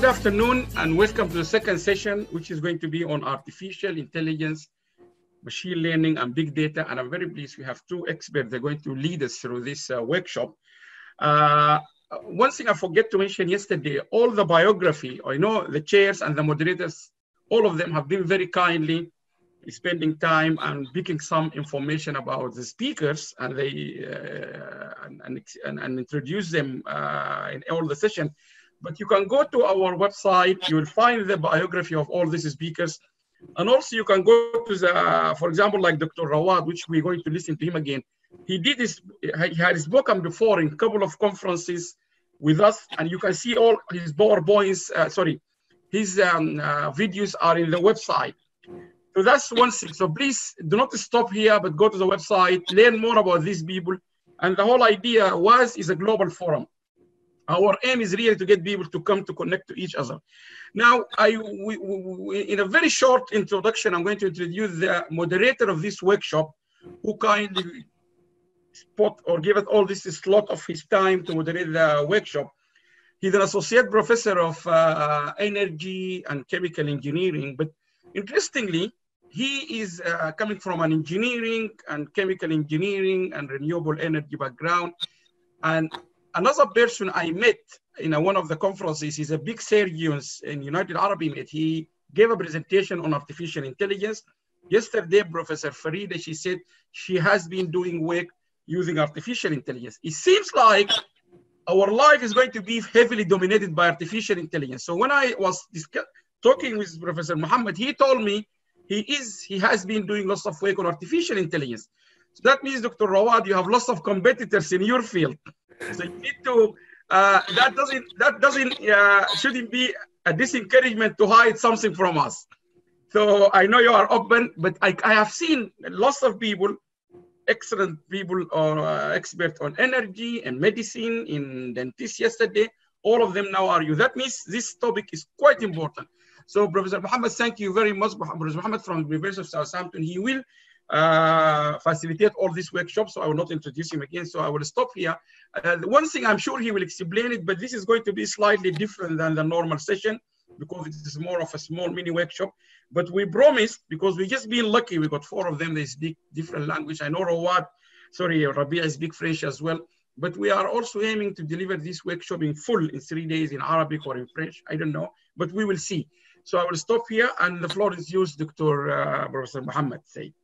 Good afternoon and welcome to the second session, which is going to be on artificial intelligence, machine learning, and big data. And I'm very pleased we have two experts. They're going to lead us through this uh, workshop. Uh, one thing I forget to mention yesterday, all the biography, I know the chairs and the moderators, all of them have been very kindly spending time and picking some information about the speakers and they uh, and, and, and, introduce them uh, in all the session. But you can go to our website, you will find the biography of all these speakers. And also you can go to the, for example, like Dr. Rawad, which we're going to listen to him again. He did this, he had spoken before in a couple of conferences with us and you can see all his PowerPoints, uh, sorry, his um, uh, videos are in the website. So that's one thing. So please do not stop here, but go to the website, learn more about these people. And the whole idea was is a global forum. Our aim is really to get people to come to connect to each other. Now, I, we, we, in a very short introduction, I'm going to introduce the moderator of this workshop, who kindly spot or give us all this slot of his time to moderate the workshop. He's an associate professor of uh, energy and chemical engineering, but interestingly, he is uh, coming from an engineering and chemical engineering and renewable energy background. And another person I met in a, one of the conferences is a big surgeon in United Arab Emirates. He gave a presentation on artificial intelligence. Yesterday, Professor Farida, she said she has been doing work using artificial intelligence. It seems like our life is going to be heavily dominated by artificial intelligence. So when I was talking with Professor Mohamed, he told me he is, he has been doing lots of work on artificial intelligence. So that means, Dr. Rawad, you have lots of competitors in your field. So you need to, uh, that doesn't, that doesn't, uh, shouldn't be a disencouragement to hide something from us. So I know you are open, but I, I have seen lots of people, excellent people or uh, expert on energy and medicine in dentists yesterday. All of them now are you. That means this topic is quite important. So Professor Mohamed, thank you very much. Professor Mohamed from the University of Southampton, he will uh, facilitate all these workshops, so I will not introduce him again. So I will stop here. Uh, one thing I'm sure he will explain it, but this is going to be slightly different than the normal session because it is more of a small mini workshop. But we promised, because we just been lucky, we got four of them, they speak different language. I know Rawad, sorry, Rabie speak French as well. But we are also aiming to deliver this workshop in full in three days in Arabic or in French. I don't know, but we will see. So I will stop here and the floor is yours, Dr. Uh, Professor Mohamed Sayed.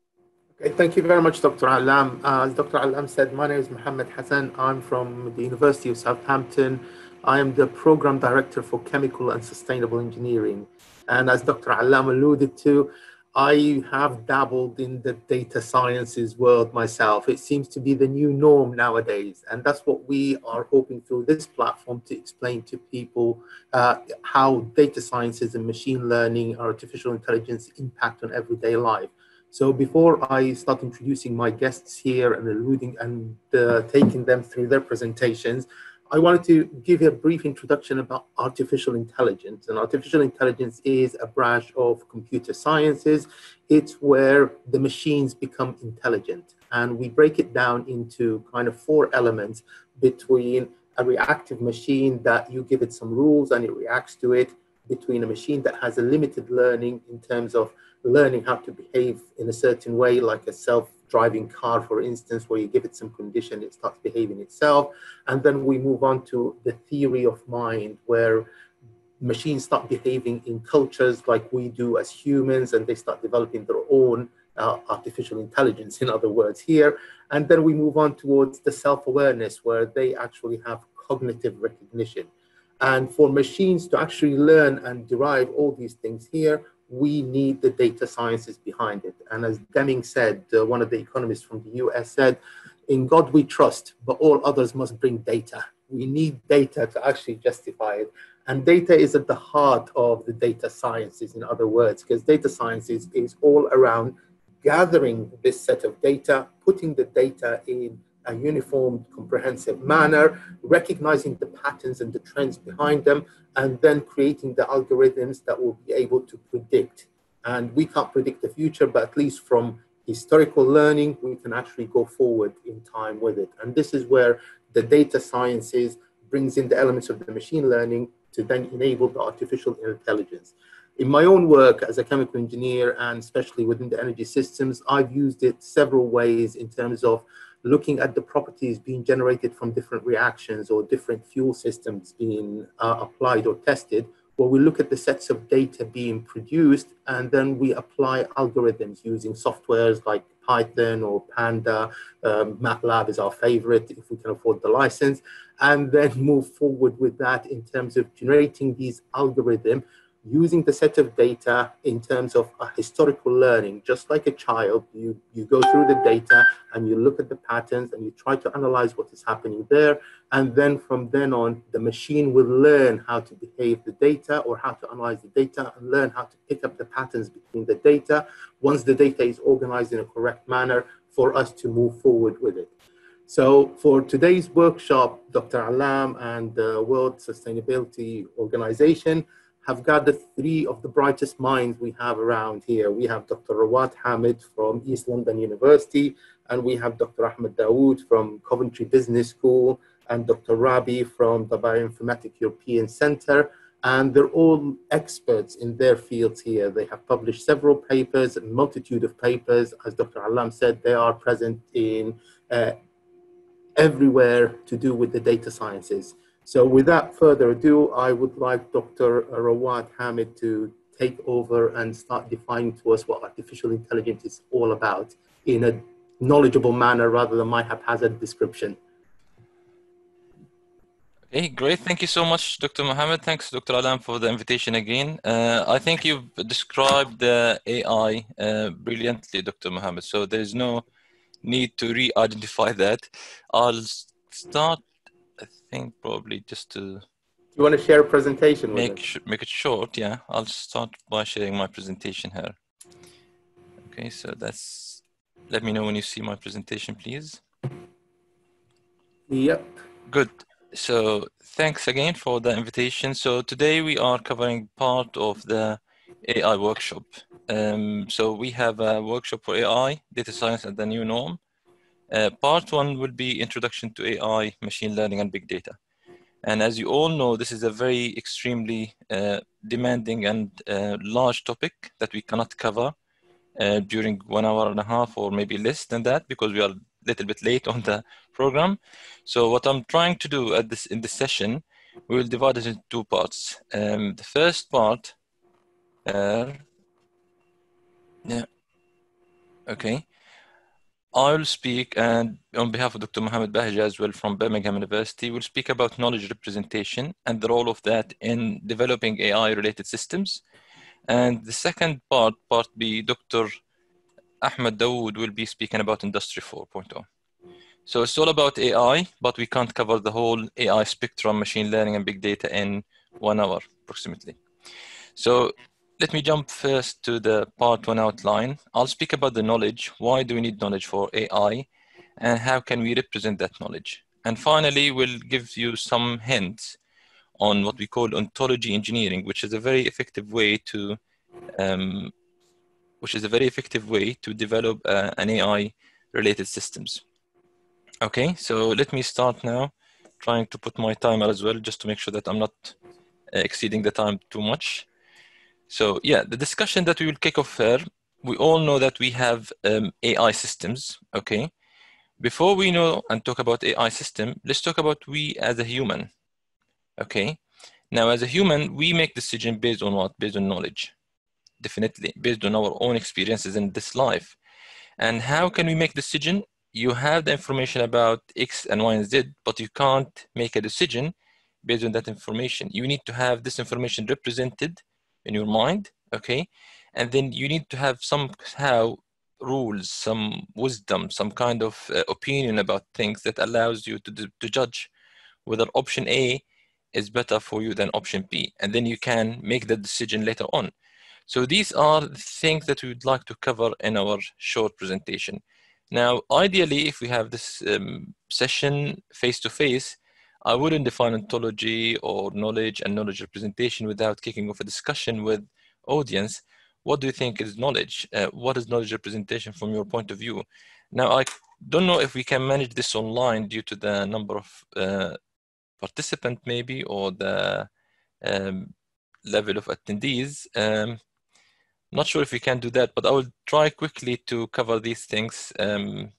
Thank you very much, Dr. Allam. Uh, as Dr. Allam said, my name is Mohamed Hassan. I'm from the University of Southampton. I am the Program Director for Chemical and Sustainable Engineering. And as Dr. Allam alluded to, I have dabbled in the data sciences world myself. It seems to be the new norm nowadays. And that's what we are hoping through this platform to explain to people uh, how data sciences and machine learning, artificial intelligence impact on everyday life. So before I start introducing my guests here and alluding and uh, taking them through their presentations, I wanted to give a brief introduction about artificial intelligence. And artificial intelligence is a branch of computer sciences. It's where the machines become intelligent. And we break it down into kind of four elements between a reactive machine that you give it some rules and it reacts to it, between a machine that has a limited learning in terms of learning how to behave in a certain way, like a self driving car, for instance, where you give it some condition, it starts behaving itself. And then we move on to the theory of mind, where machines start behaving in cultures like we do as humans, and they start developing their own uh, artificial intelligence, in other words, here. And then we move on towards the self awareness, where they actually have cognitive recognition. And for machines to actually learn and derive all these things here, we need the data sciences behind it. And as Deming said, uh, one of the economists from the US said, in God we trust, but all others must bring data. We need data to actually justify it. And data is at the heart of the data sciences, in other words, because data sciences is all around gathering this set of data, putting the data in a uniform, comprehensive manner, recognizing the patterns and the trends behind them, and then creating the algorithms that will be able to predict. And we can't predict the future, but at least from historical learning, we can actually go forward in time with it. And this is where the data sciences brings in the elements of the machine learning to then enable the artificial intelligence. In my own work as a chemical engineer and especially within the energy systems, I've used it several ways in terms of looking at the properties being generated from different reactions or different fuel systems being uh, applied or tested, where we look at the sets of data being produced and then we apply algorithms using softwares like Python or Panda. Um, MATLAB is our favorite if we can afford the license, and then move forward with that in terms of generating these algorithms using the set of data in terms of a historical learning, just like a child, you, you go through the data and you look at the patterns and you try to analyze what is happening there. And then from then on, the machine will learn how to behave the data or how to analyze the data and learn how to pick up the patterns between the data once the data is organized in a correct manner for us to move forward with it. So for today's workshop, Dr. Allam and the World Sustainability Organization have gathered three of the brightest minds we have around here. We have Dr. Rawad Hamid from East London University, and we have Dr. Ahmad Daowd from Coventry Business School, and Dr. Rabie from the Bioinformatics European Center. And they're all experts in their fields here. They have published several papers, a multitude of papers. As Dr. Allam said, they are present in uh, everywhere to do with the data sciences. So without further ado, I would like Dr. Rawad Hamid to take over and start defining to us what artificial intelligence is all about in a knowledgeable manner rather than my haphazard description. Okay, great. Thank you so much, Dr. Mohamed. Thanks, Dr. Allam, for the invitation again. Uh, I think you've described the AI uh, brilliantly, Dr. Mohamed. So there is no need to re-identify that. I'll start think probably just to. You want to share a presentation? Make sh- make it short. Yeah, I'll start by sharing my presentation here. Okay, so that's. Let me know when you see my presentation, please. Yep. Good. So thanks again for the invitation. So today we are covering part of the AI workshop. Um, so we have a workshop for AI, data science, and the new norm. Uh, part one will be introduction to AI, machine learning, and big data. And as you all know, this is a very extremely uh, demanding and uh, large topic that we cannot cover uh, during one hour and a half or maybe less than that because we are a little bit late on the program. So what I'm trying to do at this in this session, we will divide it into two parts. Um, the first part, uh, yeah, okay. I'll speak and on behalf of Dr. Mohammed Bahja as well from Birmingham University, we'll speak about knowledge representation and the role of that in developing AI related systems. And the second part, part B, Dr. Ahmad Daowd will be speaking about Industry 4.0. So it's all about AI, but we can't cover the whole AI spectrum, machine learning and big data in one hour approximately. So let me jump first to the part one outline. I'll speak about the knowledge. Why do we need knowledge for AI? And how can we represent that knowledge? And finally, we'll give you some hints on what we call ontology engineering, which is a very effective way to, um, which is a very effective way to develop uh, an AI related systems. Okay, so let me start now, trying to put my timer as well, just to make sure that I'm not uh, exceeding the time too much. So yeah, the discussion that we will kick off here, we all know that we have um, AI systems, okay? Before we know and talk about AI system, let's talk about we as a human, okay? Now, as a human, we make decision based on what? Based on knowledge, definitely, based on our own experiences in this life. And how can we make decision? You have the information about X and Y and Z, but you can't make a decision based on that information. You need to have this information represented in your mind okay? And then you need to have somehow rules some wisdom some kind of uh, opinion about things that allows you to, to judge whether option a is better for you than option b. And then you can make the decision later on. So these are things that we would like to cover in our short presentation. Now ideally if we have this um, session face to face I wouldn't define ontology or knowledge and knowledge representation without kicking off a discussion with audience. What do you think is knowledge? Uh, what is knowledge representation from your point of view? Now, I don't know if we can manage this online due to the number of uh, participant maybe or the um, level of attendees. Um, not sure if we can do that, but I will try quickly to cover these things um,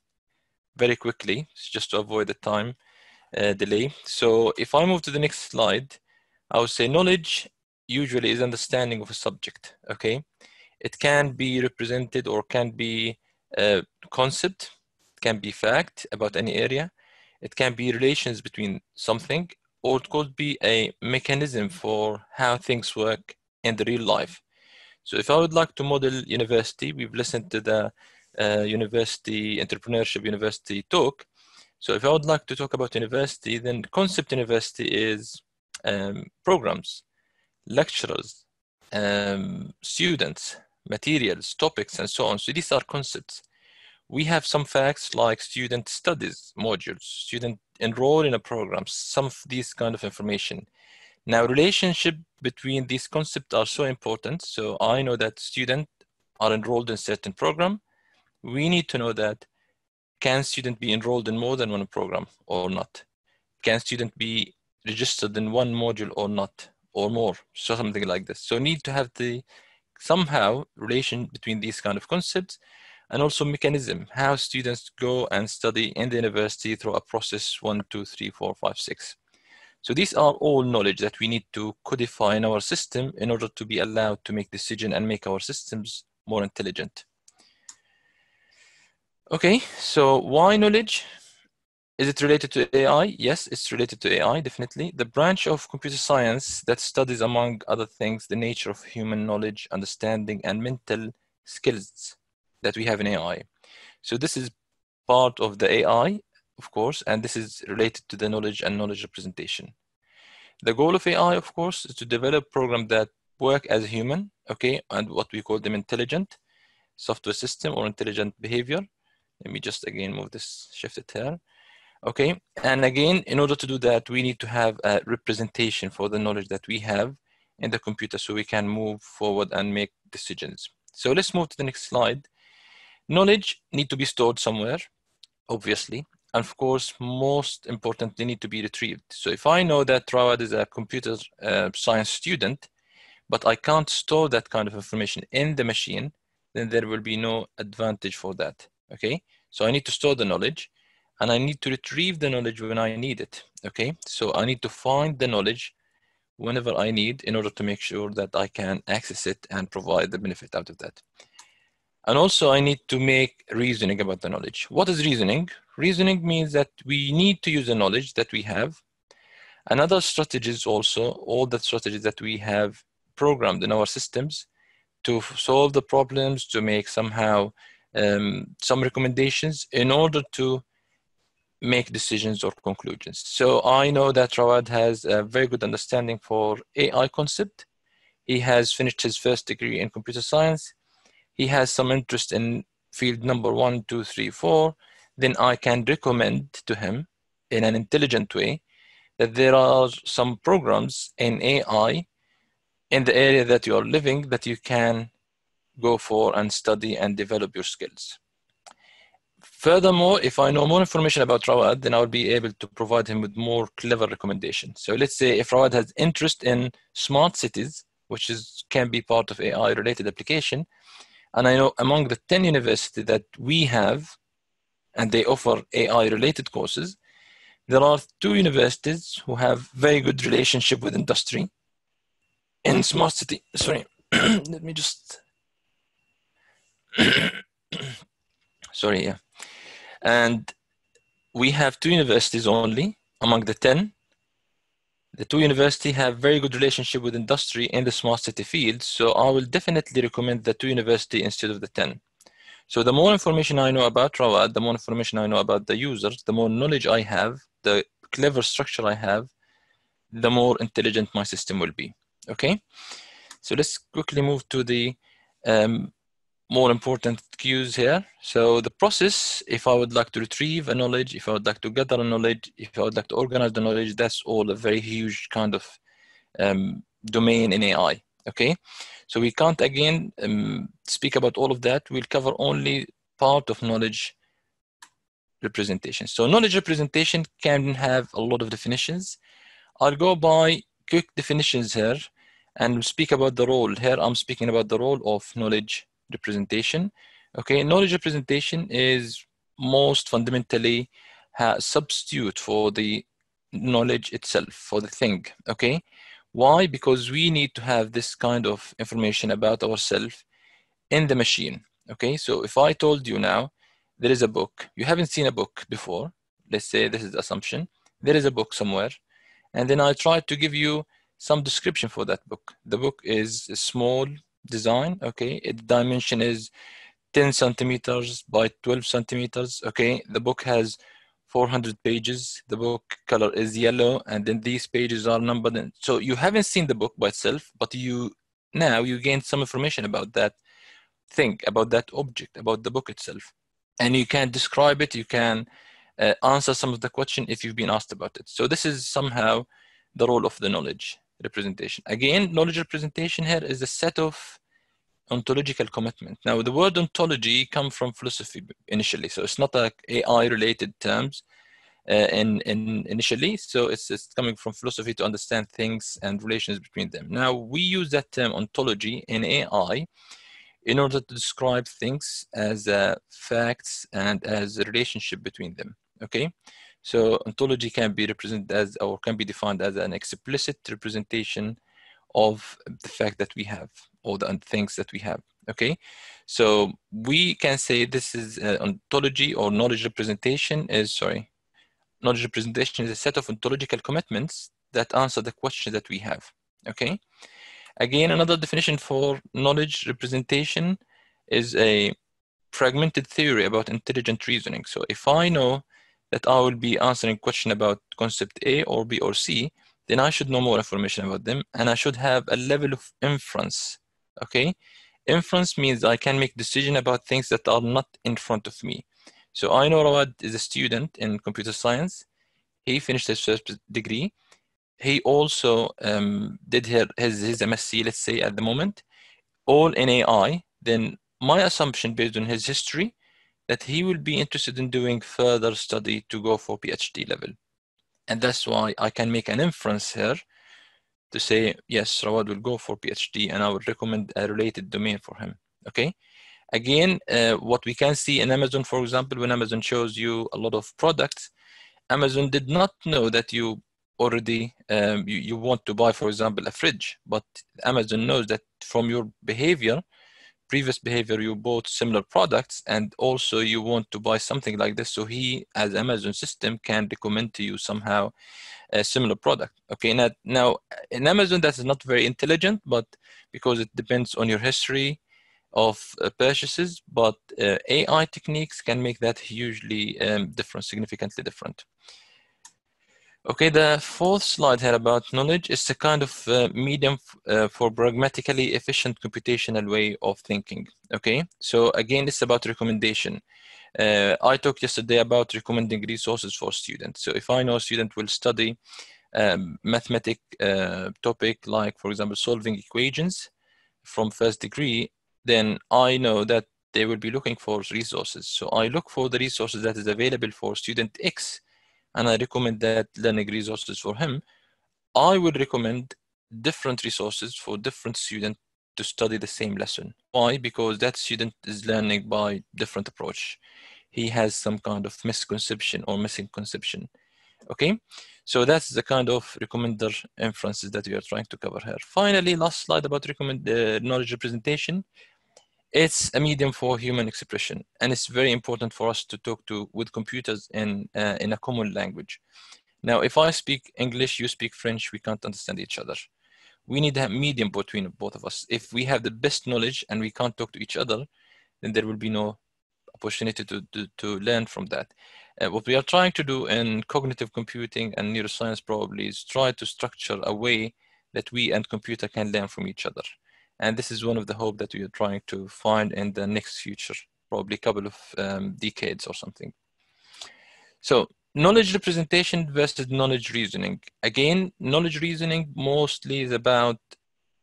very quickly, just to avoid the time uh, delay. So if I move to the next slide, I would say knowledge usually is understanding of a subject, okay? It can be represented or can be a concept, can be fact about any area. It can be relations between something, or it could be a mechanism for how things work in the real life. So if I would like to model university, we've listened to the uh, university entrepreneurship university talk. So if I would like to talk about university, then concept university is um, programs, lecturers, um, students, materials, topics, and so on. So these are concepts. We have some facts like student studies modules, student enroll in a program, some of these kind of information. Now, relationship between these concepts are so important. So I know that students are enrolled in certain program. We need to know that can student be enrolled in more than one program or not? Can student be registered in one module or not or more? So something like this. So need to have the somehow relation between these kind of concepts and also mechanism, how students go and study in the university through a process one, two, three, four, five, six. So these are all knowledge that we need to codify in our system in order to be allowed to make decision and make our systems more intelligent. Okay, so why knowledge? Is it related to AI? Yes, it's related to AI, definitely. The branch of computer science that studies, among other things, the nature of human knowledge, understanding, and mental skills that we have in AI. So this is part of the AI, of course, and this is related to the knowledge and knowledge representation. The goal of AI, of course, is to develop programs that work as a human, okay, and what we call them intelligent software system or intelligent behavior. Let me just again move this, shift it here. Okay, and again, in order to do that, we need to have a representation for the knowledge that we have in the computer so we can move forward and make decisions. So let's move to the next slide. Knowledge need to be stored somewhere, obviously. And of course, most importantly, need to be retrieved. So if I know that Rawad is a computer uh, science student, but I can't store that kind of information in the machine, then there will be no advantage for that, okay? So I need to store the knowledge and I need to retrieve the knowledge when I need it. Okay, so I need to find the knowledge whenever I need in order to make sure that I can access it and provide the benefit out of that. And also I need to make reasoning about the knowledge. What is reasoning? Reasoning means that we need to use the knowledge that we have. Another strategies also, all the strategies that we have programmed in our systems to solve the problems, to make somehow um, some recommendations in order to make decisions or conclusions. So I know that Rawad has a very good understanding for AI concept. He has finished his first degree in computer science. He has some interest in field number one, two, three, four. Then I can recommend to him in an intelligent way that there are some programs in AI in the area that you are living that you can go for and study and develop your skills. Furthermore, if I know more information about Rawad, then I will be able to provide him with more clever recommendations. So let's say if Rawad has interest in smart cities, which is can be part of AI related application, and I know among the 10 universities that we have, and they offer AI related courses, there are two universities who have very good relationship with industry in smart city. Sorry, let me just. Sorry, yeah. And we have two universities only among the 10. The two universities have very good relationship with industry in the smart city field. So I will definitely recommend the two university instead of the 10. So the more information I know about Rawad, the more information I know about the users, the more knowledge I have, the clever structure I have, the more intelligent my system will be. Okay. So let's quickly move to the um, more important cues here. So the process, if I would like to retrieve a knowledge, if I would like to gather a knowledge, if I would like to organize the knowledge, that's all a very huge kind of um, domain in AI. Okay, so we can't again um, speak about all of that. We'll cover only part of knowledge representation. So knowledge representation can have a lot of definitions. I'll go by quick definitions here and speak about the role. Here I'm speaking about the role of knowledge representation. Okay, knowledge representation is most fundamentally a substitute for the knowledge itself, for the thing. Okay, why? Because we need to have this kind of information about ourselves in the machine. Okay, so if I told you now there is a book, you haven't seen a book before, let's say this is the assumption, there is a book somewhere, and then I try to give you some description for that book. The book is small design, okay, The dimension is 10 centimeters by 12 centimeters, okay, the book has 400 pages. The book color is yellow, and then these pages are numbered. So you haven't seen the book by itself, but you now you gain some information about that thing, about that object, about the book itself, and you can describe it. You can uh, answer some of the question if you've been asked about it. So this is somehow the role of the knowledge representation. Again, knowledge representation here is a set of ontological commitment. Now, the word ontology come from philosophy initially, so it's not like AI-related terms uh, in, in initially. So it's, it's coming from philosophy to understand things and relations between them. Now, we use that term ontology in AI in order to describe things as uh, facts and as a relationship between them. Okay, so ontology can be represented as or can be defined as an explicit representation of the fact that we have all the things that we have okay? So we can say this is uh, ontology or knowledge representation is sorry knowledge representation is a set of ontological commitments that answer the question that we have okay? Again another definition for knowledge representation is a fragmented theory about intelligent reasoning. So if i know that i will be answering question about concept a or b or c then I should know more information about them and I should have a level of inference. Okay. Inference means I can make decision about things that are not in front of me. So I know Rawad is a student in computer science. He finished his first degree. He also um, did his, his MSc, let's say at the moment, all in AI. Then my assumption based on his history that he will be interested in doing further study to go for PhD level. And that's why I can make an inference here to say, yes, Rawad will go for PhD and I would recommend a related domain for him, okay? Again, uh, what we can see in Amazon, for example, when Amazon shows you a lot of products, Amazon did not know that you already, um, you, you want to buy, for example, a fridge, but Amazon knows that from your behavior, previous behavior you bought similar products and also you want to buy something like this so he as amazon system can recommend to you somehow a similar product. Okay now, now in amazon that is not very intelligent but because it depends on your history of uh, purchases but uh, ai techniques can make that hugely um, different significantly different Okay, the fourth slide here about knowledge is a kind of uh, medium uh, for pragmatically efficient computational way of thinking. Okay, so again, it's about recommendation. Uh, I talked yesterday about recommending resources for students. So if I know a student will study um, mathematic uh, topic like, for example, solving equations from first degree, then I know that they will be looking for resources. So I look for the resources that is available for student X and I recommend that learning resources for him, I would recommend different resources for different students to study the same lesson. Why? Because that student is learning by different approach. He has some kind of misconception or missing conception. Okay, so that's the kind of recommender inferences that we are trying to cover here. Finally, last slide about recommend uh, knowledge representation it's a medium for human expression and it's very important for us to talk to with computers in uh, in a common language. Now if i speak english you speak french we can't understand each other. We need a medium between both of us. If we have the best knowledge and we can't talk to each other then there will be no opportunity to, to, to learn from that. Uh, what we are trying to do in cognitive computing and neuroscience probably is try to structure a way that we and computer can learn from each other and this is one of the hope that we are trying to find in the next future, probably a couple of um, decades or something. So knowledge representation versus knowledge reasoning. Again, knowledge reasoning mostly is about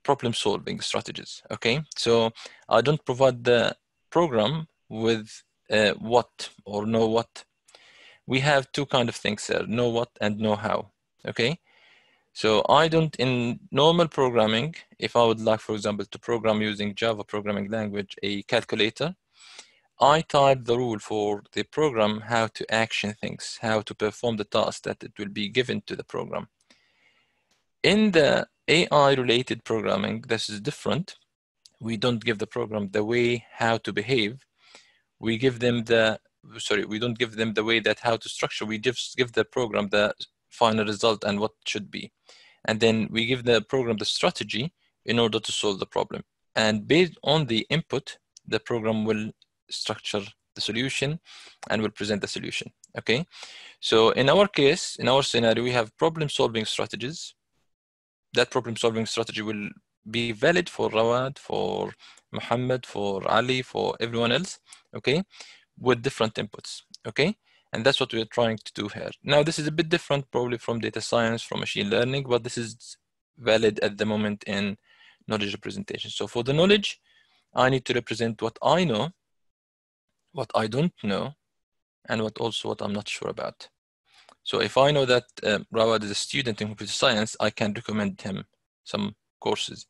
problem solving strategies. Okay, so I don't provide the program with uh, what or know what. We have two kind of things there: know what and know how. Okay, So I don't, in normal programming, if I would like, for example, to program using Java programming language, a calculator, I type the rule for the program how to action things, how to perform the task that it will be given to the program. In the AI related programming, this is different. We don't give the program the way how to behave. We give them the, sorry, we don't give them the way that how to structure. We just give the program the final result and what should be. And then we give the program the strategy in order to solve the problem. And based on the input, the program will structure the solution and will present the solution. Okay. So in our case, in our scenario, we have problem solving strategies that problem solving strategy will be valid for Rawad, for Muhammad, for Ali, for everyone else, okay, with different inputs, okay? And that's what we're trying to do here. Now, this is a bit different probably from data science, from machine learning, but this is valid at the moment in knowledge representation. So for the knowledge, I need to represent what I know, what I don't know, and what also what I'm not sure about. So if I know that um, Rawad is a student in computer science, I can recommend him some courses.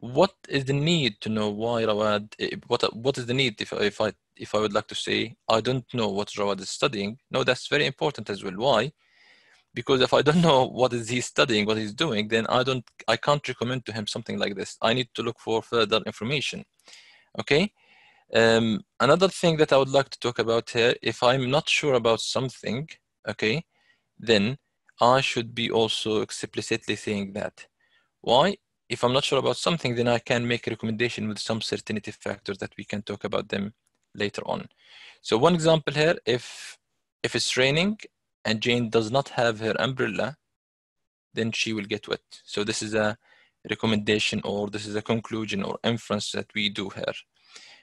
What is the need to know why Rawad? Eh, what what is the need if if I if I would like to say I don't know what Rawad is studying? No, that's very important as well. Why? Because if I don't know what is he studying, what he's doing, then I don't I can't recommend to him something like this. I need to look for further information. Okay. Um, another thing that I would like to talk about here, if I'm not sure about something, okay, then I should be also explicitly saying that. Why? If I'm not sure about something, then I can make a recommendation with some certainty factors that we can talk about them later on. So one example here, if if it's raining and Jane does not have her umbrella, then she will get wet. So this is a recommendation or this is a conclusion or inference that we do here.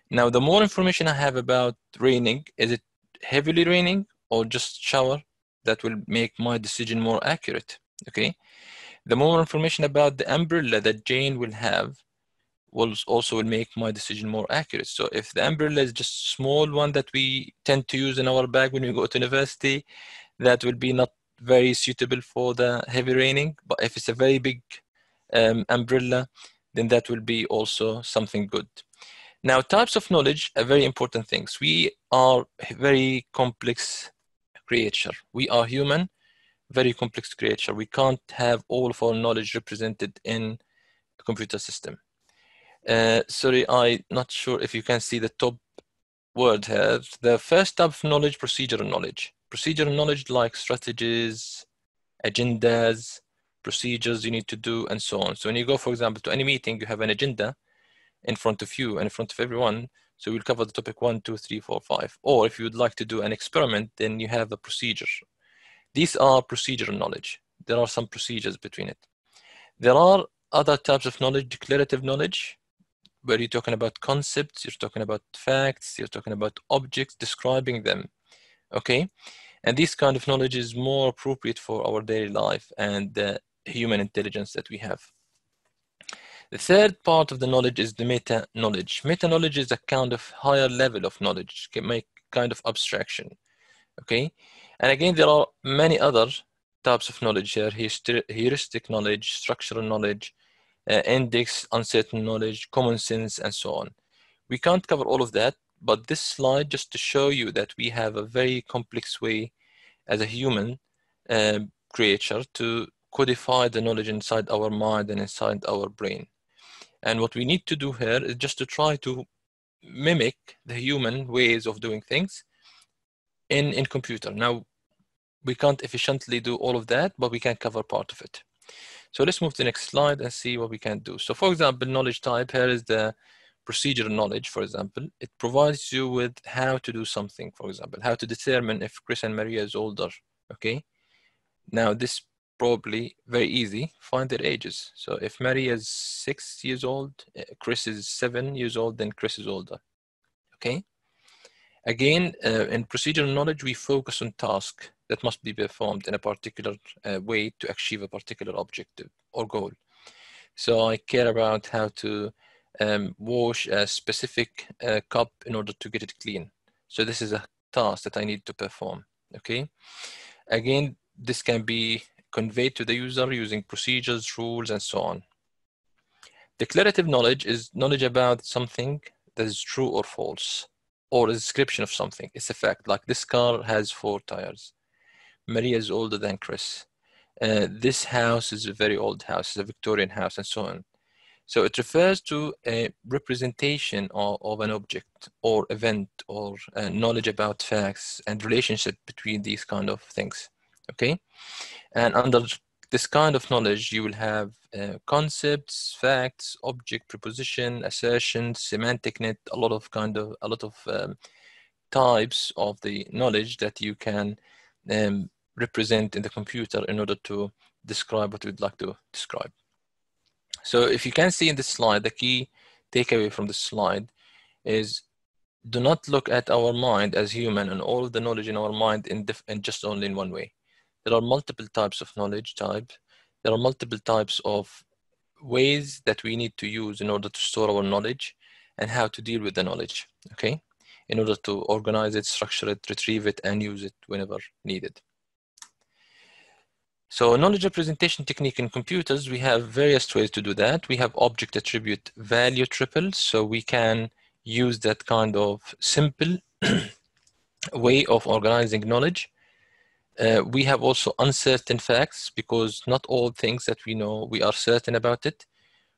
Now, the more information I have about raining, is it heavily raining or just shower? that will make my decision more accurate. Okay. The more information about the umbrella that Jane will have will also will make my decision more accurate. So if the umbrella is just small one that we tend to use in our bag when we go to university, that will be not very suitable for the heavy raining. But if it's a very big um, umbrella, then that will be also something good. Now, types of knowledge are very important things. We are very complex creature. We are human, very complex creature. We can't have all of our knowledge represented in a computer system. Uh, sorry, I'm not sure if you can see the top word here. The first type of knowledge, procedural knowledge. Procedural knowledge like strategies, agendas, procedures you need to do, and so on. So when you go, for example, to any meeting, you have an agenda in front of you and in front of everyone. So we'll cover the topic one, two, three, four, five. Or if you would like to do an experiment, then you have a procedure. These are procedural knowledge. There are some procedures between it. There are other types of knowledge, declarative knowledge, where you're talking about concepts, you're talking about facts, you're talking about objects, describing them. Okay? And this kind of knowledge is more appropriate for our daily life and the human intelligence that we have. The third part of the knowledge is the meta knowledge. Meta knowledge is a kind of higher level of knowledge, can make kind of abstraction. Okay, and again, there are many other types of knowledge here: heuristic knowledge, structural knowledge, uh, index, uncertain knowledge, common sense, and so on. We can't cover all of that, but this slide just to show you that we have a very complex way as a human uh, creature to codify the knowledge inside our mind and inside our brain. And what we need to do here is just to try to mimic the human ways of doing things in, in computer. Now, we can't efficiently do all of that, but we can cover part of it. So let's move to the next slide and see what we can do. So for example, knowledge type here is the procedural knowledge, for example. It provides you with how to do something, for example, how to determine if Chris and Maria is older, okay? Now this probably very easy find their ages so if mary is six years old eh, chris is seven years old then chris is older okay again uh, in procedural knowledge we focus on tasks that must be performed in a particular uh, way to achieve a particular objective or goal. So i care about how to um, wash a specific uh, cup in order to get it clean. So this is a task that i need to perform okay? Again this can be conveyed to the user using procedures, rules, and so on. Declarative knowledge is knowledge about something that is true or false, or a description of something. It's a fact, like this car has four tires. Maria is older than Chris. Uh, this house is a very old house, it's a Victorian house, and so on. So it refers to a representation of, of an object or event or uh, knowledge about facts and relationship between these kind of things. Okay, and under this kind of knowledge, you will have uh, concepts, facts, object, preposition, assertion, semantic net, a lot of kind of a lot of um, types of the knowledge that you can um, represent in the computer in order to describe what you'd like to describe. So if you can see in this slide, the key takeaway from this slide is do not look at our mind as human and all the knowledge in our mind in, in just only in one way. There are multiple types of knowledge type. There are multiple types of ways that we need to use in order to store our knowledge and how to deal with the knowledge, okay? In order to organize it, structure it, retrieve it, and use it whenever needed. So knowledge representation technique in computers, we have various ways to do that. We have object attribute value triples, so we can use that kind of simple way of organizing knowledge. Uh, we have also uncertain facts because not all things that we know, we are certain about it.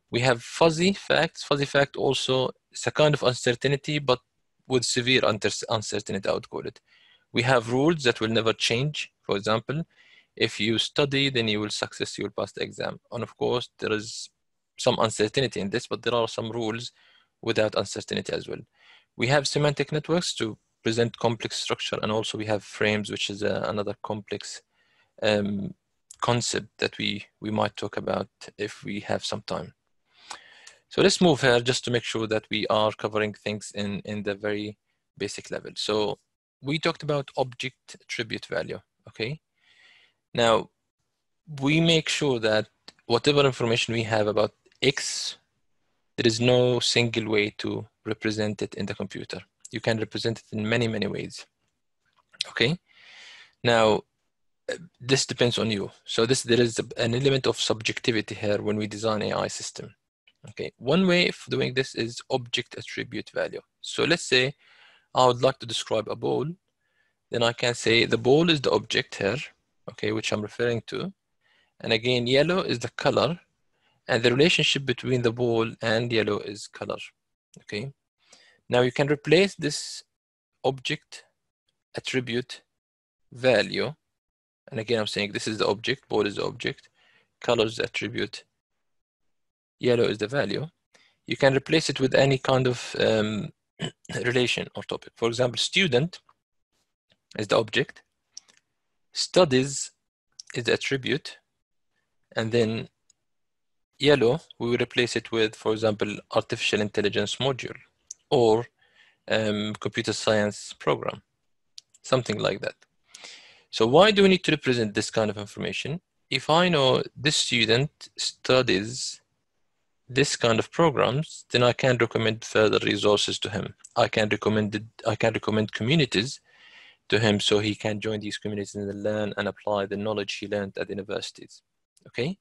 We have fuzzy facts. Fuzzy fact also is a kind of uncertainty, but with severe uncertainty, I would call it. We have rules that will never change, for example if you study, then you will success, you will pass the exam. And of course, there is some uncertainty in this, but there are some rules without uncertainty as well. We have semantic networks to present complex structure, and also we have frames, which is uh, another complex um, concept that we, we might talk about if we have some time. So let's move here just to make sure that we are covering things in, in the very basic level. So we talked about object attribute value, okay? Now, we make sure that whatever information we have about X, there is no single way to represent it in the computer. You can represent it in many, many ways. Okay. Now, this depends on you. So this there is an element of subjectivity here when we design AI system. Okay. One way of doing this is object attribute value. So let's say I would like to describe a ball. Then I can say the ball is the object here okay, which I'm referring to. And again, yellow is the color and the relationship between the ball and yellow is color, okay? Now you can replace this object attribute value. And again, I'm saying this is the object, ball is the object, color is the attribute, yellow is the value. You can replace it with any kind of um, relation or topic. For example, student is the object, studies is the attribute and then yellow we will replace it with for example artificial intelligence module or um, computer science program something like that so why do we need to represent this kind of information if i know this student studies this kind of programs then i can recommend further resources to him i can recommend i can recommend communities to him so he can join these communities and learn and apply the knowledge he learned at universities. Okay?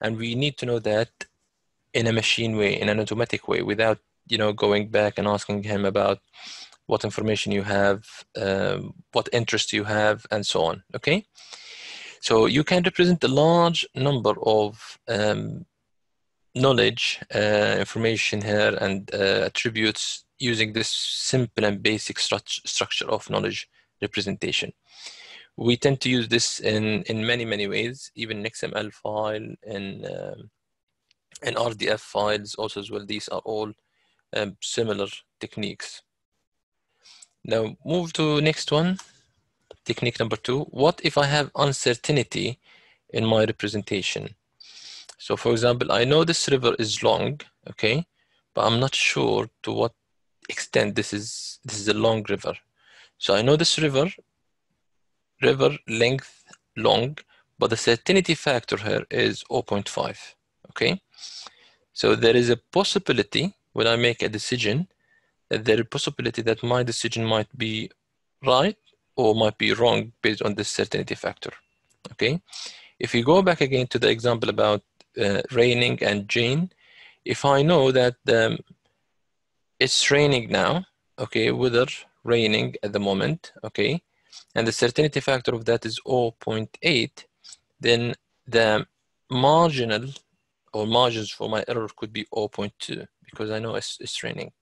And we need to know that in a machine way, in an automatic way, without you know going back and asking him about what information you have, um, what interest you have, and so on. Okay? So you can represent a large number of um, knowledge, uh, information here, and uh, attributes using this simple and basic stru- structure of knowledge representation. We tend to use this in, in many, many ways, even XML file and, um, and RDF files also as well. These are all um, similar techniques. Now move to next one, technique number two. What if I have uncertainty in my representation? So for example, I know this river is long, okay, but I'm not sure to what extent this is this is a long river. So I know this river, river length long, but the certainty factor here is 0.5, okay? So there is a possibility when I make a decision there is a possibility that my decision might be right or might be wrong based on this certainty factor, okay? If you go back again to the example about uh, raining and Jane, if I know that um, it's raining now, okay, weather raining at the moment, okay, and the certainty factor of that is 0.8, then the marginal or margins for my error could be 0.2 because I know it's, it's raining.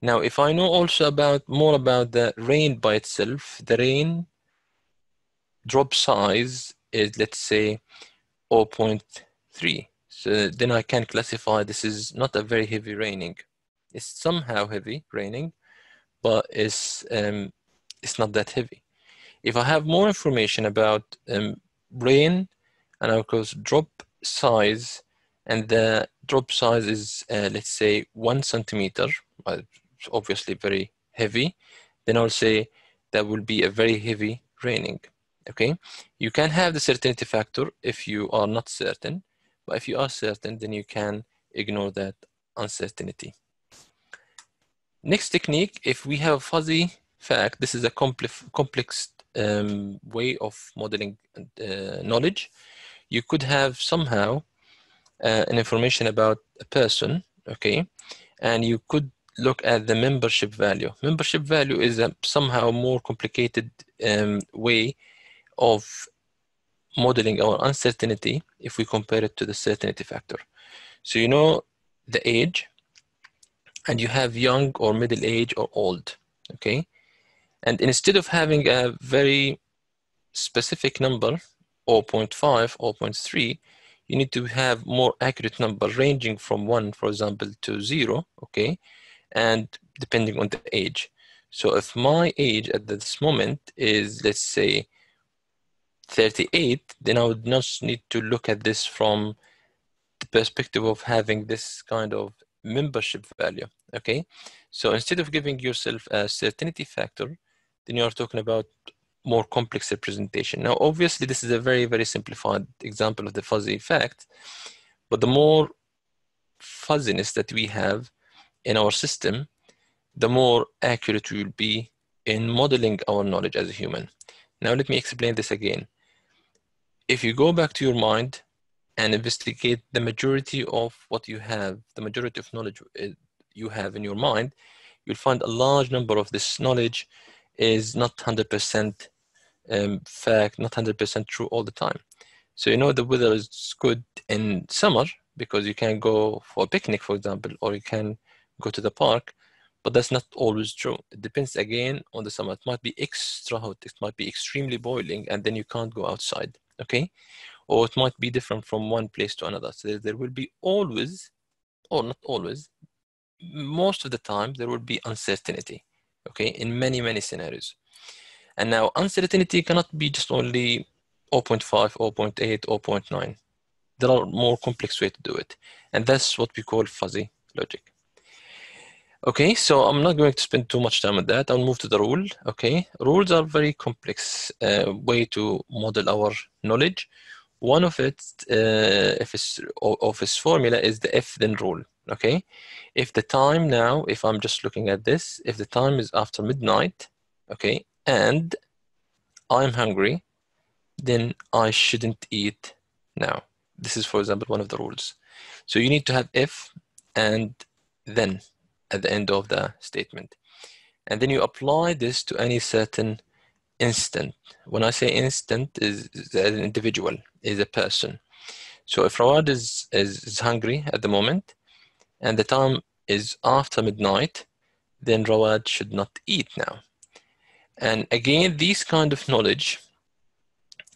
Now, if I know also about more about the rain by itself, the rain drop size is let's say 0.3. So then I can classify this is not a very heavy raining. It's somehow heavy raining, but it's um, it's not that heavy. If I have more information about um, rain and of course drop size, and the drop size is uh, let's say one centimeter, obviously very heavy, then I'll say that will be a very heavy raining. Okay, you can have the certainty factor if you are not certain, but if you are certain, then you can ignore that uncertainty. Next technique, if we have fuzzy fact, this is a complex, complex um, way of modeling uh, knowledge. You could have somehow uh, an information about a person, okay, and you could look at the membership value. Membership value is a somehow more complicated um, way of modeling our uncertainty if we compare it to the certainty factor. So you know the age, and you have young or middle age or old, okay? And instead of having a very specific number, 0.5, 0.3, you need to have more accurate number ranging from one, for example, to zero, okay? And depending on the age. So if my age at this moment is, let's say, 38, then I would not need to look at this from the perspective of having this kind of membership value, okay? So instead of giving yourself a certainty factor, then you are talking about more complex representation. Now, obviously, this is a very, very simplified example of the fuzzy effect, but the more fuzziness that we have in our system, the more accurate we will be in modeling our knowledge as a human. Now, let me explain this again if you go back to your mind and investigate the majority of what you have, the majority of knowledge uh, you have in your mind, you'll find a large number of this knowledge is not 100% um, fact, not 100% true all the time. So you know the weather is good in summer because you can go for a picnic, for example, or you can go to the park, but that's not always true. It depends again on the summer. It might be extra hot, it might be extremely boiling, and then you can't go outside okay or it might be different from one place to another so there will be always or not always most of the time there will be uncertainty okay in many many scenarios and now uncertainty cannot be just only 0.5 0.8 0.9 there are more complex way to do it and that's what we call fuzzy logic Okay, so I'm not going to spend too much time on that. I'll move to the rule. Okay, rules are very complex uh, way to model our knowledge. One of it, uh, if it's of its formula, is the if then rule. Okay, if the time now, if I'm just looking at this, if the time is after midnight, okay, and I'm hungry, then I shouldn't eat now. This is, for example, one of the rules. So you need to have if and then at the end of the statement. And then you apply this to any certain instant. When I say instant, is, an individual, is a person. So if Rawad is, is, is hungry at the moment, and the time is after midnight, then Rawad should not eat now. And again, this kind of knowledge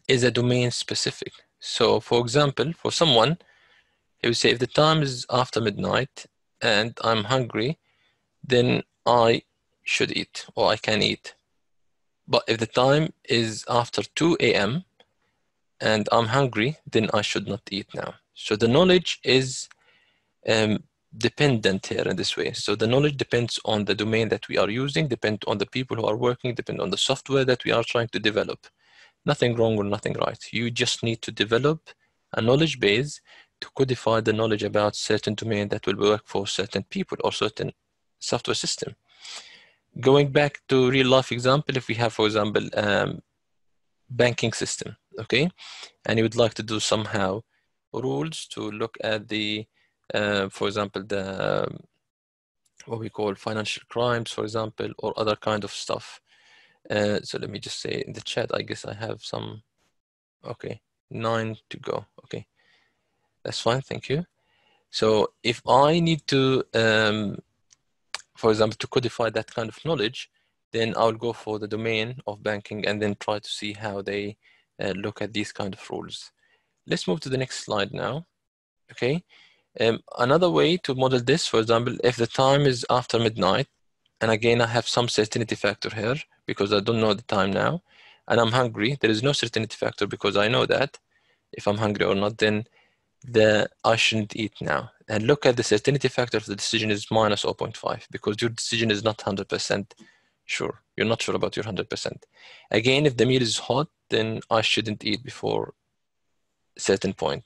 is a domain specific. So for example, for someone, he would say if the time is after midnight and I'm hungry, then I should eat or I can eat. But if the time is after 2 a.m. and I'm hungry, then I should not eat now. So the knowledge is um, dependent here in this way. So the knowledge depends on the domain that we are using, depend on the people who are working, depend on the software that we are trying to develop. Nothing wrong or nothing right. You just need to develop a knowledge base to codify the knowledge about certain domain that will work for certain people or certain software system. Going back to real life example, if we have, for example, um, banking system, okay? And you would like to do somehow rules to look at the, uh, for example, the um, what we call financial crimes, for example, or other kind of stuff. Uh, so let me just say in the chat, I guess I have some, okay, nine to go, okay. That's fine, thank you. So if I need to, um, for example, to codify that kind of knowledge, then I'll go for the domain of banking and then try to see how they uh, look at these kind of rules. Let's move to the next slide now. Okay. Um, another way to model this, for example, if the time is after midnight, and again, I have some certainty factor here because I don't know the time now, and I'm hungry, there is no certainty factor because I know that if I'm hungry or not, then the I shouldn't eat now. And look at the certainty factor of the decision is minus 0.5 because your decision is not 100% sure. You're not sure about your 100%. Again, if the meal is hot, then I shouldn't eat before certain point.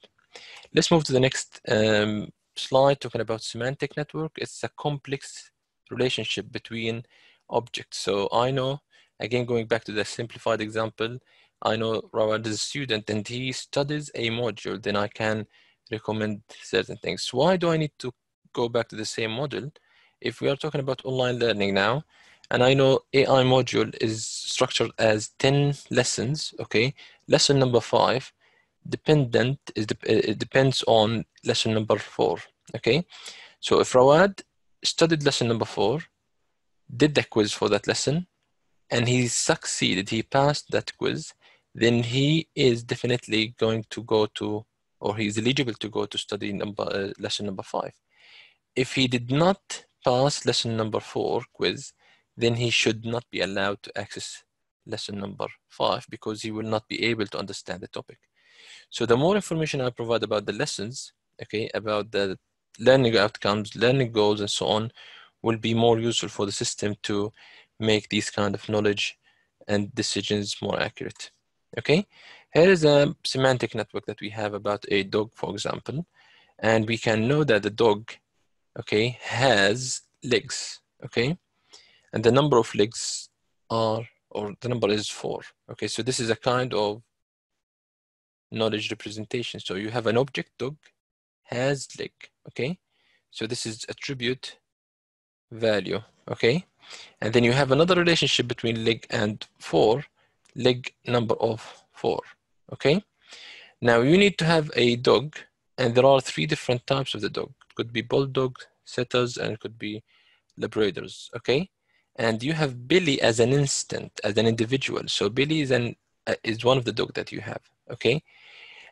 Let's move to the next um, slide talking about semantic network. It's a complex relationship between objects. So I know, again, going back to the simplified example, I know Rawad is a student and he studies a module, then I can recommend certain things. Why do I need to go back to the same module? If we are talking about online learning now, and I know AI module is structured as 10 lessons, okay? Lesson number five, dependent is it depends on lesson number four. Okay, so if Rawad studied lesson number four, did the quiz for that lesson, and he succeeded, he passed that quiz, then he is definitely going to go to, or he is eligible to go to study number uh, lesson number five. If he did not pass lesson number four quiz, then he should not be allowed to access lesson number five because he will not be able to understand the topic. So the more information I provide about the lessons, okay, about the learning outcomes, learning goals, and so on, will be more useful for the system to make these kind of knowledge and decisions more accurate. Okay, here is a semantic network that we have about a dog, for example, and we can know that the dog, okay, has legs, okay, and the number of legs are, or the number is four. Okay, so this is a kind of knowledge representation. So you have an object dog has leg, okay? So this is attribute value, okay? And then you have another relationship between leg and four, leg number of four, okay? Now you need to have a dog and there are three different types of the dog. It could be bulldog, setters, and it could be labradors, okay? And you have Billy as an instant, as an individual. So Billy is an uh, is one of the dog that you have, okay?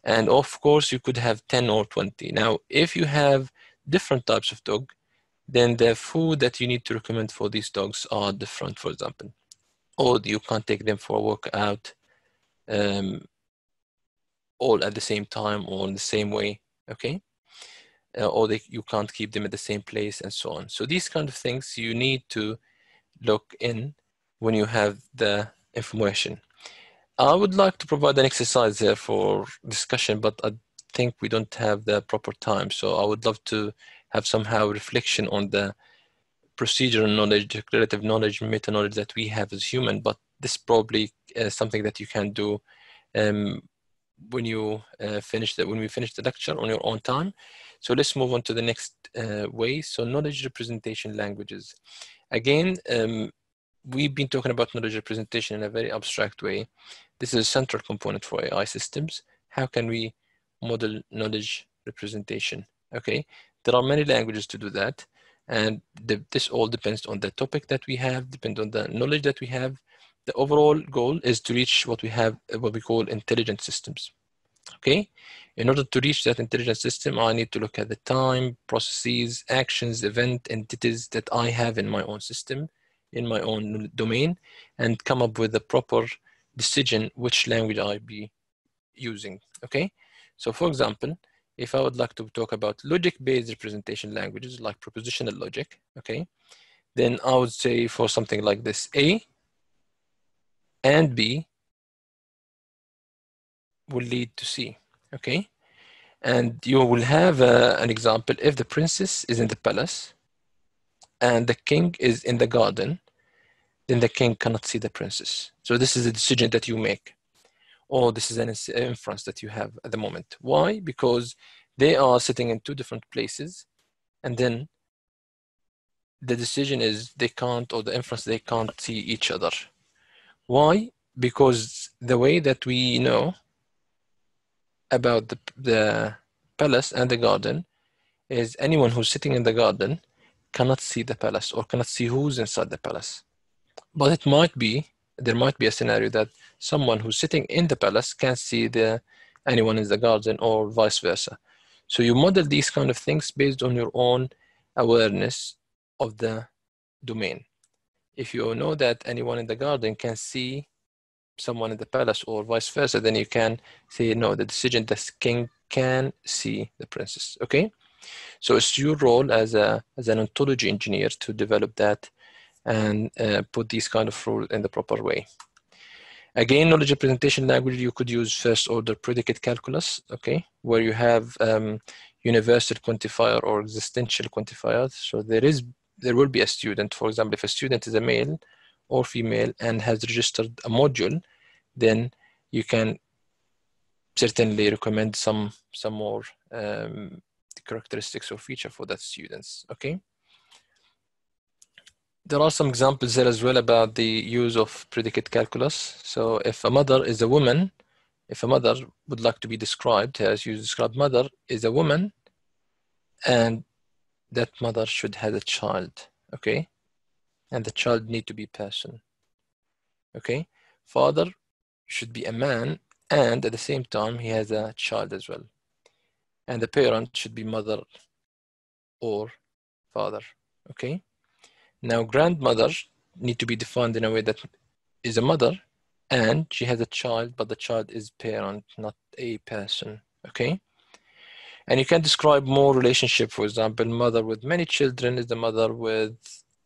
And of course, you could have 10 or 20. Now, if you have different types of dog, then the food that you need to recommend for these dogs are different, for example. Or you can't take them for a workout um, all at the same time or in the same way, okay? Uh, or they, you can't keep them at the same place and so on. So these kind of things you need to look in when you have the information. I would like to provide an exercise there for discussion, but I think we don't have the proper time. So I would love to have somehow reflection on the procedural knowledge, relative knowledge, meta knowledge that we have as human. But this probably is something that you can do um, when you uh, finish when we finish the lecture on your own time. So let's move on to the next uh, way. So knowledge representation languages. Again, um, we've been talking about knowledge representation in a very abstract way. This is a central component for AI systems. How can we model knowledge representation? Okay, there are many languages to do that. And the, this all depends on the topic that we have, depend on the knowledge that we have. The overall goal is to reach what we have, what we call intelligent systems. Okay, in order to reach that intelligent system, I need to look at the time, processes, actions, event, entities that I have in my own system, in my own domain, and come up with the proper decision which language I be using, okay? So for example, if I would like to talk about logic-based representation languages like propositional logic, okay? Then I would say for something like this, A and B will lead to C, okay? And you will have uh, an example if the princess is in the palace and the king is in the garden, then the king cannot see the princess. So this is a decision that you make. Or this is an inference that you have at the moment. Why? Because they are sitting in two different places and then the decision is they can't or the inference they can't see each other why because the way that we know about the, the palace and the garden is anyone who's sitting in the garden cannot see the palace or cannot see who's inside the palace but it might be there might be a scenario that someone who's sitting in the palace can't see the anyone in the garden or vice versa so you model these kind of things based on your own awareness of the domain. If you know that anyone in the garden can see someone in the palace or vice versa, then you can say, no, the decision the king can see the princess, okay? So it's your role as, a, as an ontology engineer to develop that and uh, put these kind of rules in the proper way. Again, knowledge representation language, you could use first order predicate calculus, okay, where you have um, universal quantifier or existential quantifier. So there is there will be a student, for example, if a student is a male or female and has registered a module, then you can certainly recommend some some more um, characteristics or feature for that students. Okay. There are some examples there as well about the use of predicate calculus. So if a mother is a woman, if a mother would like to be described as you described mother is a woman and that mother should have a child okay? And the child need to be person okay? Father should be a man and at the same time he has a child as well. And the parent should be mother or father okay now grandmother need to be defined in a way that is a mother and she has a child but the child is parent not a person okay? And you can describe more relationship for example mother with many children is the mother with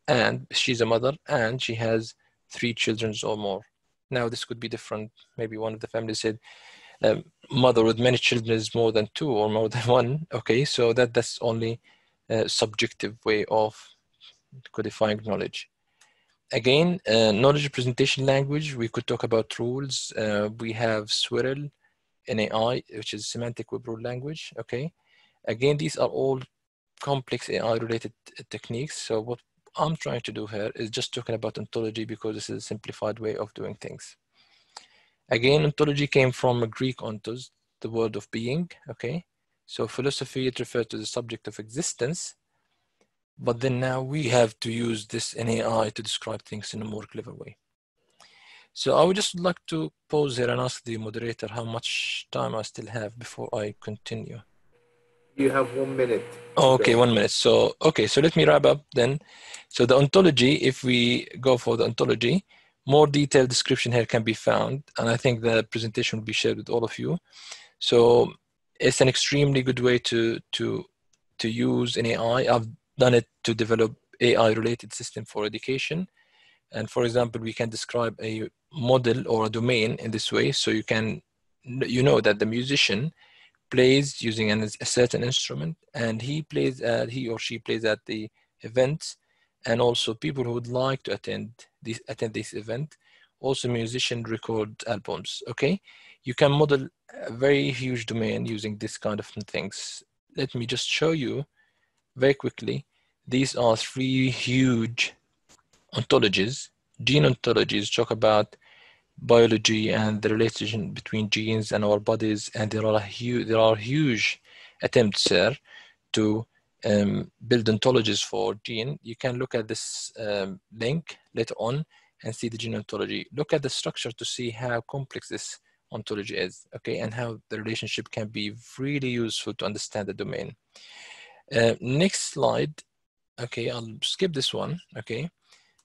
and she's a mother and she has three children or more. Now this could be different. Maybe one of the families said um, mother with many children is more than two or more than one okay? So that that's only a subjective way of codifying knowledge again uh, knowledge representation language we could talk about rules uh, we have SWRL NAI, which is semantic web rule language. Okay, again, these are all complex AI related techniques. So what I'm trying to do here is just talking about ontology because this is a simplified way of doing things. Again, ontology came from a Greek ontos, the word of being. Okay, so philosophy it refers to the subject of existence, but then now we have to use this in AI to describe things in a more clever way. So I would just like to pause here and ask the moderator how much time I still have before I continue. You have one minute. Okay, one minute. So, okay, so let me wrap up then. So the ontology, if we go for the ontology, more detailed description here can be found. And I think the presentation will be shared with all of you. So it's an extremely good way to, to, to use an AI. I've done it to develop AI related system for education. And for example, we can describe a model or a domain in this way. So you can, you know that the musician plays using an, a certain instrument and he plays at, he or she plays at the event and also people who would like to attend this, attend this event. Also musician record albums, okay? You can model a very huge domain using this kind of things. Let me just show you very quickly. These are three huge ontologies. Gene ontologies talk about biology and the relation between genes and our bodies, and there are huge there are huge attempts there to um, build ontologies for gene. You can look at this um, link later on and see the gene ontology. Look at the structure to see how complex this ontology is, okay, and how the relationship can be really useful to understand the domain. Uh, next slide, okay, I'll skip this one, okay,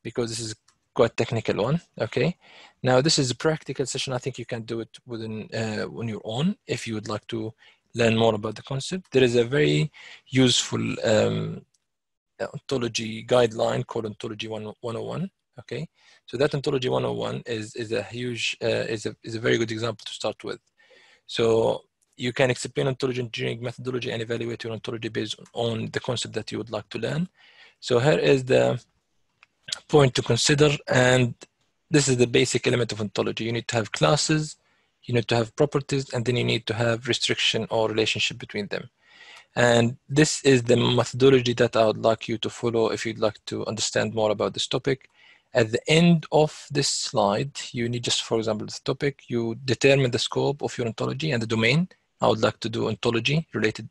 because this is quite technical one. Okay. Now this is a practical session. I think you can do it within uh, on your own if you would like to learn more about the concept. There is a very useful um, ontology guideline called Ontology 101. Okay. So that Ontology 101 is, is a huge, uh, is, a, is a very good example to start with. So you can explain ontology engineering methodology and evaluate your ontology based on the concept that you would like to learn. So here is the point to consider and this is the basic element of ontology you need to have classes you need to have properties, and then you need to have restriction or relationship between them. And this is the methodology that I would like you to follow if you'd like to understand more about this topic. At the end of this slide, you need just, for example, the topic, you determine the scope of your ontology and the domain. I would like to do ontology related,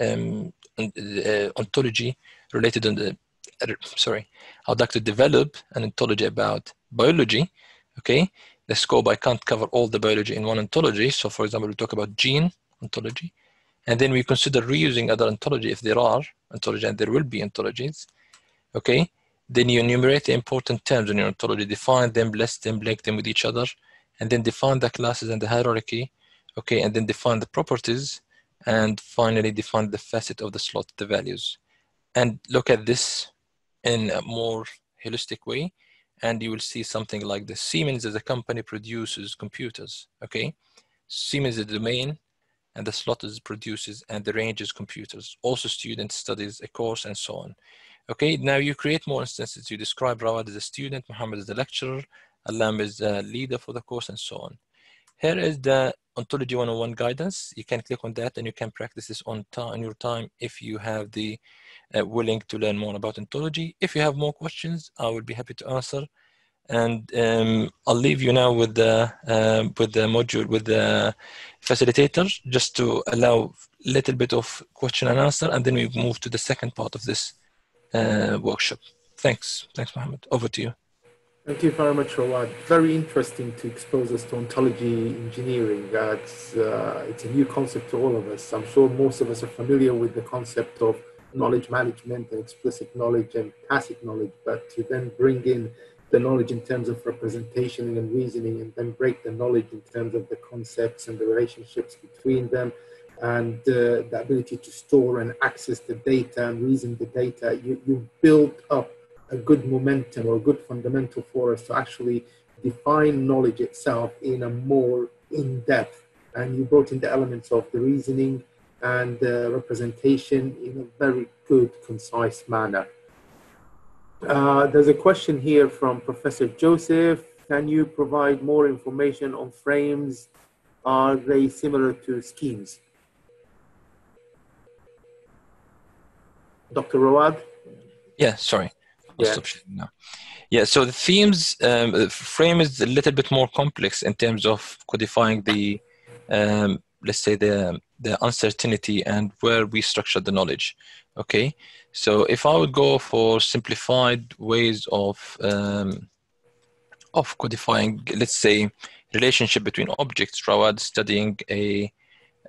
um, uh, ontology related on the, uh, sorry, I would like to develop an ontology about biology, okay? The scope, I can't cover all the biology in one ontology. So for example, we talk about gene ontology, and then we consider reusing other ontology if there are ontology, and there will be ontologies, okay? Then you enumerate the important terms in your ontology, define them, list them, link them with each other, and then define the classes and the hierarchy, okay, and then define the properties, and finally define the facet of the slot, the values. And look at this in a more holistic way, and you will see something like this. Siemens as a company produces computers, okay? Siemens is the domain, and the slot is produces, and the range is computers. Also student studies a course and so on. Okay, now you create more instances. You describe Rawad as a student, Muhammad as the lecturer, Allam is the leader for the course, and so on. Here is the Ontology 101 guidance. You can click on that and you can practice this on, on your time if you have the uh, willing to learn more about ontology. If you have more questions, I will be happy to answer. And um, I'll leave you now with the uh, with the module with the facilitator just to allow a little bit of question and answer, and then we move to the second part of this uh, workshop. Thanks. Thanks, Mohamed. Over to you. Thank you very much, Rawad. Very interesting to expose us to ontology engineering. Uh, it's, uh, it's a new concept to all of us. I'm sure most of us are familiar with the concept of knowledge management and explicit knowledge and tacit knowledge, but to then bring in the knowledge in terms of representation and reasoning, and then break the knowledge in terms of the concepts and the relationships between them, and uh, the ability to store and access the data and reason the data, you, you build up a good momentum or good fundamental for us to actually define knowledge itself in a more in-depth. And you brought in the elements of the reasoning and the representation in a very good, concise manner. Uh, there's a question here from Professor Joseph. Can you provide more information on frames? Are they similar to schemes? Dr. Rawad? Yeah, sorry. Yeah. now. Yeah, so the themes um, frame is a little bit more complex in terms of codifying the, um, let's say the the uncertainty and where we structure the knowledge. Okay, so if I would go for simplified ways of um, of codifying, let's say, relationship between objects, rather studying a,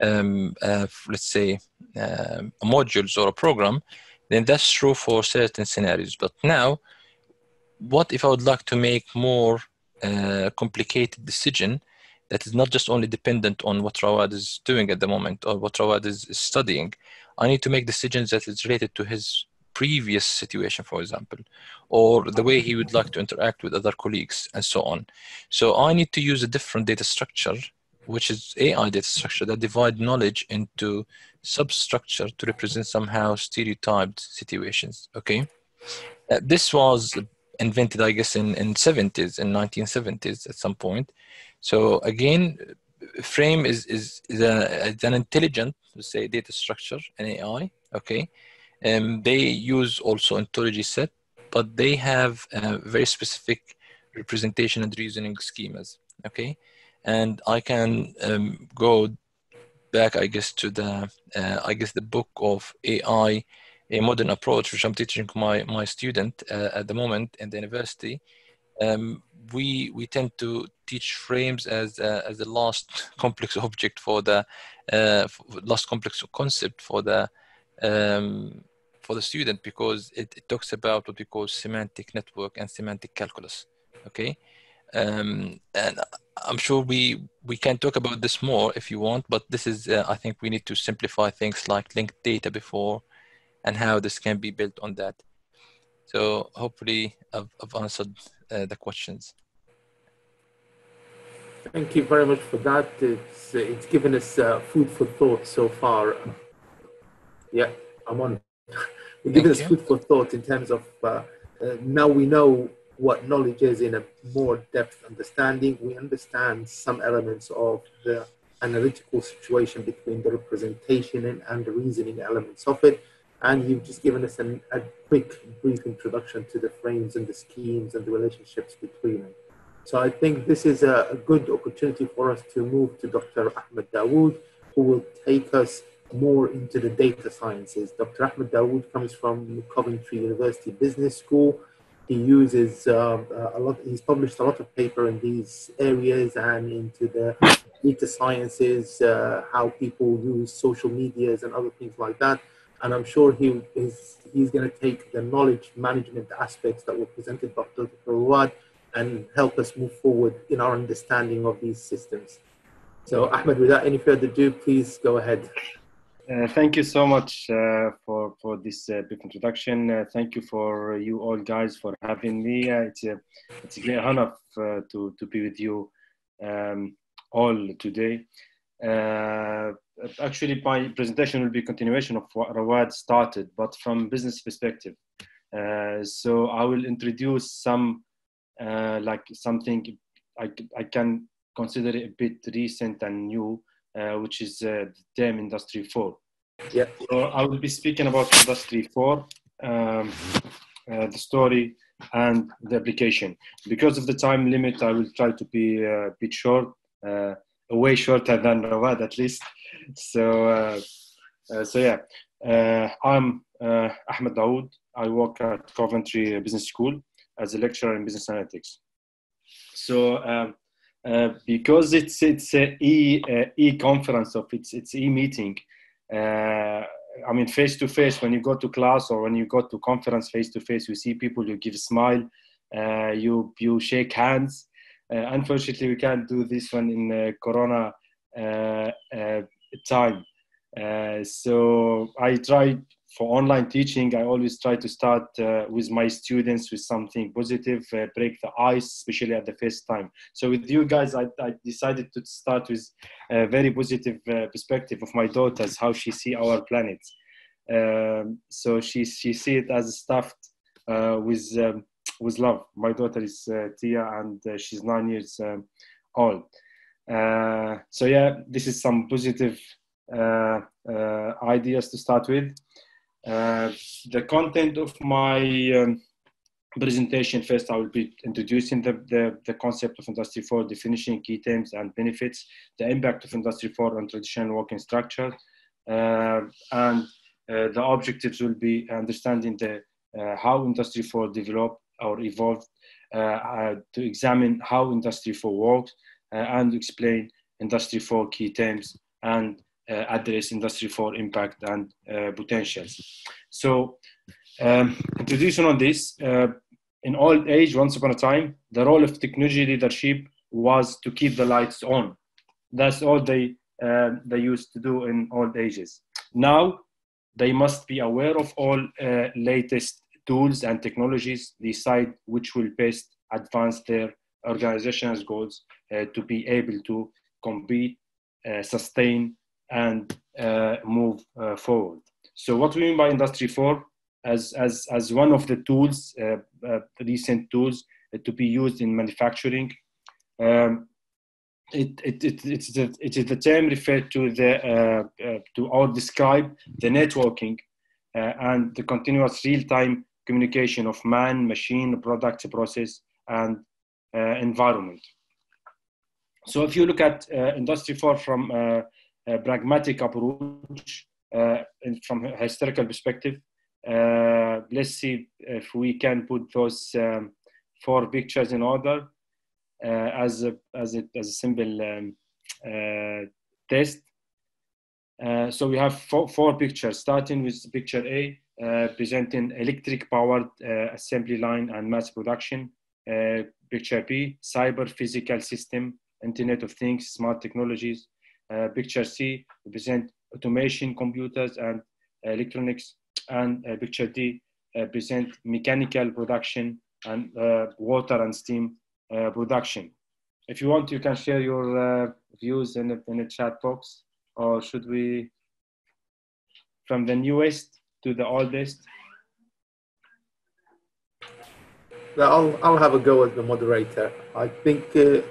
um, uh, let's say, um, modules or a program, then that's true for certain scenarios. But now, what if I would like to make more uh, complicated decision that is not just only dependent on what Rawad is doing at the moment or what Rawad is, is studying? I need to make decisions that is related to his previous situation, for example, or the way he would like to interact with other colleagues and so on. So I need to use a different data structure, which is AI data structure that divide knowledge into substructure to represent somehow stereotyped situations. Okay, uh, this was invented, I guess, in in 70s, in 1970s at some point. So again, frame is is, is, a, is an intelligent, say, data structure, an AI. Okay, um, they use also ontology set, but they have very specific representation and reasoning schemas. Okay, and I can um, go back, I guess, to the uh, I guess the book of AI, a modern approach, which I'm teaching my my student uh, at the moment in the university. Um, we we tend to teach frames as uh, as the last complex object for the uh, last complex concept for the um, for the student because it, it, talks about what we call semantic network and semantic calculus. Okay, um, and I'm sure we we can talk about this more if you want, but this is uh, I think we need to simplify things like linked data before, and how this can be built on that. So hopefully I've, I've answered uh, the questions. Thank you very much for that. It's, uh, it's given us uh, food for thought so far. Yeah, I'm on. We've given us food for thought in terms of uh, uh, now we know what knowledge is in a more depth understanding. We understand some elements of the analytical situation between the representation and, and the reasoning elements of it. And you've just given us an, a quick, brief introduction to the frames and the schemes and the relationships between them. So I think this is a, a good opportunity for us to move to Dr. Ahmad Daowd, who will take us more into the data sciences. Dr. Ahmad Daowd comes from Coventry University Business School. He uses uh, a lot, he's published a lot of paper in these areas and into the data sciences, uh, how people use social medias and other things like that. And I'm sure he is, he's going to take the knowledge management aspects that were presented by Dr. Rawad and help us move forward in our understanding of these systems. So Ahmad, without any further ado, please go ahead. Uh, thank you so much uh, for for this uh, brief introduction. Uh, thank you for you all guys for having me. Uh, it's a it's a great honor to to be with you um, all today. actually, my presentation will be a continuation of what Rawad started, but from business perspective. so I will introduce some like something I I can consider it a bit recent and new which is uh, the term Industry 4. Yeah. So I will be speaking about Industry 4, um, uh, the story, and the application. Because of the time limit, I will try to be a bit short, way shorter than Rawad at least. So, so yeah, I'm Ahmad Daowd. I work at Coventry Business School as a lecturer in business analytics. So um, uh, because it's it's a e uh, e conference of it's it's e meeting. Uh, I mean, face to face when you go to class or when you go to conference face to face, you see people, you give smile, uh, you you shake hands. unfortunately, we can't do this one in Corona time. so I tried for online teaching, I always try to start uh, with my students with something positive, uh, break the ice, especially at the first time. So with you guys, I, I decided to start with a very positive uh, perspective of my daughters, how she see our planet. Um, so she she see it as stuffed uh, with um, with love. My daughter is uh, Tia, and uh, she's nine years um, old. so yeah, this is some positive ideas to start with. Uh, the content of my um, presentation, first I will be introducing the, the, the, concept of Industry 4, definition, key terms and benefits, the impact of Industry 4 on traditional working structure, uh, and uh, the objectives will be understanding the, uh, how Industry 4 developed or evolved, uh, uh, to examine how Industry 4 works, and explain Industry 4 key terms and address Industry 4 impact and uh, potentials. So, um, introduction on this, uh, in old age, once upon a time, the role of technology leadership was to keep the lights on. That's all they, they used to do in old ages. Now, they must be aware of all uh, latest tools and technologies, decide which will best advance their organizational goals uh, to be able to compete, uh, sustain, and uh, move uh, forward. So what we mean by Industry 4 as, as, as one of the tools, uh, recent tools to be used in manufacturing. Um, it, it, it, it's the, it is the term referred to the uh, uh, to or describe the networking uh, and the continuous real-time communication of man, machine, product, process, and environment. So if you look at Industry 4 from pragmatic approach uh, from a historical perspective. Uh, let's see if we can put those um, four pictures in order uh, as a, as a, as a simple um, test. Uh, so we have four, four, pictures, starting with picture A, uh, presenting electric powered uh, assembly line and mass production. picture B, cyber physical system, Internet of Things, smart technologies. Uh, picture C represent automation, computers, and electronics. And uh, picture D uh, present mechanical production and water and steam production. If you want, you can share your views in the, in the chat box, or should we, from the newest to the oldest? I'll, I'll have a go as the moderator. I think uh,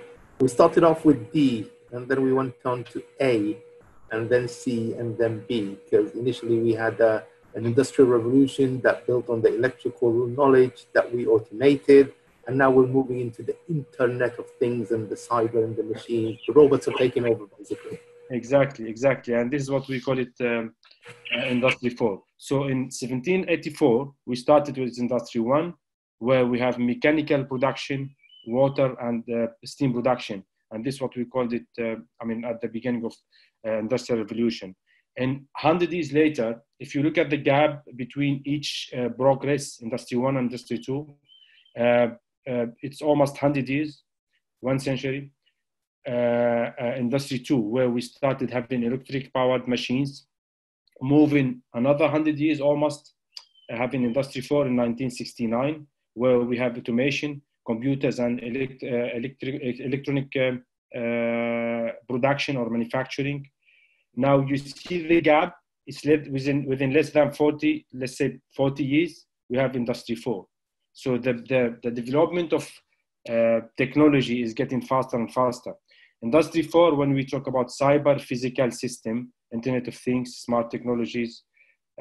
we started off with D and then we went on to A and then C and then B because initially we had uh, an industrial revolution that built on the electrical knowledge that we automated and now we're moving into the internet of things and the cyber and the machines. The robots are taking over basically. Exactly exactly and this is what we call it um, uh, industry 4 so in 1784 we started with industry 1 where we have mechanical production water and uh, steam production and this is what we called it uh, i mean at the beginning of uh, industrial revolution and 100 years later if you look at the gap between each uh, progress industry 1 and industry 2 uh, uh, it's almost 100 years, one century. Uh, industry 2, where we started having electric powered machines, moving another 100 years almost, having Industry 4 in 1969, where we have automation, computers, and elect, electric, electronic production or manufacturing. Now you see the gap it's within within less than 40 let's say 40 years we have industry 4 so the, the, the development of uh, technology is getting faster and faster. Industry 4, when we talk about cyber physical system, Internet of Things, smart technologies,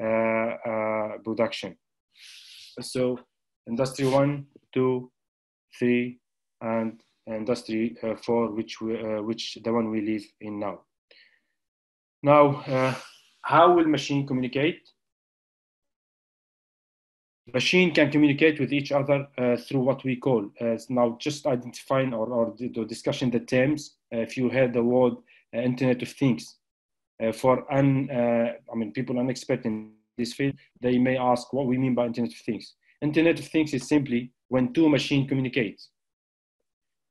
uh, uh, production. So industry 1, 2, 3, and industry uh, 4, which, we, uh, which the one we live in now. Now, uh, how will machine communicate? machine can communicate with each other uh, through what we call uh, now just identifying or, or the, discussion the terms uh, if you heard the word internet of things for un, i mean people unexpert in this field they may ask what we mean by internet of things internet of things is simply when two machines communicate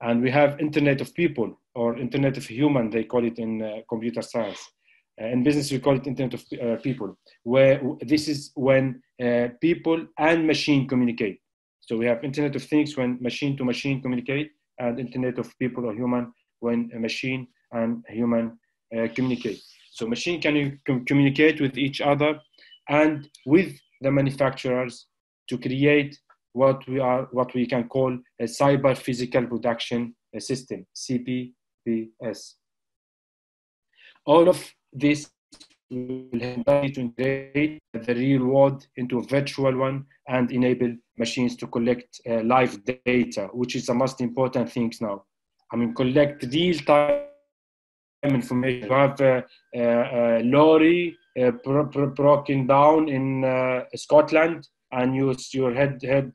and we have internet of people or internet of human they call it in computer science. Uh, in business we call it internet of uh, people where this is when uh, people and machine communicate. So we have internet of things when machine to machine communicate and internet of people or human when a machine and human uh, communicate. So machine can communicate with each other and with the manufacturers to create what we are what we can call a cyber physical production system cpps all of this will help to integrate the real world into a virtual one and enable machines to collect uh, live data, which is the most important things now. I mean, collect real-time information. You have a, a lorry uh, broken down in uh, Scotland, and you your head head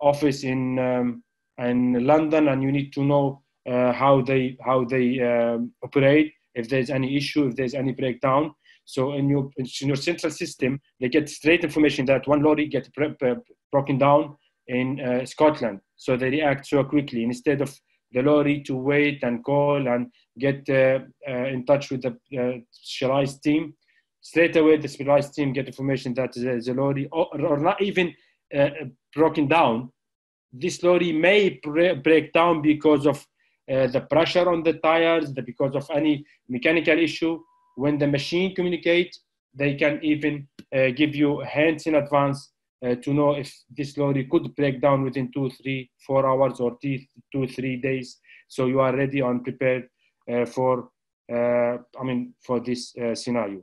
office in um, in London, and you need to know uh, how they how they um, operate if there's any issue, if there's any breakdown. So in your, in your central system, they get straight information that one lorry gets broken down in uh, Scotland. So they react so quickly instead of the lorry to wait and call and get uh, uh, in touch with the uh, specialized team. Straight away, the specialized team get information that the, lorry, or, or, not even uh, broken down. This lorry may break down because of uh, the pressure on the tires, the, because of any mechanical issue. When the machine communicate, they can even uh, give you hints in advance uh, to know if this lorry could break down within two, three, four hours or two, three days. So you are ready and prepared uh, for, uh, I mean, for this scenario.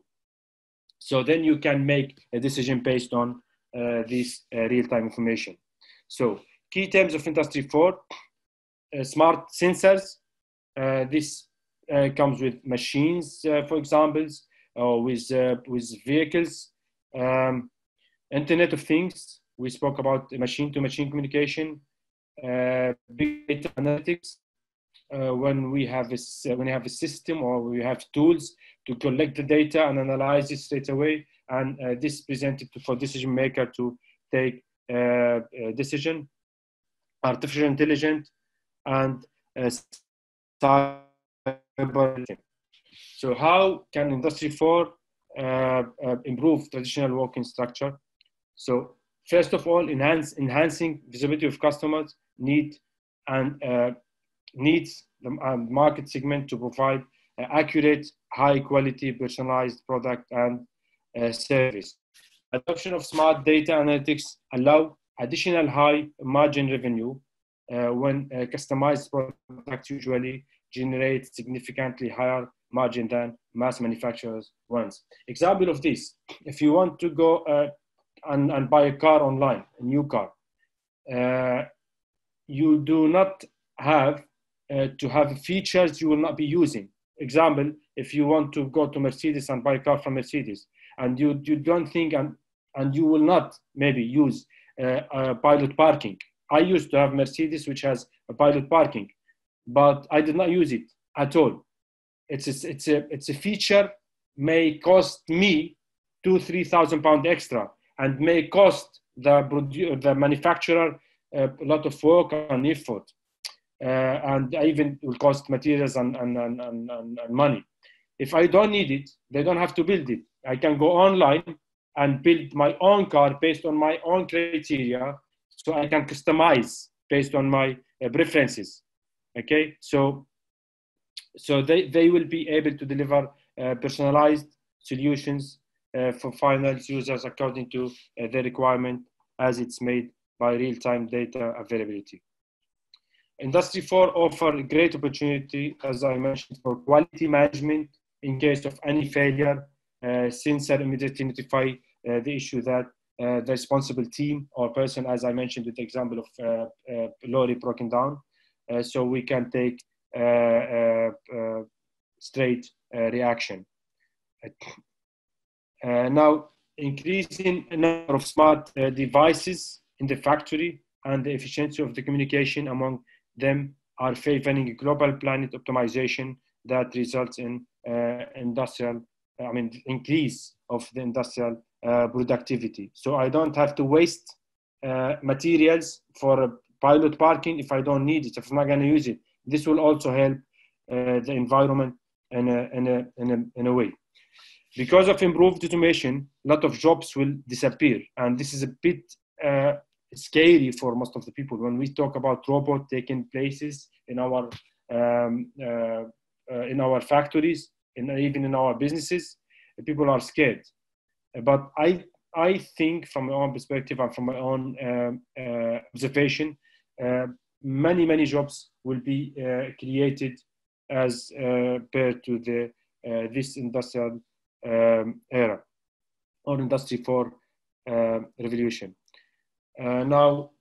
So then you can make a decision based on this real-time information. So key terms of Industry 4, uh, smart sensors. Uh, this uh, comes with machines, for examples, or with, with vehicles. Um, Internet of Things, we spoke about machine-to-machine -machine communication, big data analytics, uh, when we have a uh, when we have a system or we have tools to collect the data and analyze it straight away, and uh, this presented for decision maker to take a decision. Artificial intelligence and cyber. So how can Industry 4 uh, uh, improve traditional working structure? So first of all, enhance, enhancing visibility of customers need and uh, needs the market segment to provide accurate, high quality, personalized product and uh, service. Adoption of smart data analytics allow additional high margin revenue uh, when customized products usually generate significantly higher margin than mass manufacturers ones. Example of this, if you want to go uh, and, and buy a car online, a new car, uh, you do not have uh, to have features you will not be using. Example, if you want to go to Mercedes and buy a car from Mercedes, and you, you don't think and, and you will not maybe use uh, pilot parking. I used to have Mercedes which has a pilot parking, but I did not use it at all it's a, it's a, it's a feature may cost me two, three thousand pound extra and may cost the, the manufacturer a lot of work and effort. Uh, and even will cost materials and, and, and, and, and money. If I don't need it, they don't have to build it. I can go online and build my own car based on my own criteria so I can customize based on my uh, preferences. Okay, so so they, they will be able to deliver uh, personalized solutions uh, for final users according to uh, their requirement as it's made by real-time data availability. Industry 4 offer great opportunity, as I mentioned, for quality management in case of any failure. Uh, sensor immediately notify uh, the issue that uh, the responsible team or person, as I mentioned with the example of uh, uh, lorry broken down, uh, so we can take uh, straight reaction. now, increasing number of smart devices in the factory and the efficiency of the communication among them are favoring global planet optimization that results in uh, industrial, I mean, increase of the industrial uh, productivity. So I don't have to waste uh, materials for pilot parking if I don't need it, if I'm not going to use it. This will also help the environment in a, in, a, in, a, in a way. Because of improved automation, a lot of jobs will disappear. And this is a bit uh, scary for most of the people. When we talk about robot taking places in our, um, uh, uh, in our factories, and even in our businesses, people are scared. But I, I think from my own perspective and from my own um, uh, observation, uh, many, many jobs will be uh, created as uh, per to the this industrial um, era or industry 4 revolution. Now,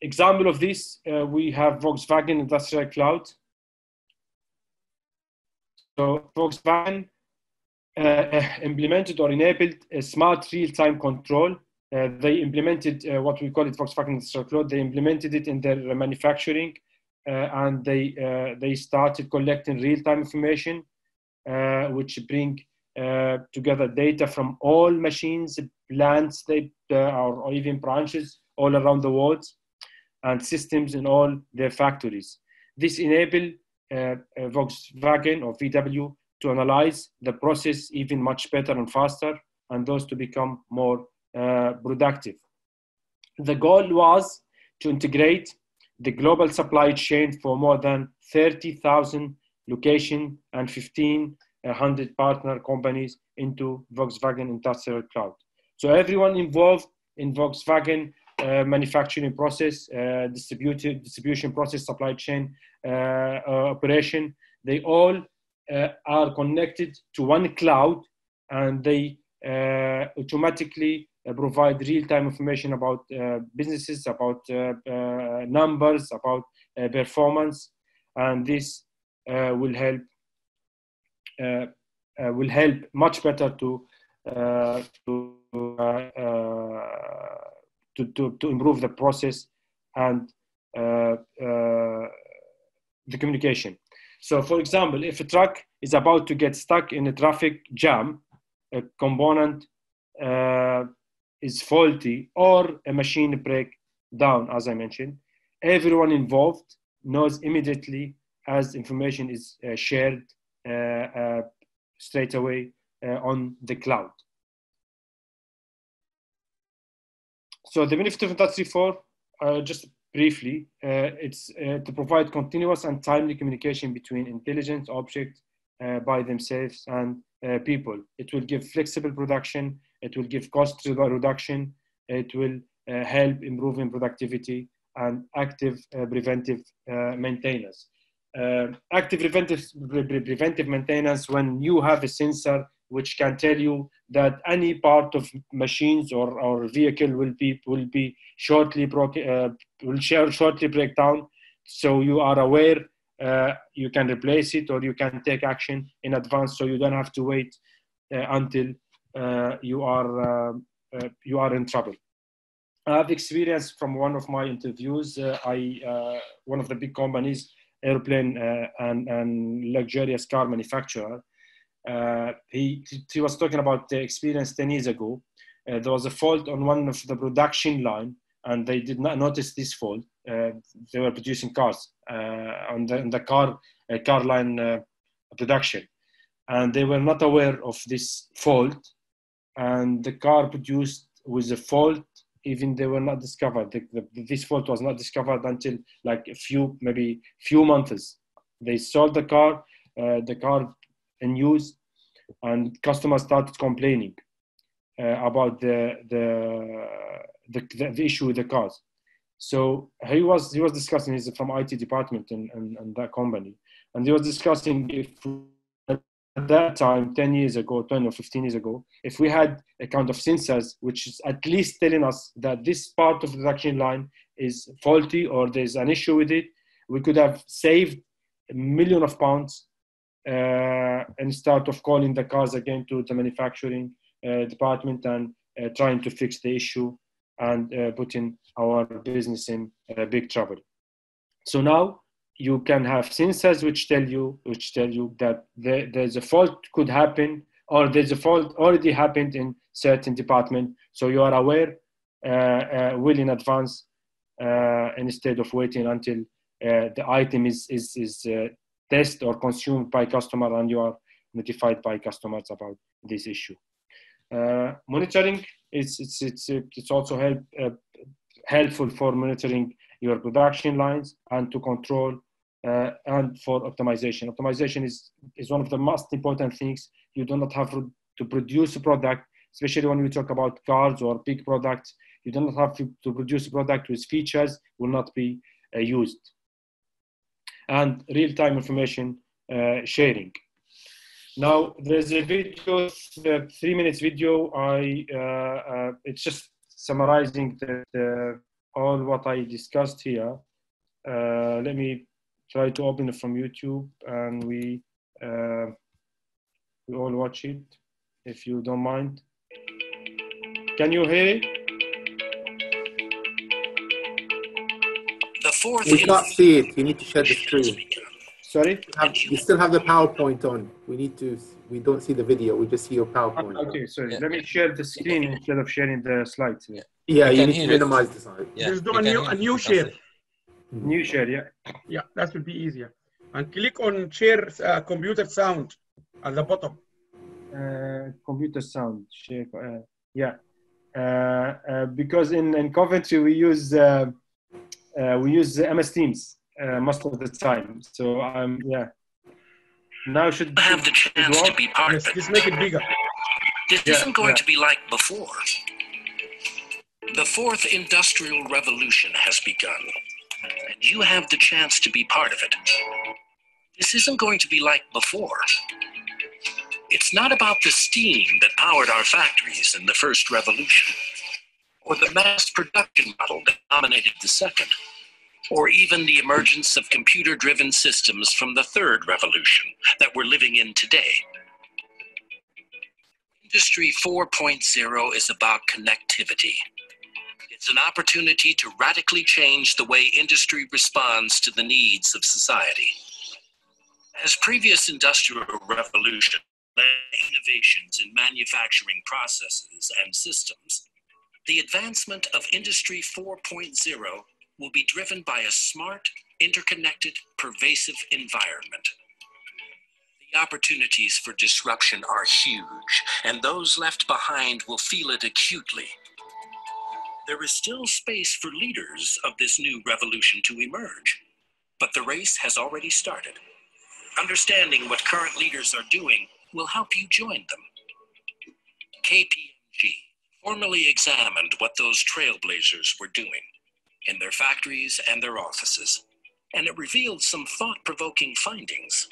example of this, we have Volkswagen Industrial Cloud. So Volkswagen uh, implemented or enabled a smart real-time control uh, they implemented uh, what we call it Volkswagen Industrial Cloud. They implemented it in their manufacturing, uh, and they they started collecting real-time information, which bring together data from all machines, plants, they or, or even branches all around the world, and systems in all their factories. This enable uh, Volkswagen or VW to analyze the process even much better and faster, and those to become more uh, productive. The goal was to integrate the global supply chain for more than 30,000 location and 1,500 partner companies into Volkswagen Industrial Cloud. So everyone involved in Volkswagen uh, manufacturing process, uh, distributed distribution process, supply chain uh, uh operation, they all uh, are connected to one cloud and they automatically uh, provide real-time information about uh, businesses, about uh, numbers, about performance, and this will help will help much better to to, to, to, to improve the process and the communication. So, for example, if a truck is about to get stuck in a traffic jam, a component uh, is faulty or a machine break down, as I mentioned, everyone involved knows immediately as information is uh, shared uh, uh, straight away uh, on the cloud. So the benefit of Industry 4, uh, just briefly, uh, it's to provide continuous and timely communication between intelligent objects by themselves and people. It will give flexible production it will give cost reduction. It will uh, help improving productivity and active uh, preventive uh, maintenance. Uh, active preventive, preventive maintenance when you have a sensor which can tell you that any part of machines or, or vehicle will be will be shortly broke, uh, will shortly break down. So you are aware uh, you can replace it or you can take action in advance. So you don't have to wait uh, until uh, you are uh, uh, you are in trouble. I have experience from one of my interviews. I one of the big companies airplane and, and luxurious car manufacturer he, he was talking about the experience 10 years ago there was a fault on one of the production line and they did not notice this fault. Uh, they were producing cars uh, on, the, on the car uh, car line uh, production, and they were not aware of this fault. And the car produced with a fault, even they were not discovered. The, the, this fault was not discovered until like a few, maybe few months. They sold the car, uh, the car in use, and customers started complaining uh, about the the the, the, issue with the cars. So he was he was discussing. He's from IT department and and, and that company, and he was discussing if at that time, 10 years ago, 10 or 15 years ago, if we had a kind of sensors, which is at least telling us that this part of the production line is faulty or there's an issue with it, we could have saved a million of pounds uh, instead of calling the cars again to the manufacturing uh, department and uh, trying to fix the issue and putting our business in big trouble. So now you can have sensors which tell you which tell you that there, there's a fault could happen or there's a fault already happened in certain department. So you are aware uh, uh, well in advance uh, instead of waiting until the item is is is tested or consumed by customer and you are notified by customers about this issue. Uh, monitoring is it's it's it's also help uh, helpful for monitoring your production lines and to control uh, and for optimization. Optimization is is one of the most important things. You do not have to produce a product, especially when we talk about cars or big products. You do not have to, to produce a product whose features will not be uh, used. And real-time information uh, sharing. Now there's a video, the three minutes video. I uh, uh, it's just summarizing all what I discussed here. Uh, let me try to open it from YouTube and we uh, we all watch it if you don't mind. Can you hear it? Fourth we can't see it. You need to share the screen. Sorry? Have, you still have the PowerPoint on. We need to, we don't see the video. We just see your PowerPoint. Okay, sorry. Yeah. Let me share the screen instead of sharing the slides. Yeah, yeah you, need to minimize it. the slide. Yeah, just do a new, a new share. New share, yeah. Yeah, that would be easier. And click on share uh, computer sound at the bottom. Uh, computer sound, share, uh, yeah. Uh, uh, because in, in Coventry we use uh, we use MS Teams uh, most of the time. So I'm um, yeah. Now should I have the chance to be part yes, of it. Just make it bigger. This yeah, isn't going yeah. to be like before. The fourth industrial revolution has begun, and you have the chance to be part of it. This isn't going to be like before. It's not about the steam that powered our factories in the first revolution, or the mass production model that dominated the second or even the emergence of computer driven systems from the third revolution that we're living in today. Industry 4.0 is about connectivity. It's an opportunity to radically change the way industry responds to the needs of society. As previous industrial revolution led innovations in manufacturing processes and systems, the advancement of Industry 4.0 will be driven by a smart, interconnected, pervasive environment. The opportunities for disruption are huge, and those left behind will feel it acutely. There is still space for leaders of this new revolution to emerge, but the race has already started. Understanding what current leaders are doing will help you join them. KPMG formally examined what those trailblazers were doing in their factories and their offices, and it revealed some thought provoking findings.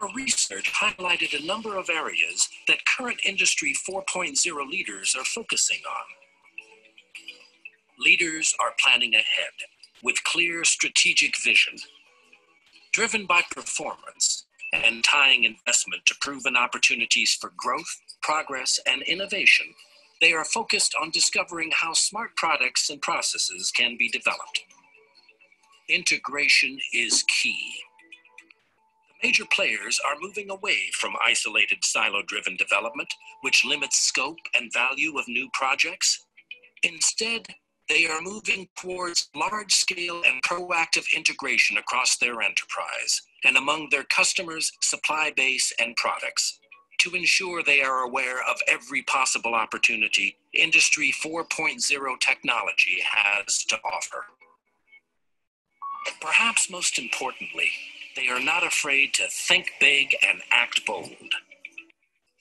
Our research highlighted a number of areas that current Industry 4.0 leaders are focusing on. Leaders are planning ahead with clear strategic vision, driven by performance and tying investment to proven opportunities for growth, progress, and innovation. They are focused on discovering how smart products and processes can be developed. Integration is key The Major players are moving away from isolated silo driven development, which limits scope and value of new projects. Instead, they are moving towards large scale and proactive integration across their enterprise and among their customers' supply base and products to ensure they are aware of every possible opportunity Industry 4.0 technology has to offer. Perhaps most importantly, they are not afraid to think big and act bold.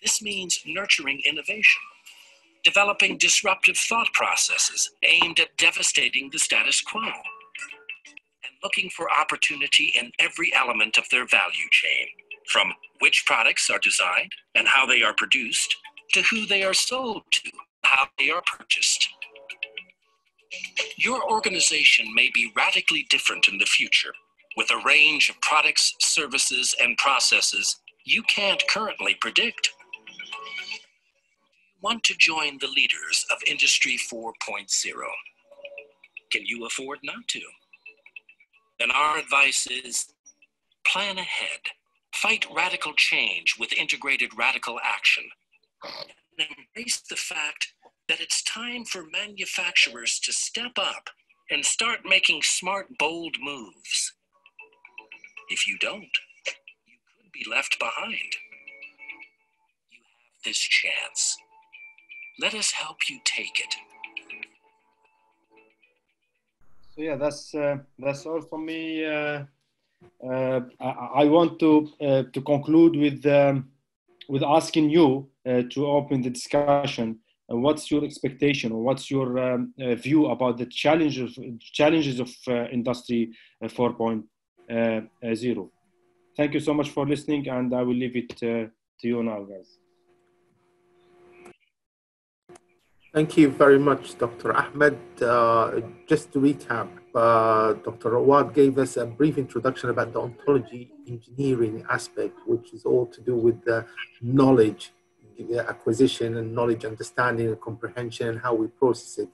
This means nurturing innovation, developing disruptive thought processes aimed at devastating the status quo, and looking for opportunity in every element of their value chain, from which products are designed and how they are produced, to who they are sold to, how they are purchased. Your organization may be radically different in the future with a range of products, services, and processes you can't currently predict. Want to join the leaders of Industry 4.0? Can you afford not to? Then our advice is plan ahead, fight radical change with integrated radical action, and embrace the fact that it's time for manufacturers to step up and start making smart, bold moves. If you don't, you could be left behind. You have this chance. Let us help you take it. So yeah, that's uh, that's all for me. Uh, I, I, want to uh, to conclude with um, with asking you uh, to open the discussion. Uh, what's your expectation, or what's your um, view about the challenges challenges of Industry 4.0? Uh, uh, zero. Thank you so much for listening, and I will leave it uh, to you now, guys. Thank you very much, Dr. Ahmad. Uh, just to recap, uh, Dr. Rawad gave us a brief introduction about the ontology engineering aspect, which is all to do with the knowledge acquisition and knowledge understanding and comprehension and how we process it.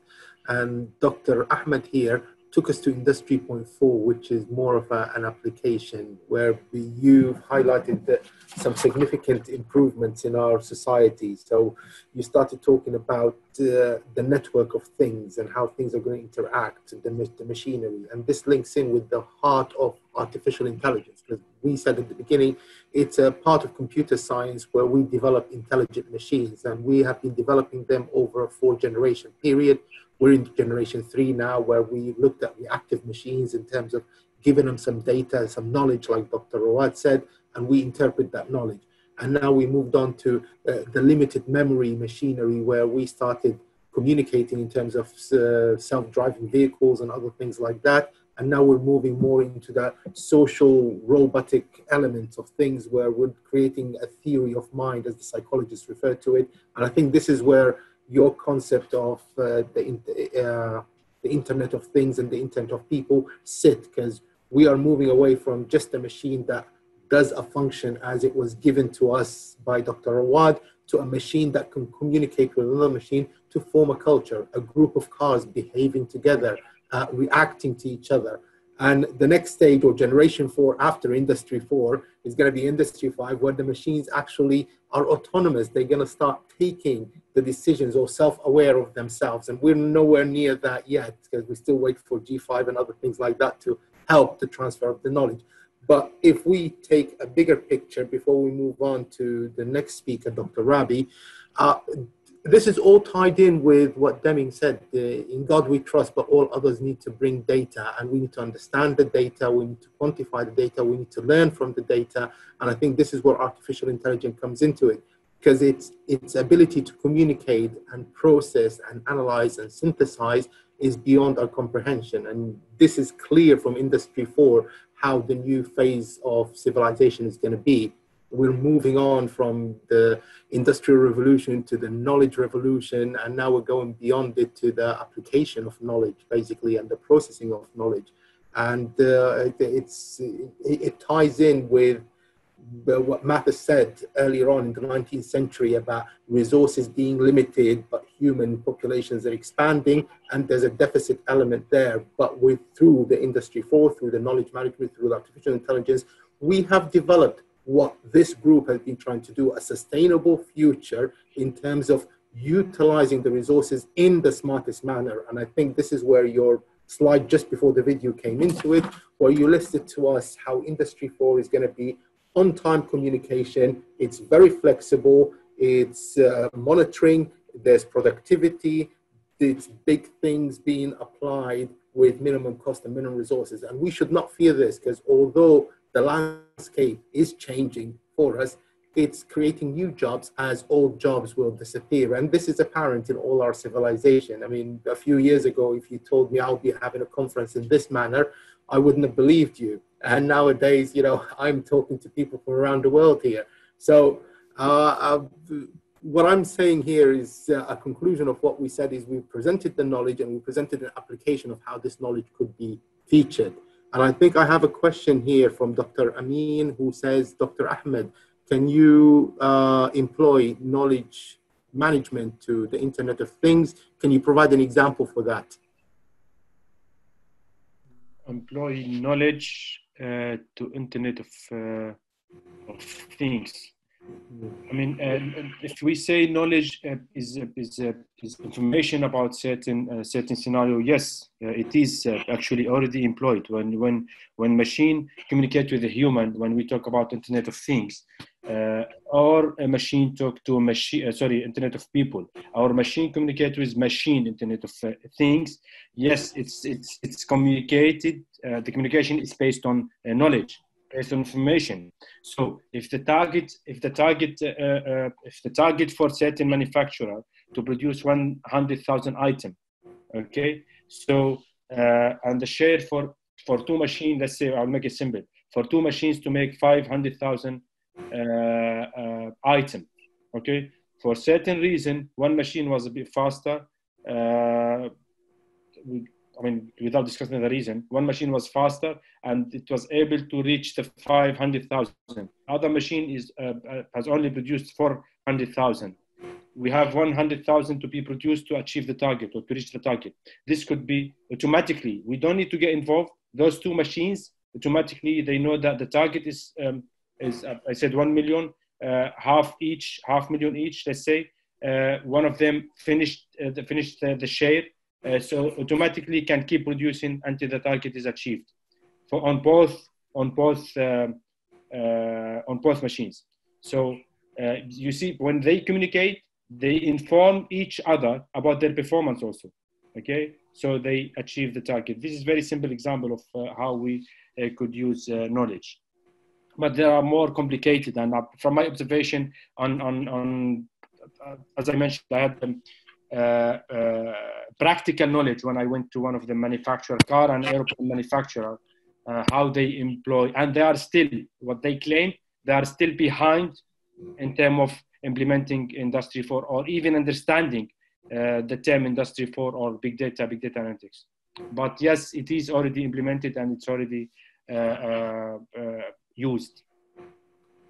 And Dr. Ahmad here took us to Industry 4.0, which is more of a, an application where we, you've highlighted the, some significant improvements in our society. So you started talking about uh, the network of things and how things are going to interact, the, the machinery. And this links in with the heart of artificial intelligence, because we said at the beginning, it's a part of computer science where we develop intelligent machines, and we have been developing them over a four generation period we're in generation three now, where we looked at reactive machines in terms of giving them some data, some knowledge, like Dr. Rawad said, and we interpret that knowledge. And now we moved on to uh, the limited memory machinery, where we started communicating in terms of uh, self-driving vehicles and other things like that. And now we're moving more into that social robotic element of things where we're creating a theory of mind, as the psychologists refer to it. And I think this is where your concept of uh, the, uh, the Internet of Things and the Internet of People sit because we are moving away from just a machine that does a function as it was given to us by Dr. Rawad to a machine that can communicate with another machine to form a culture, a group of cars behaving together, uh, reacting to each other. And the next stage or generation four after industry four is going to be industry five, where the machines actually are autonomous. They're going to start taking the decisions or self-aware of themselves. And we're nowhere near that yet because we still wait for G5 and other things like that to help the transfer of the knowledge. But if we take a bigger picture before we move on to the next speaker, Dr. Rabie, uh, this is all tied in with what Deming said. in God we trust, but all others need to bring data, and we need to understand the data. We need to quantify the data. We need to learn from the data, and I think this is where artificial intelligence comes into it. because its its ability to communicate and process and analyze and synthesize is beyond our comprehension. And this is clear from Industry 4 how the new phase of civilization is going to be. We're moving on from the industrial revolution to the knowledge revolution, and now we're going beyond it to the application of knowledge, basically, and the processing of knowledge. And uh, it's, it, it ties in with what Malthus said earlier on in the 19th century about resources being limited, but human populations are expanding, and there's a deficit element there. But with through the industry four, through the knowledge management, through artificial intelligence, we have developed what this group has been trying to do: a sustainable future in terms of utilizing the resources in the smartest manner. And I think this is where your slide just before the video came into it, where you listed to us how Industry 4 is going to be on-time communication. It's very flexible. It's uh, monitoring. There's productivity. It's big things being applied with minimum cost and minimum resources. And we should not fear this because although the landscape is changing for us, it's creating new jobs as old jobs will disappear. And this is apparent in all our civilization. I mean, a few years ago, if you told me I'll be having a conference in this manner, I wouldn't have believed you. And nowadays, you know, I'm talking to people from around the world here. So uh, uh, what I'm saying here is uh, a conclusion of what we said is we presented the knowledge and we presented an application of how this knowledge could be featured. And I think I have a question here from Dr. Amin who says, Dr. Ahmad, can you uh, employ knowledge management to the Internet of Things? Can you provide an example for that? Employ knowledge uh, to Internet of, uh, of Things. I mean, uh, if we say knowledge uh, is, is, uh, is information about certain uh, certain scenario, yes, it is actually already employed. When when when machine communicate with a human, when we talk about Internet of Things, or a machine talk to a machine, sorry, Internet of People, our machine communicate with machine Internet of Things. Yes, it's it's it's communicated. the communication is based on knowledge based on information. So if the target, if the target, uh, uh, if the target for certain manufacturer to produce 100,000 item, okay. So uh, and the share for for two machines, let's say I'll make it simple, for two machines to make 500,000 uh, uh, item, okay. For certain reason, one machine was a bit faster. Uh, I mean, without discussing the reason, one machine was faster and it was able to reach the 500,000. Other machine is uh, uh has only produced 400,000. We have 100,000 to be produced to achieve the target or to reach the target. This could be automatically. We don't need to get involved. Those two machines automatically they know that the target is um, is uh, I said one million, uh, half each, half million each. Let's say uh, one of them finished uh, the, finished the share uh, so automatically can keep producing until the target is achieved for on both on both uh, uh, on both machines. So uh, you see, when they communicate, they inform each other about their performance also. Okay, so they achieve the target. This is very simple example of uh, how we uh, could use knowledge. But there are more complicated, and from my observation on on on as I mentioned, I had them uh, practical knowledge when I went to one of the manufacturer, car and airplane manufacturer, uh, how they employ, and they are still what they claim they are still behind in terms of implementing Industry 4 or even understanding uh, the term Industry 4 or big data, big data analytics. But yes, it is already implemented and it's already uh, uh, used.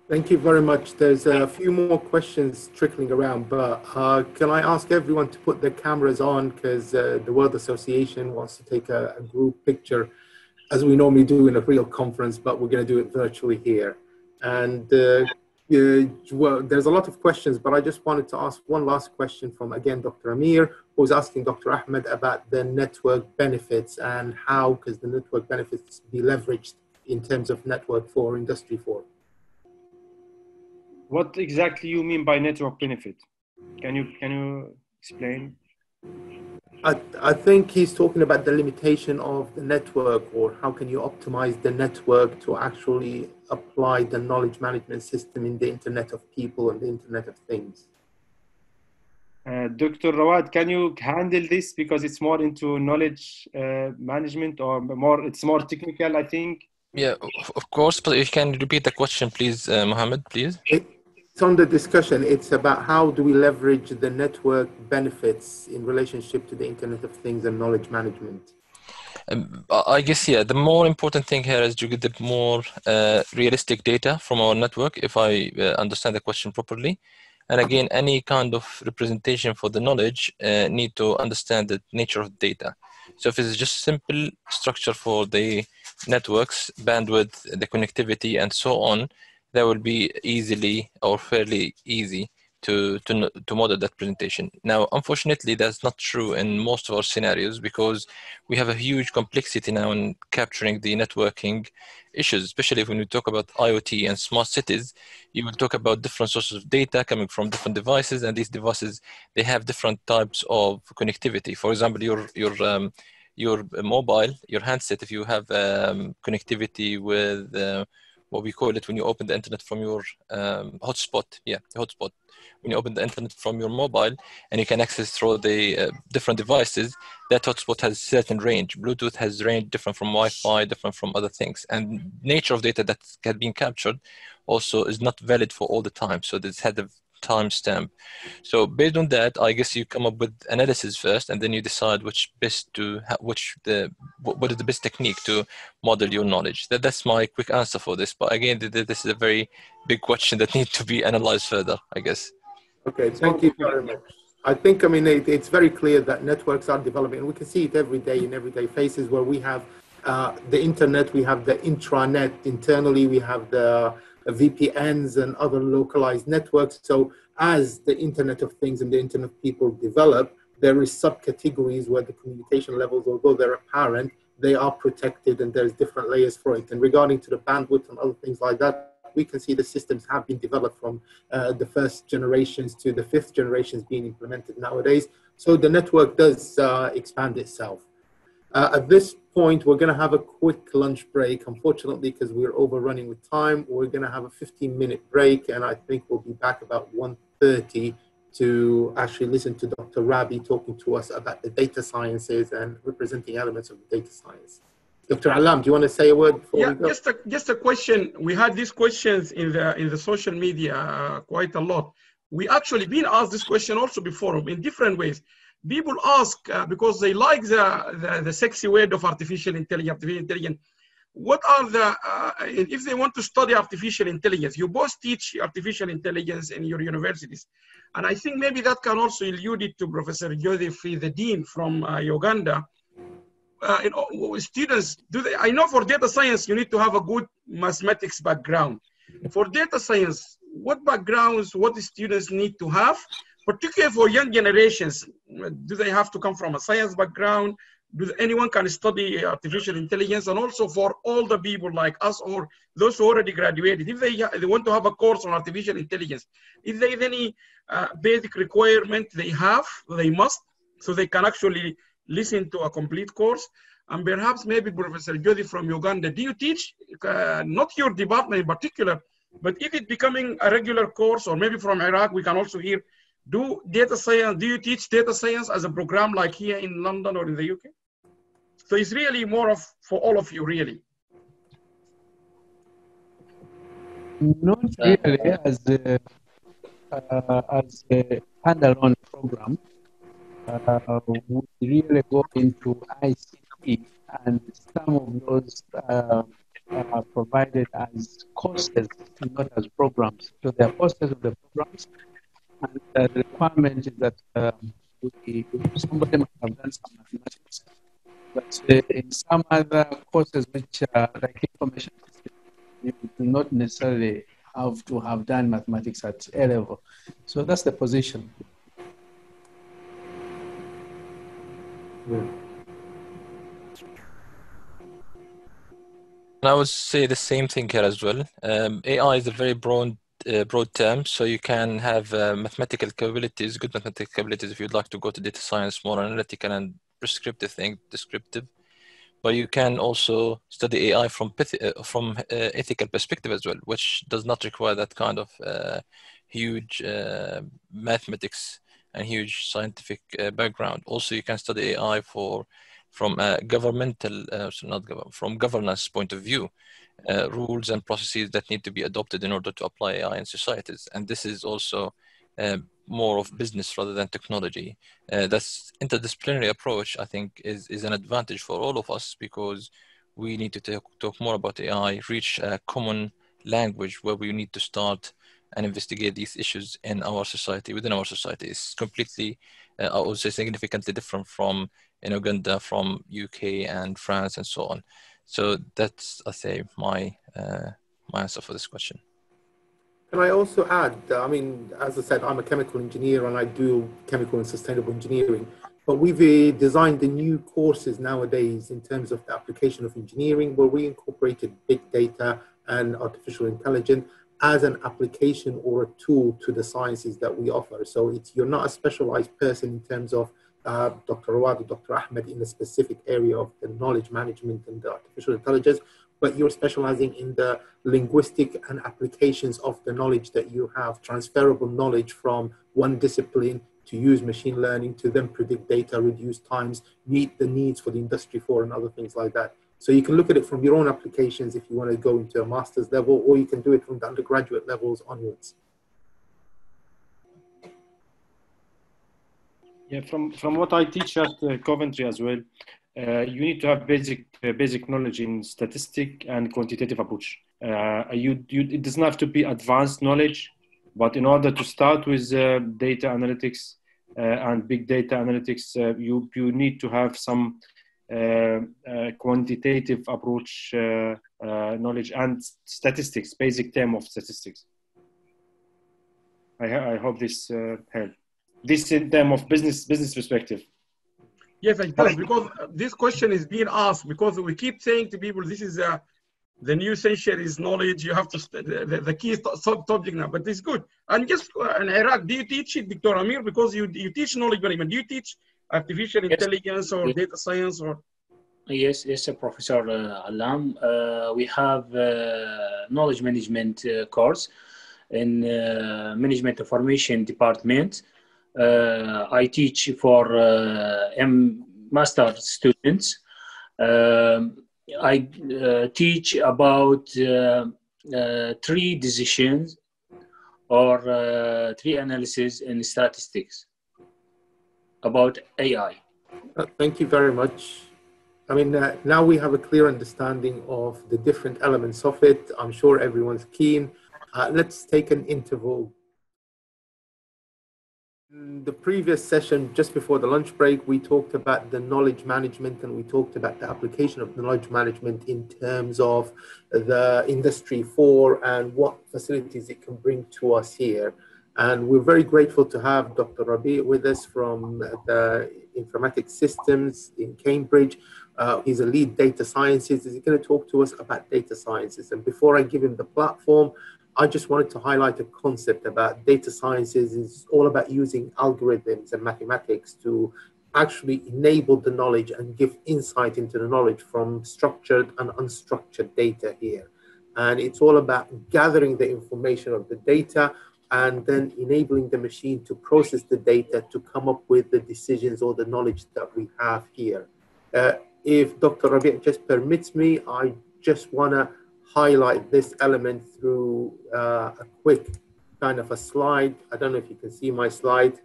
Thank you very much. There's a few more questions trickling around, but uh, can I ask everyone to put their cameras on because uh, the World Association wants to take a, a, group picture as we normally do in a real conference, but we're going to do it virtually here. And uh, well, there's a lot of questions, but I just wanted to ask one last question from, again, Dr. Amir, who's asking Dr. Ahmad about the network benefits and how, because the network benefits be leveraged in terms of network for Industry 4. What exactly you mean by network benefit? Can you can you explain? I, I think he's talking about the limitation of the network or how can you optimize the network to actually apply the knowledge management system in the Internet of People and the Internet of Things. Uh, Dr. Rawad, can you handle this because it's more into knowledge uh, management or more, it's more technical, I think. Yeah, of course, but if you can repeat the question, please, uh, Mohamed, please. It, it's on the discussion. It's about how do we leverage the network benefits in relationship to the Internet of Things and knowledge management. Um, I guess yeah. The more important thing here is to get the more uh, realistic data from our network, if I uh, understand the question properly. And again, any kind of representation for the knowledge uh, need to understand the nature of data. So if it's just simple structure for the networks, bandwidth, the connectivity, and so on, that will be easily or fairly easy to, to, to model that presentation. Now, unfortunately, that's not true in most of our scenarios because we have a huge complexity now in capturing the networking issues, especially when we talk about IoT and smart cities, you will talk about different sources of data coming from different devices, and these devices, they have different types of connectivity. For example, your, your, um, your mobile, your handset, if you have um, connectivity with uh, what we call it when you open the internet from your um, hotspot. Yeah, hotspot. When you open the internet from your mobile and you can access through the uh, different devices, that hotspot has certain range. Bluetooth has range different from Wi-Fi, different from other things. And nature of data that has been captured also is not valid for all the time. So this had a timestamp. So based on that, I guess you come up with analysis first, and then you decide which best to which the what is the best technique to model your knowledge. That that's my quick answer for this. But again, this is a very big question that needs to be analyzed further. I guess. Okay, thank you very much. I think I mean it, it's very clear that networks are developing. And we can see it every day in everyday faces where we have uh, the internet, we have the intranet internally, we have the VPNs and other localized networks. So as the Internet of Things and the Internet of People develop, there is subcategories where the communication levels, although they're apparent, they are protected and there's different layers for it. And regarding to the bandwidth and other things like that, we can see the systems have been developed from uh, the first generations to the fifth generations being implemented nowadays. So the network does uh, expand itself. Uh, at this point, we're going to have a quick lunch break. Unfortunately, because we're overrunning with time, we're going to have a 15 minute break, and I think we'll be back about 1.30 to actually listen to Dr. Rabie talking to us about the data sciences and representing elements of the data science. Dr. Allam, do you want to say a word before yeah, we go? Just a, just a question. We had these questions in the in the social media uh, quite a lot. We actually been asked this question also before in different ways people ask uh, because they like the, the, the, sexy word of artificial intelligence, artificial intelligence. What are the, uh, if they want to study artificial intelligence, you both teach artificial intelligence in your universities. And I think maybe that can also allude it to Professor Joseph, the dean from uh, Uganda. Uh, you know, students, do they, I know for data science, you need to have a good mathematics background. For data science, what backgrounds, what the students need to have particularly for young generations, do they have to come from a science background? Do anyone can study artificial intelligence? And also for all the people like us or those who already graduated, if they, they want to have a course on artificial intelligence, is there any uh, basic requirement they have, they must, so they can actually listen to a complete course? And perhaps maybe Professor Jody from Uganda, do you teach, uh, not your department in particular, but if it's becoming a regular course, or maybe from Iraq, we can also hear do data science, do you teach data science as a program like here in London or in the UK? So it's really more of for all of you, really. Not really as a, uh, as a standalone program. Uh, we really go into ICT and some of those uh, are provided as courses, not as programs. So they are courses of the programs and uh, the requirement is that somebody must have done some mathematics. But uh, in some other courses, which are like information you do not necessarily have to have done mathematics at A level. So that's the position. Yeah. I would say the same thing here as well. Um, AI is a very broad uh, broad terms. So you can have uh, mathematical capabilities, good mathematical capabilities if you'd like to go to data science, more analytical and prescriptive thing, descriptive. But you can also study AI from uh, from uh, ethical perspective as well, which does not require that kind of uh, huge uh, mathematics and huge scientific background. Also, you can study AI for from a governmental, so not government, from governance point of view uh, rules and processes that need to be adopted in order to apply AI in societies. And this is also uh, more of business rather than technology. Uh, interdisciplinary approach, I think, is, is an advantage for all of us because we need to talk, talk more about AI, reach a common language where we need to start and investigate these issues in our society, within our society. It's completely, uh, I would say, significantly different from in Uganda, from UK and France and so on. So that's, I say, my uh, my answer for this question. Can I also add? I mean, as I said, I'm a chemical engineer and I do chemical and sustainable engineering. But we've uh, designed the new courses nowadays in terms of the application of engineering, where we incorporated big data and artificial intelligence as an application or a tool to the sciences that we offer. So it's you're not a specialized person in terms of Dr. Rawad Dr. Ahmad in a specific area of the knowledge management and the artificial intelligence, but you're specializing in the linguistic and applications of the knowledge that you have, transferable knowledge from one discipline to use machine learning to then predict data, reduce times, meet the needs for the industry for and other things like that. So you can look at it from your own applications if you want to go into a master's level, or you can do it from the undergraduate levels onwards. Yeah, from from what I teach at uh, Coventry as well, uh, you need to have basic uh, basic knowledge in statistic and quantitative approach. Uh, you, you it doesn't have to be advanced knowledge, but in order to start with uh, data analytics uh, and big data analytics, you you need to have some quantitative approach knowledge and statistics, basic term of statistics. I, I hope this helped this in terms of business business perspective? Yes, it does because this question is being asked because we keep saying to people this is a the new century is knowledge. You have to the, the, the key subject now, but it's good. And just uh, in Iraq, do you teach it, Dr. Amir? Because you you teach knowledge management. Do you teach artificial yes. intelligence or yes. data science or? Yes, yes, Professor uh, Allam. Uh, we have uh, knowledge management uh, course in uh, management information department. Uh, I teach for uh, M master students. Um, I uh, teach about three decisions or three analysis in statistics about AI. Thank you very much. I mean, uh, now we have a clear understanding of the different elements of it. I'm sure everyone's keen. Uh, let's take an interval in the previous session, just before the lunch break, we talked about the knowledge management and we talked about the application of knowledge management in terms of the industry four and what facilities it can bring to us here. And we're very grateful to have Dr. Rabie with us from the informatics systems in Cambridge. Uh, he's a lead data scientist. He's going to talk to us about data sciences. And before I give him the platform, I just wanted to highlight a concept about data sciences is all about using algorithms and mathematics to actually enable the knowledge and give insight into the knowledge from structured and unstructured data here. And it's all about gathering the information of the data and then enabling the machine to process the data to come up with the decisions or the knowledge that we have here. Uh, if Dr. Rabie just permits me, I just want to highlight this element through uh, a quick kind of a slide. I don't know if you can see my slide.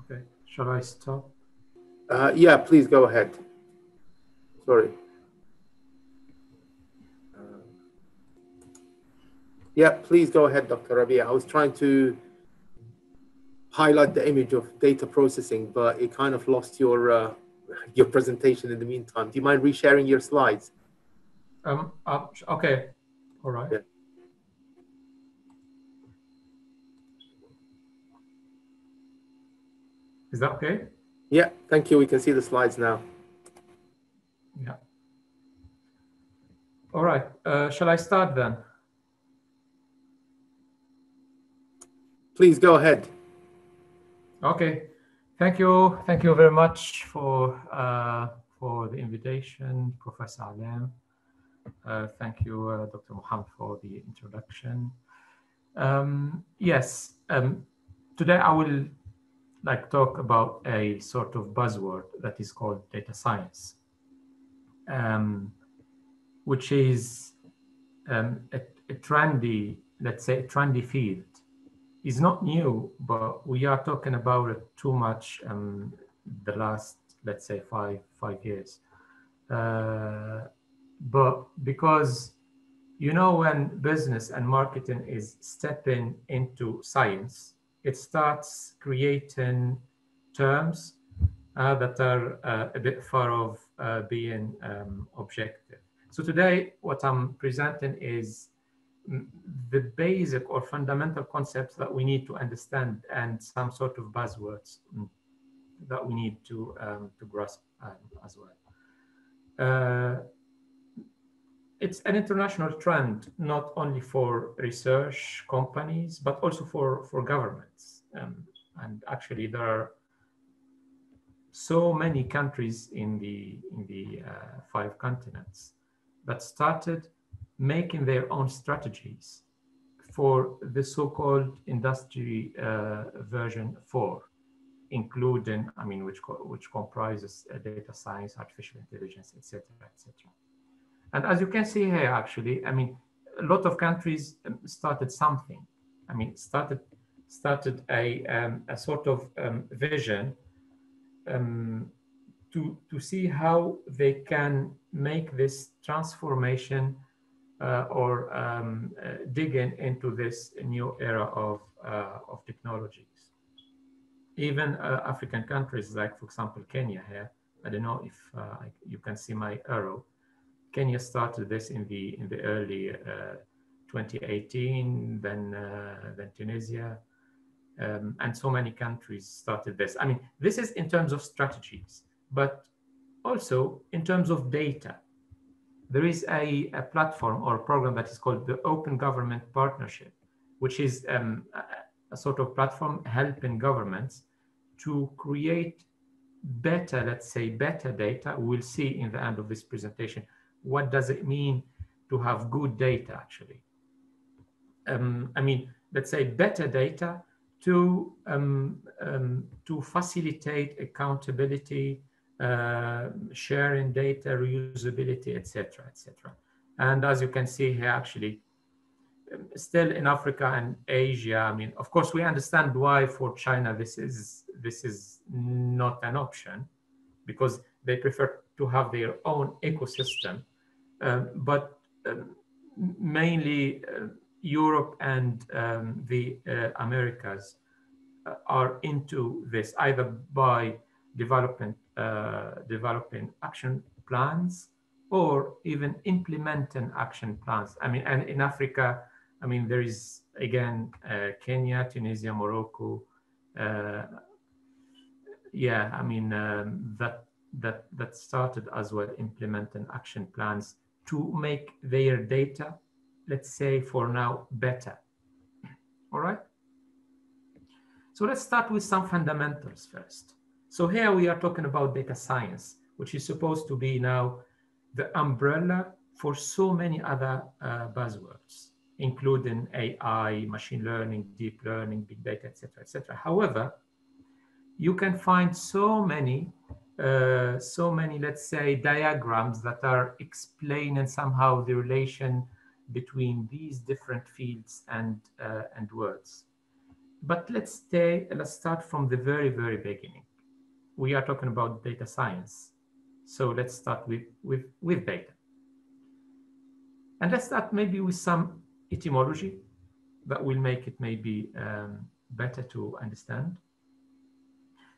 Okay, shall I stop? Uh, yeah, please go ahead. Sorry. Uh, yeah, please go ahead, Dr. Rabia. I was trying to highlight the image of data processing, but it kind of lost your uh, your presentation in the meantime. Do you mind resharing your slides? Um, uh, okay, all right. Yeah. Is that okay? Yeah, thank you. We can see the slides now. Yeah. All right. Uh, shall I start then? Please go ahead. Okay. Thank you. Thank you very much for uh, for the invitation, Professor Allam. Uh, thank you, uh, Dr. Mohamed, for the introduction. Um, yes, um, today I will like talk about a sort of buzzword that is called data science, um, which is um, a, a trendy, let's say, a trendy field. Is not new, but we are talking about it too much um, the last, let's say, five five years. Uh, but because you know when business and marketing is stepping into science it starts creating terms uh, that are uh, a bit far of uh, being um, objective. So today what i'm presenting is the basic or fundamental concepts that we need to understand and some sort of buzzwords mm, that we need to um, to grasp um, as well. Uh, it's an international trend, not only for research companies, but also for, for governments. Um, and actually, there are so many countries in the, in the uh, five continents that started making their own strategies for the so-called industry uh, version 4, including, I mean, which, co which comprises uh, data science, artificial intelligence, etc., etc. And as you can see here, actually, I mean, a lot of countries um, started something. I mean, started started a, um, a sort of um, vision um, to, to see how they can make this transformation uh, or um, uh, dig in into this new era of, uh, of technologies. Even uh, African countries, like for example, Kenya here, I don't know if uh, you can see my arrow, Kenya started this in the in the early uh, 2018, then uh, then Tunisia, um, and so many countries started this. I mean, this is in terms of strategies, but also in terms of data. There is a, a platform or a program that is called the Open Government Partnership, which is um, a, a sort of platform helping governments to create better, let's say, better data. We'll see in the end of this presentation what does it mean to have good data actually? Um, I mean, let's say better data to, um, um, to facilitate accountability, uh, sharing data, reusability, etc., etc. And as you can see here, actually, um, still in Africa and Asia, I mean, of course, we understand why for China this is this is not an option, because they prefer to have their own ecosystem but um, mainly uh, Europe and um, the uh, Americas uh, are into this either by developing developing action plans or even implementing action plans. I mean, and in Africa, I mean, there is again uh, Kenya, Tunisia, Morocco. Uh, yeah, I mean um, that that that started as well implementing action plans to make their data, let's say for now, better. All right? So let's start with some fundamentals first. So here we are talking about data science, which is supposed to be now the umbrella for so many other uh, buzzwords, including AI, machine learning, deep learning, big data, etc., etc. However, you can find so many uh, so many, let's say, diagrams that are explaining somehow the relation between these different fields and, uh, and words. But let's stay, let's start from the very, very beginning. We are talking about data science. So let's start with, with, with data. And let's start maybe with some etymology that will make it maybe um, better to understand.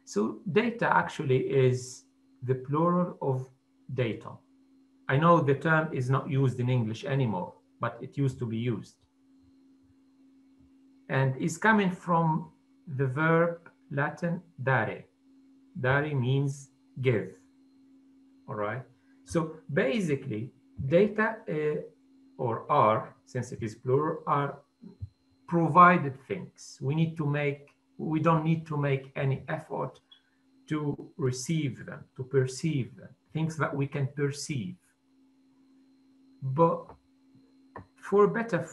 So data actually is the plural of data. I know the term is not used in English anymore, but it used to be used. And is coming from the verb Latin dare. Dare means give, all right? So basically, data uh, or are, since it is plural, are provided things. We need to make, we don't need to make any effort to receive them, to perceive them, things that we can perceive. But for better,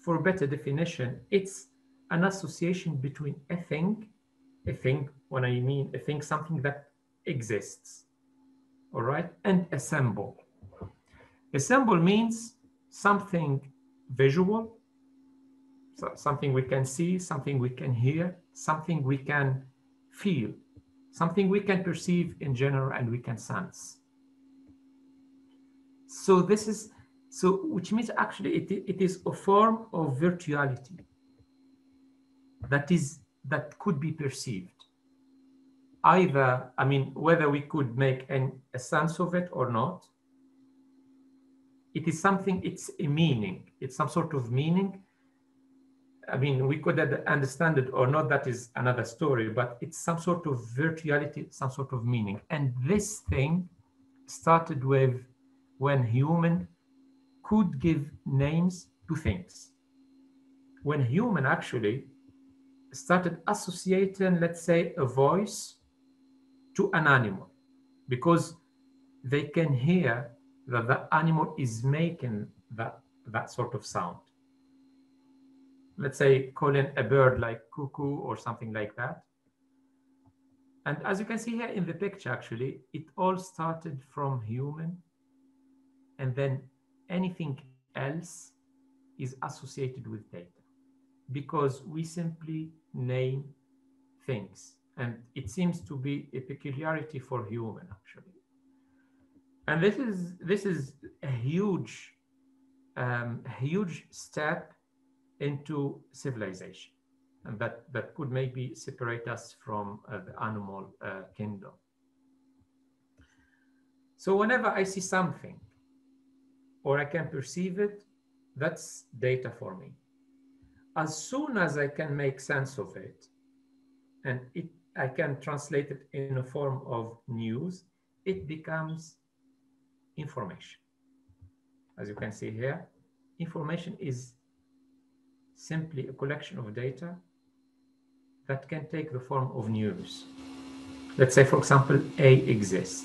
for better definition, it's an association between a thing, a thing, when I mean a thing, something that exists, all right, and a symbol. A symbol means something visual, so something we can see, something we can hear, something we can feel, something we can perceive in general and we can sense. So this is, so which means actually it, it is a form of virtuality that is, that could be perceived. Either, I mean, whether we could make an, a sense of it or not, it is something, it's a meaning, it's some sort of meaning I mean, we could understand it or not, that is another story, but it's some sort of virtuality, some sort of meaning. And this thing started with when human could give names to things. When human actually started associating, let's say, a voice to an animal, because they can hear that the animal is making that, that sort of sound let's say calling a bird like cuckoo or something like that. And as you can see here in the picture, actually, it all started from human and then anything else is associated with data because we simply name things. And it seems to be a peculiarity for human, actually. And this is, this is a huge, um, huge step into civilization. And that, that could maybe separate us from uh, the animal uh, kingdom. So whenever I see something or I can perceive it, that's data for me. As soon as I can make sense of it and it, I can translate it in a form of news, it becomes information. As you can see here, information is simply a collection of data that can take the form of news. Let's say, for example, A exists,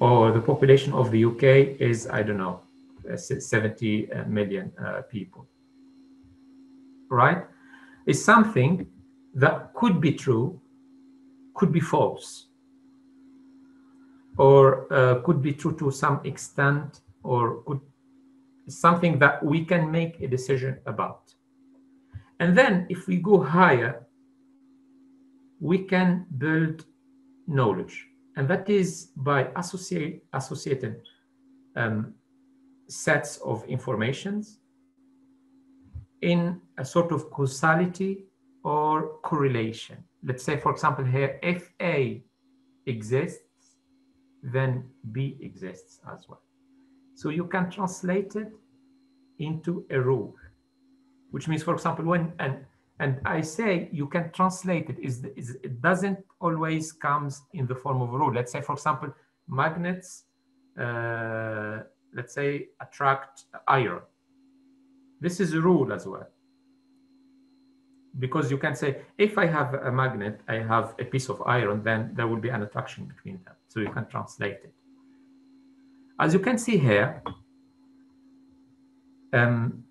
or the population of the UK is, I don't know, 70 million uh, uh, people, right? Is something that could be true, could be false, or uh, could be true to some extent, or could something that we can make a decision about. And then if we go higher, we can build knowledge. And that is by associate, associating um, sets of informations in a sort of causality or correlation. Let's say, for example, here, if A exists, then B exists as well. So you can translate it into a rule which means, for example, when and and I say you can translate it is, is it doesn't always comes in the form of a rule. Let's say, for example, magnets, uh, let's say, attract iron. This is a rule as well. Because you can say, if I have a magnet, I have a piece of iron, then there will be an attraction between them. So you can translate it. As you can see here, um,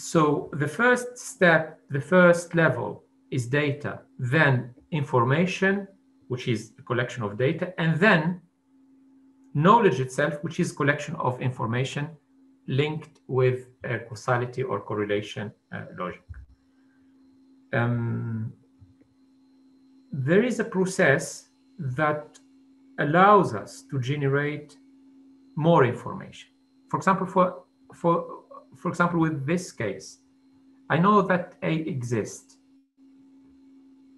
so the first step, the first level is data, then information, which is a collection of data, and then knowledge itself, which is collection of information linked with causality or correlation uh, logic. Um, there is a process that allows us to generate more information. For example, for, for for example, with this case, I know that A exists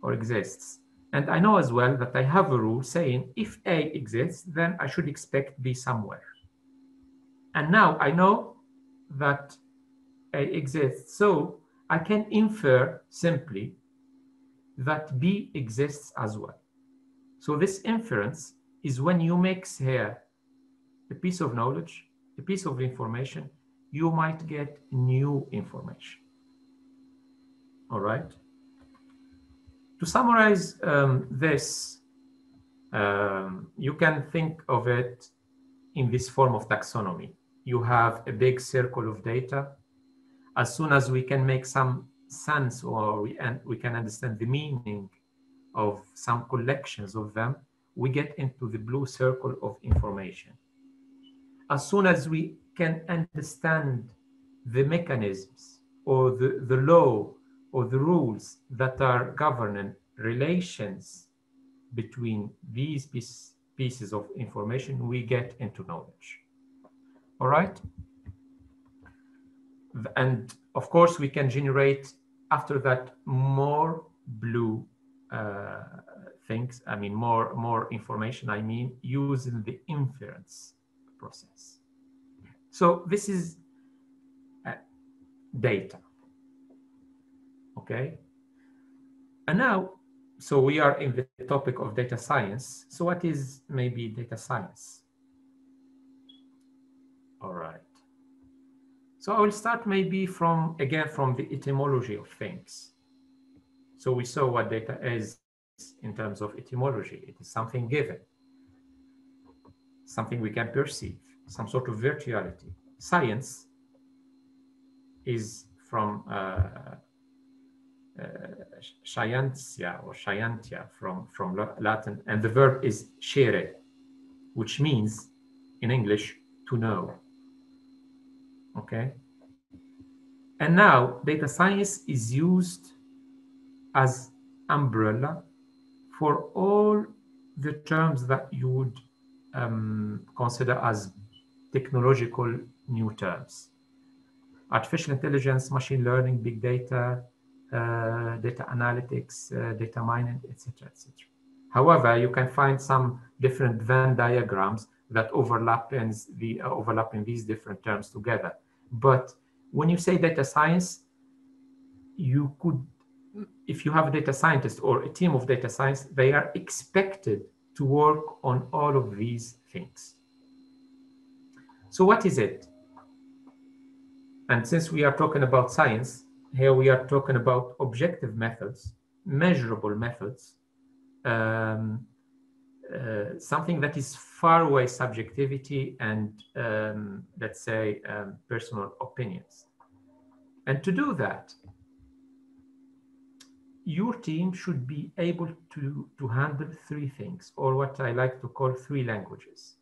or exists. And I know as well that I have a rule saying if A exists, then I should expect B somewhere. And now I know that A exists. So I can infer simply that B exists as well. So this inference is when you mix here a piece of knowledge, a piece of information, you might get new information. All right. To summarize um, this, um, you can think of it in this form of taxonomy. You have a big circle of data. As soon as we can make some sense or we, and we can understand the meaning of some collections of them, we get into the blue circle of information. As soon as we can understand the mechanisms or the, the law or the rules that are governing relations between these piece, pieces of information, we get into knowledge. All right? And of course, we can generate after that more blue uh, things, I mean, more, more information, I mean, using the inference process. So this is uh, data, okay? And now, so we are in the topic of data science. So what is maybe data science? All right. So I will start maybe from, again, from the etymology of things. So we saw what data is in terms of etymology. It is something given, something we can perceive, some sort of virtuality. Science is from uh, uh, scientia or scientia from, from Latin, and the verb is scire, which means in English to know. Okay? And now data science is used as umbrella for all the terms that you would um, consider as technological new terms. Artificial intelligence, machine learning, big data, uh, data analytics, uh, data mining, etc., etc. However, you can find some different Venn diagrams that overlap in, the, uh, these different terms together. But when you say data science, you could if you have a data scientist or a team of data science, they are expected to work on all of these things. So what is it? And since we are talking about science, here we are talking about objective methods, measurable methods, um, uh, something that is far away subjectivity and um, let's say um, personal opinions. And to do that, your team should be able to, to handle three things, or what I like to call three languages.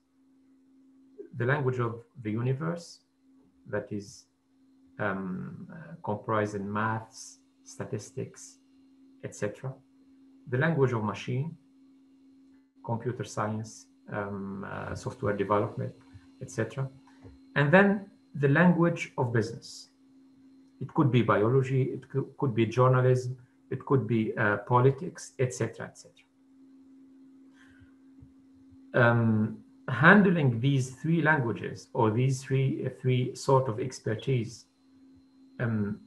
The language of the universe, that is um, uh, comprised in maths, statistics, etc. The language of machine, computer science, um, uh, software development, etc. And then the language of business. It could be biology, it could, be journalism, it could be uh, politics, etc., etc. Um, handling these three languages or these three three sort of expertise um,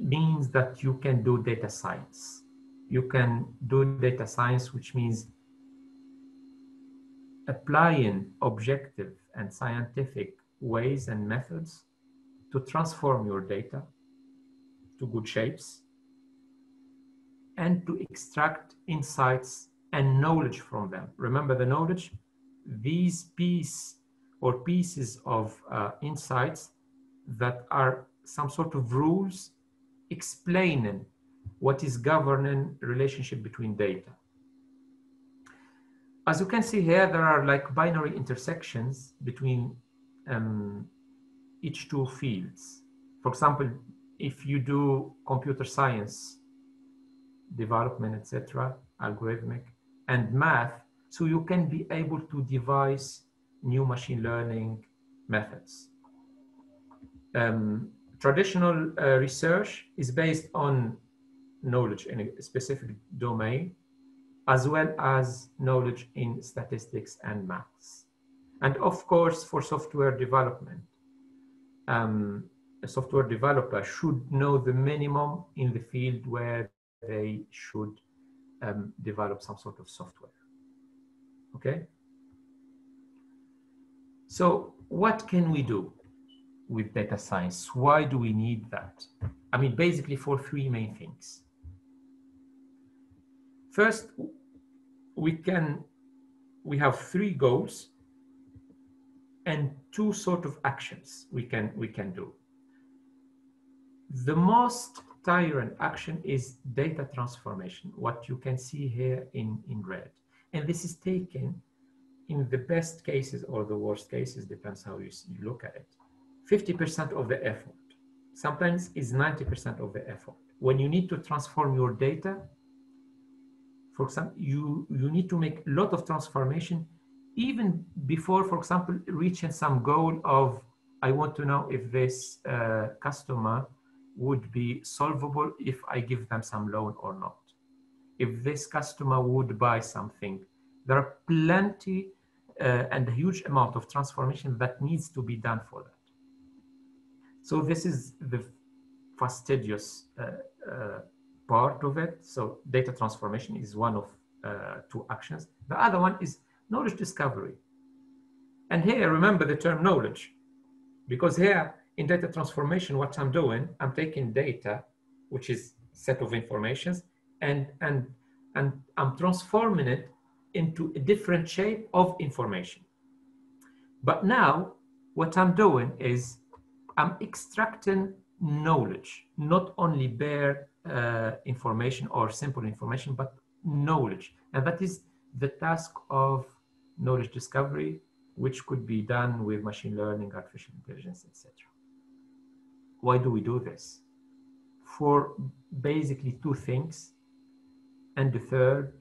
means that you can do data science. You can do data science, which means applying objective and scientific ways and methods to transform your data to good shapes and to extract insights and knowledge from them. Remember the knowledge? These piece or pieces of uh, insights that are some sort of rules explaining what is governing relationship between data. As you can see here, there are like binary intersections between um, each two fields. For example, if you do computer science development, etc., algorithmic, and math, so you can be able to devise new machine learning methods. Um, traditional uh, research is based on knowledge in a specific domain, as well as knowledge in statistics and maths. And of course, for software development, um, a software developer should know the minimum in the field where they should um, develop some sort of software. Okay? So what can we do? with data science. Why do we need that? I mean, basically for three main things. First, we can, we have three goals and two sort of actions we can, we can do. The most tyrant action is data transformation, what you can see here in, in red. And this is taken in the best cases or the worst cases, depends how you, you look at it. 50% of the effort, sometimes is 90% of the effort. When you need to transform your data, for example, you, you need to make a lot of transformation even before, for example, reaching some goal of, I want to know if this uh, customer would be solvable if I give them some loan or not. If this customer would buy something, there are plenty uh, and a huge amount of transformation that needs to be done for that. So this is the fastidious uh, uh, part of it. So data transformation is one of uh, two actions. The other one is knowledge discovery. And here, remember the term knowledge, because here in data transformation, what I'm doing, I'm taking data, which is set of informations, and, and, and I'm transforming it into a different shape of information. But now what I'm doing is I'm extracting knowledge, not only bare uh, information or simple information, but knowledge. And that is the task of knowledge discovery, which could be done with machine learning, artificial intelligence, etc. Why do we do this? For basically two things. And the third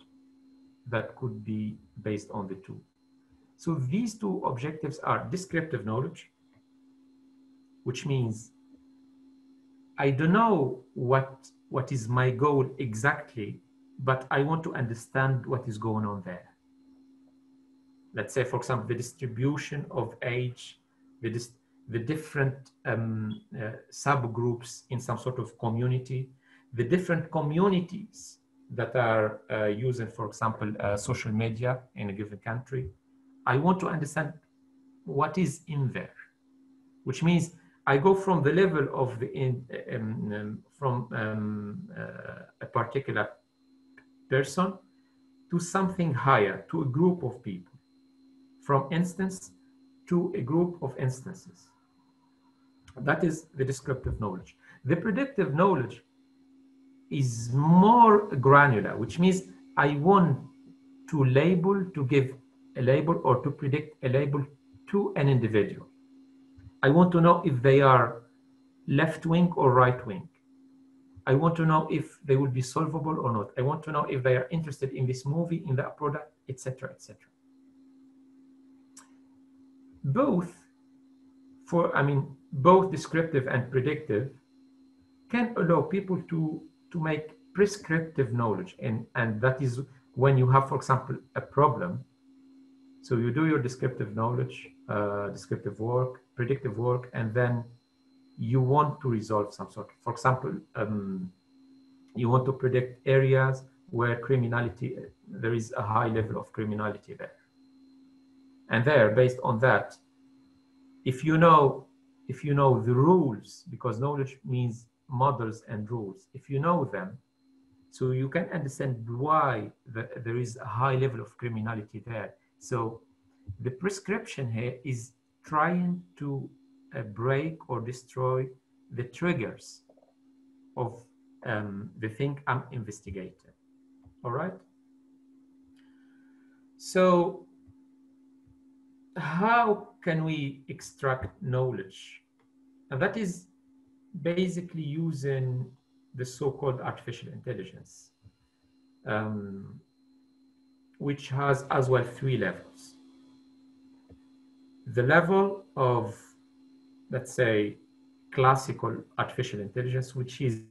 that could be based on the two. So these two objectives are descriptive knowledge, which means I don't know what, what is my goal exactly, but I want to understand what is going on there. Let's say, for example, the distribution of age, the, the different um, uh, subgroups in some sort of community, the different communities that are uh, using, for example, uh, social media in a given country. I want to understand what is in there, which means I go from the level of the in, um, um, from um, uh, a particular person to something higher, to a group of people, from instance to a group of instances. That is the descriptive knowledge. The predictive knowledge is more granular, which means I want to label, to give a label or to predict a label to an individual. I want to know if they are left wing or right wing. I want to know if they will be solvable or not. I want to know if they are interested in this movie, in that product, etc., etc. Both for, I mean, both descriptive and predictive can allow people to to make prescriptive knowledge. And, and that is when you have, for example, a problem. So you do your descriptive knowledge, uh, descriptive work, predictive work, and then you want to resolve some sort. For example, um, you want to predict areas where criminality, there is a high level of criminality there. And there, based on that, if you know, if you know the rules, because knowledge means models and rules. If you know them, so you can understand why the, there is a high level of criminality there. So the prescription here is trying to uh, break or destroy the triggers of um, the thing I'm investigating. All right? So how can we extract knowledge? And that is basically using the so-called artificial intelligence, um, which has as well three levels. The level of, let's say, classical artificial intelligence, which is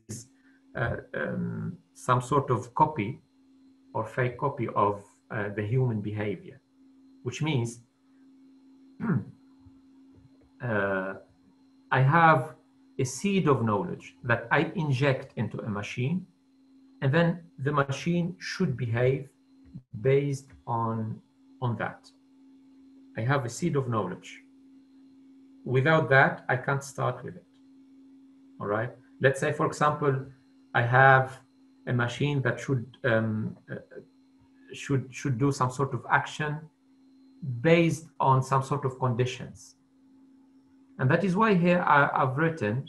uh, um, some sort of copy or fake copy of uh, the human behavior, which means uh, I have a seed of knowledge that I inject into a machine, and then the machine should behave based on, on that. I have a seed of knowledge. without that, I can't start with it. All right. Let's say, for example, I have a machine that should um, uh, should should do some sort of action based on some sort of conditions, and that is why here I, have written.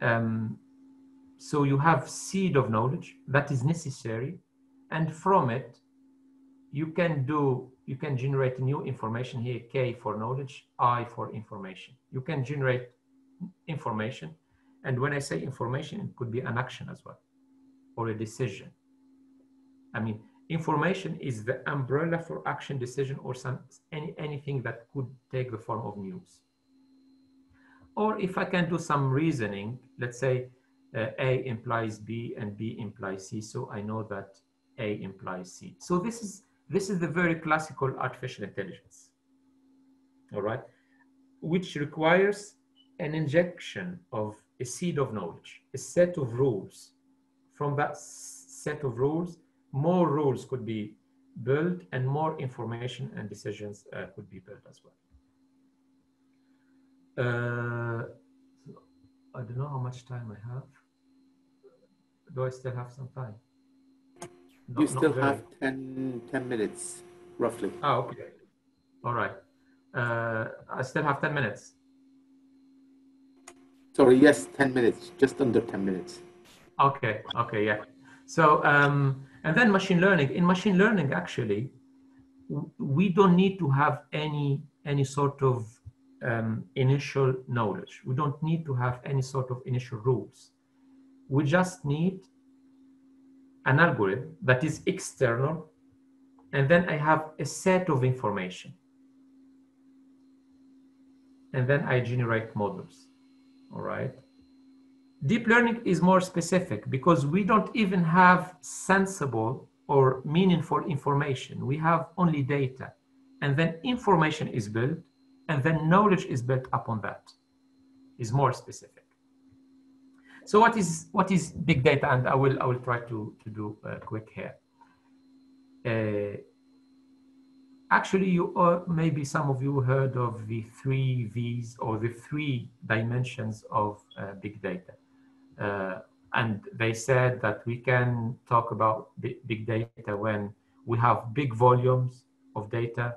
Um, so you have seed of knowledge that is necessary, and from it, you can do you can generate new information here. K for knowledge, I for information. You can generate information and when I say information, it could be an action as well, or a decision. I mean, information is the umbrella for action, decision, or some any, anything that could take the form of news. Or if I can do some reasoning, let's say uh, A implies B and B implies C, so I know that A implies C. So this is this is the very classical artificial intelligence. All right, which requires an injection of a seed of knowledge, a set of rules. From that set of rules, more rules could be built and more information and decisions uh, could be built as well. Uh, I don't know how much time I have. Do I still have some time? Not, you still have 10, 10 minutes, roughly. Oh, okay. All right. Uh, I still have 10 minutes. Sorry, yes, 10 minutes, just under 10 minutes. Okay, okay, yeah. So, um, and then machine learning. In machine learning, actually, we don't need to have any, any sort of um, initial knowledge. We don't need to have any sort of initial rules. We just need an algorithm that is external, and then I have a set of information. And then I generate models all right? Deep learning is more specific because we don't even have sensible or meaningful information. We have only data. And then information is built, and then knowledge is built upon that, is more specific. So what is what is big data? And I will I will try to to do uh, quick here. Uh, actually you uh, maybe some of you heard of the three V's or the three dimensions of uh, big data. Uh, and they said that we can talk about big data when we have big volumes of data,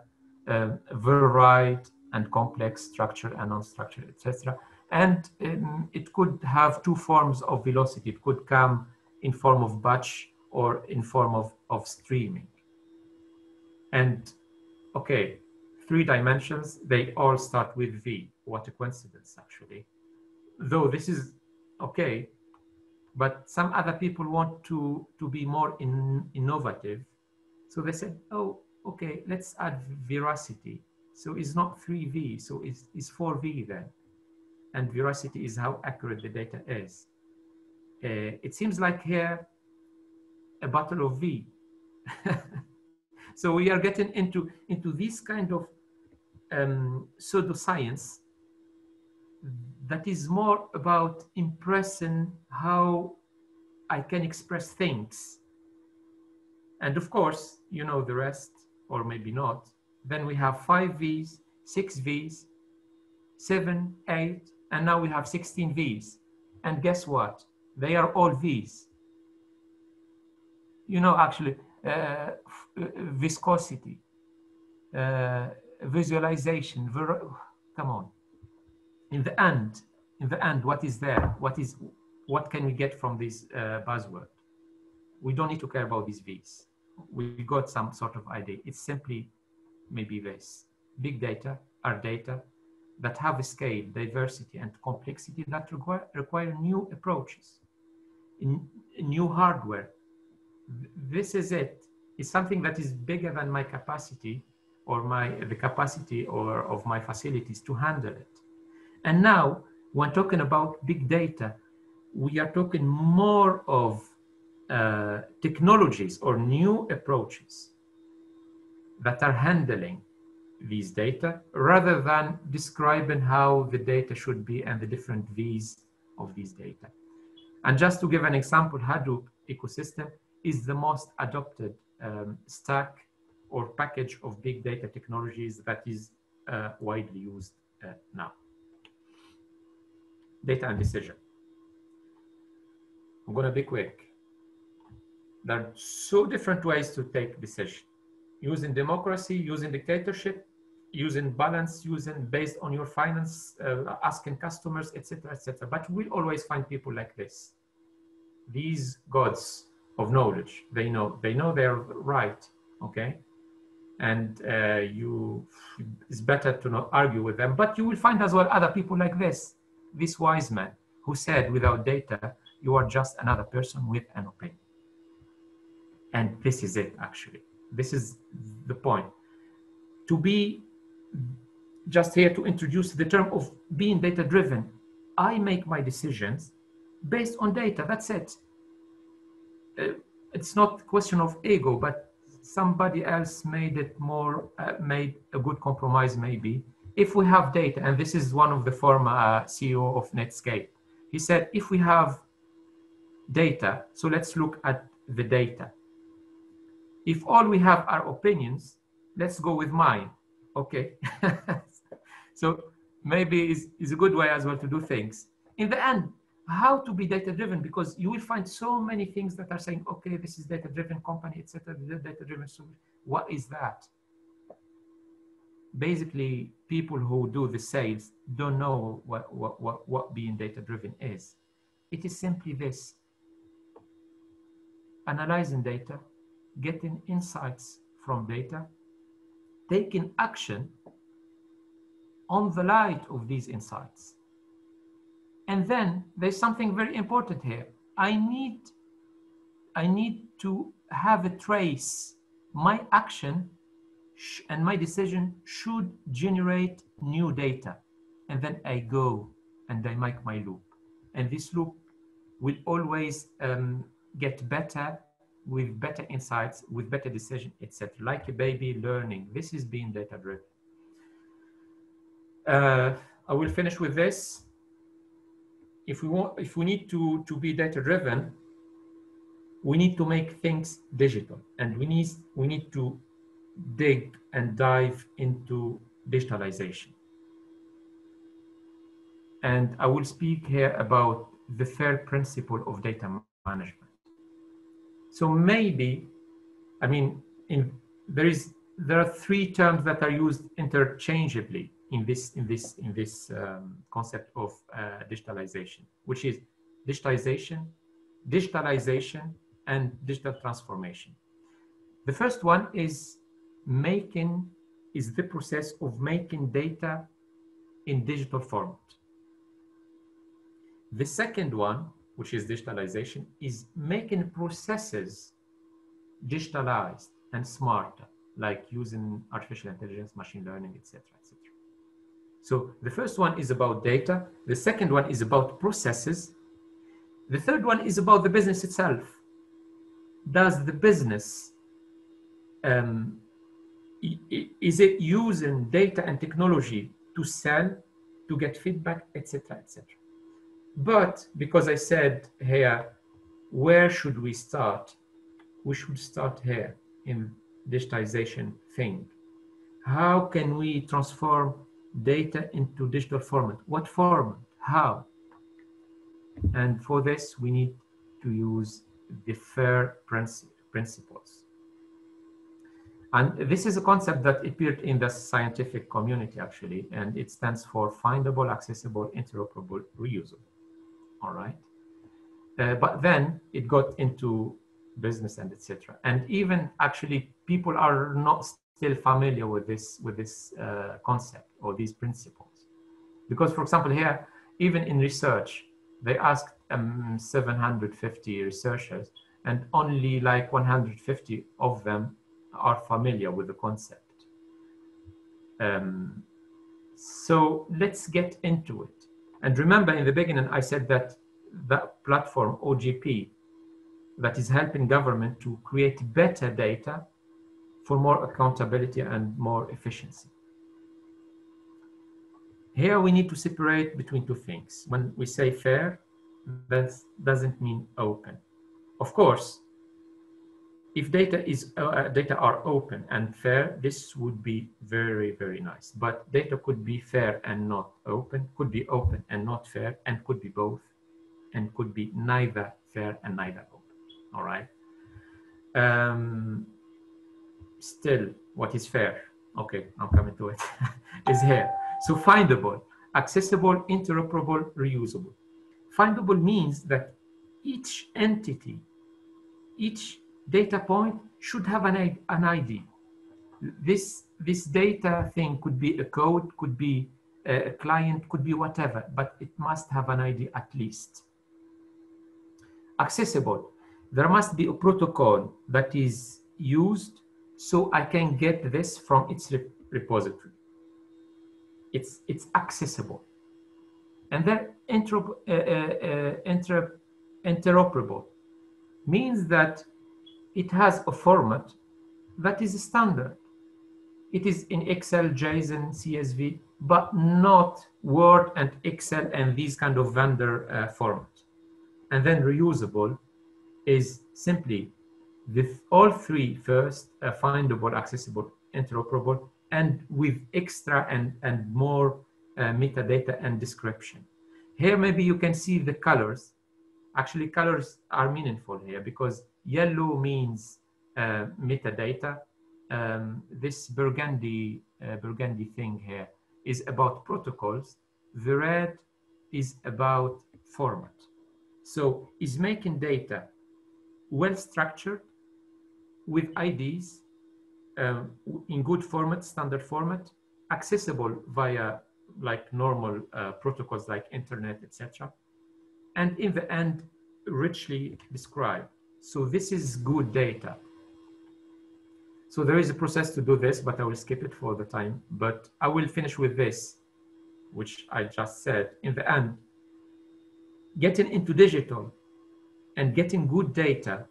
um, varied and complex structure and non-structured, etc. And um, it could have two forms of velocity. It could come in form of batch or in form of, of streaming. And okay, three dimensions, they all start with V. What a coincidence, actually. Though this is okay, but some other people want to, to be more in, innovative. So they said, oh, okay, let's add veracity. So it's not 3V, so it's, it's 4V then. And veracity is how accurate the data is. Uh, it seems like here, a battle of V. So we are getting into, into this kind of um, pseudoscience that is more about impressing how I can express things. And of course, you know the rest, or maybe not. Then we have five V's, six V's, seven, eight, and now we have 16 V's. And guess what? They are all V's. You know, actually, uh, viscosity, uh, visualization. Come on. In the end, in the end, what is there? What is what can we get from this uh, buzzword? We don't need to care about these V's. We got some sort of idea. It's simply maybe this. Big data are data that have scale, diversity, and complexity that require, require new approaches, in, new hardware, this is it. It's something that is bigger than my capacity or my the capacity or of my facilities to handle it. And now, when talking about big data, we are talking more of uh, technologies or new approaches that are handling these data rather than describing how the data should be and the different V's of these data. And just to give an example, Hadoop ecosystem is the most adopted um, stack or package of big data technologies that is uh, widely used uh, now. data and decision. I'm going to be quick. There are so different ways to take decision. Using democracy, using dictatorship, using balance, using based on your finance, uh, asking customers, etc., etc. But we'll always find people like this. These gods of knowledge, they know, they know they're right, okay? And uh, you, it's better to not argue with them. But you will find as well other people like this, this wise man who said, without data, you are just another person with an opinion. And this is it, actually. This is the point. To be just here to introduce the term of being data driven. I make my decisions based on data. That's it. Uh, it's not a question of ego, but somebody else made it more, uh, made a good compromise maybe. If we have data, and this is one of the former uh, CEO of Netscape, he said, if we have data, so let's look at the data. If all we have are opinions, let's go with mine okay? So maybe is is a good way as well to do things. In the end how to be data driven because you will find so many things that are saying okay this is data driven company etc data driven so what is that? Basically people who do the sales don't know what what what, what being data driven is. It is simply this. Analyzing data getting insights from data taking action on the light of these insights. And then there's something very important here. I need, I need to have a trace. My action and my decision should generate new data. And then I go and I make my loop. And this loop will always um, get better with better insights, with better decision, etc. Like a baby learning. This is being data driven. Uh, I will finish with this. If we want, if we need to to be data driven, we need to make things digital, and we need we need to dig and dive into digitalization. And I will speak here about the third principle of data management. So maybe, I mean, in, there is there are three terms that are used interchangeably in this in this in this um, concept of uh, digitalization, which is digitization, digitalization, and digital transformation. The first one is making is the process of making data in digital format. The second one which is digitalization, is making processes digitalized and smarter, like using artificial intelligence, machine learning, etc., etc. So the first one is about data. The second one is about processes. The third one is about the business itself. Does the business, um, is it using data and technology to sell, to get feedback, etc., etc. But because I said here, where should we start? We should start here in digitization thing. How can we transform data into digital format? What format? How? And for this, we need to use the FAIR principles. And this is a concept that appeared in the scientific community, actually, and it stands for findable, accessible, interoperable, reusable all right? Uh, but then it got into business and etc. And even actually people are not still familiar with this, with this uh, concept or these principles. Because for example here, even in research, they asked um, 750 researchers and only like 150 of them are familiar with the concept. Um, so let's get into it. And remember in the beginning, I said that that platform, OGP, that is helping government to create better data for more accountability and more efficiency. Here we need to separate between two things. When we say fair, that doesn't mean open. Of course, if data is uh, data are open and fair, this would be very very nice. But data could be fair and not open, could be open and not fair, and could be both, and could be neither fair and neither open. All right. Um, still, what is fair? Okay, I'm coming to it. is here. So findable, accessible, interoperable, reusable. Findable means that each entity, each data point should have an, an ID. This, this data thing could be a code, could be a client, could be whatever, but it must have an ID at least. Accessible. There must be a protocol that is used so I can get this from its repository. It's, it's accessible. And then inter, uh, uh, uh, inter, interoperable means that it has a format that is standard. It is in Excel, JSON, CSV, but not Word and Excel and these kind of vendor uh, format. And then reusable is simply the all three first uh, findable, accessible, interoperable, and with extra and, and more uh, metadata and description. Here, maybe you can see the colors. Actually, colors are meaningful here because Yellow means uh, metadata. Um, this burgundy, uh, burgundy thing here is about protocols. The red is about format. So is making data well structured with IDs um, in good format, standard format, accessible via like normal uh, protocols like internet, etc. And in the end, richly described. So this is good data. So there is a process to do this, but I will skip it for the time. But I will finish with this, which I just said. In the end, getting into digital and getting good data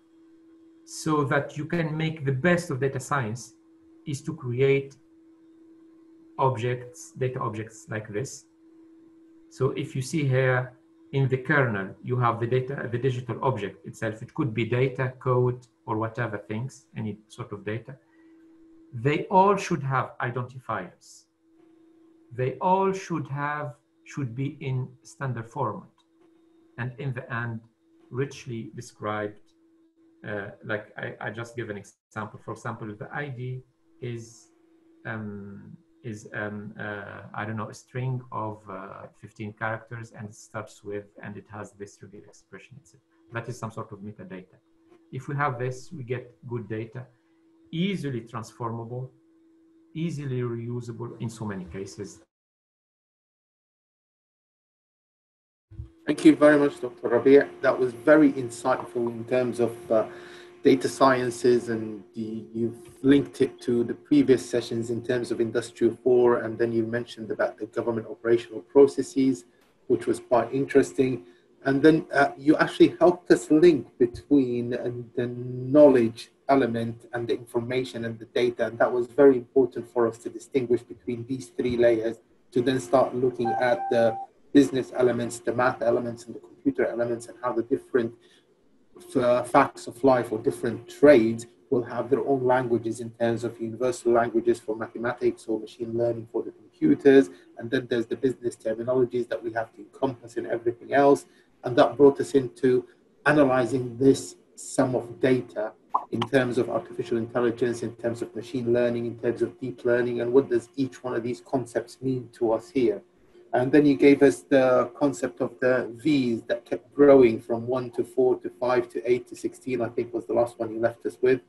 so that you can make the best of data science is to create objects, data objects like this. So if you see here, in the kernel, you have the data, the digital object itself. It could be data, code, or whatever things, any sort of data. They all should have identifiers. They all should have, should be in standard format. And in the end, richly described, uh, like I, I just give an example. For example, the ID is um, is um, uh, I don't know a string of uh, 15 characters and it starts with and it has this reveal expression. That is some sort of metadata. If we have this, we get good data, easily transformable, easily reusable in so many cases. Thank you very much, Dr. Rabie. That was very insightful in terms of uh, data sciences and the, you've linked it to the previous sessions in terms of Industrial 4 and then you mentioned about the government operational processes which was quite interesting. And then uh, you actually helped us link between uh, the knowledge element and the information and the data. And that was very important for us to distinguish between these three layers to then start looking at the business elements the math elements and the computer elements and how the different uh, facts of life or different trades will have their own languages in terms of universal languages for mathematics or machine learning for the computers. And then there's the business terminologies that we have to encompass in everything else. And that brought us into analyzing this sum of data in terms of artificial intelligence, in terms of machine learning, in terms of deep learning, and what does each one of these concepts mean to us here. And then you gave us the concept of the V's that kept growing from one to four to five to eight to 16, I think was the last one you left us with.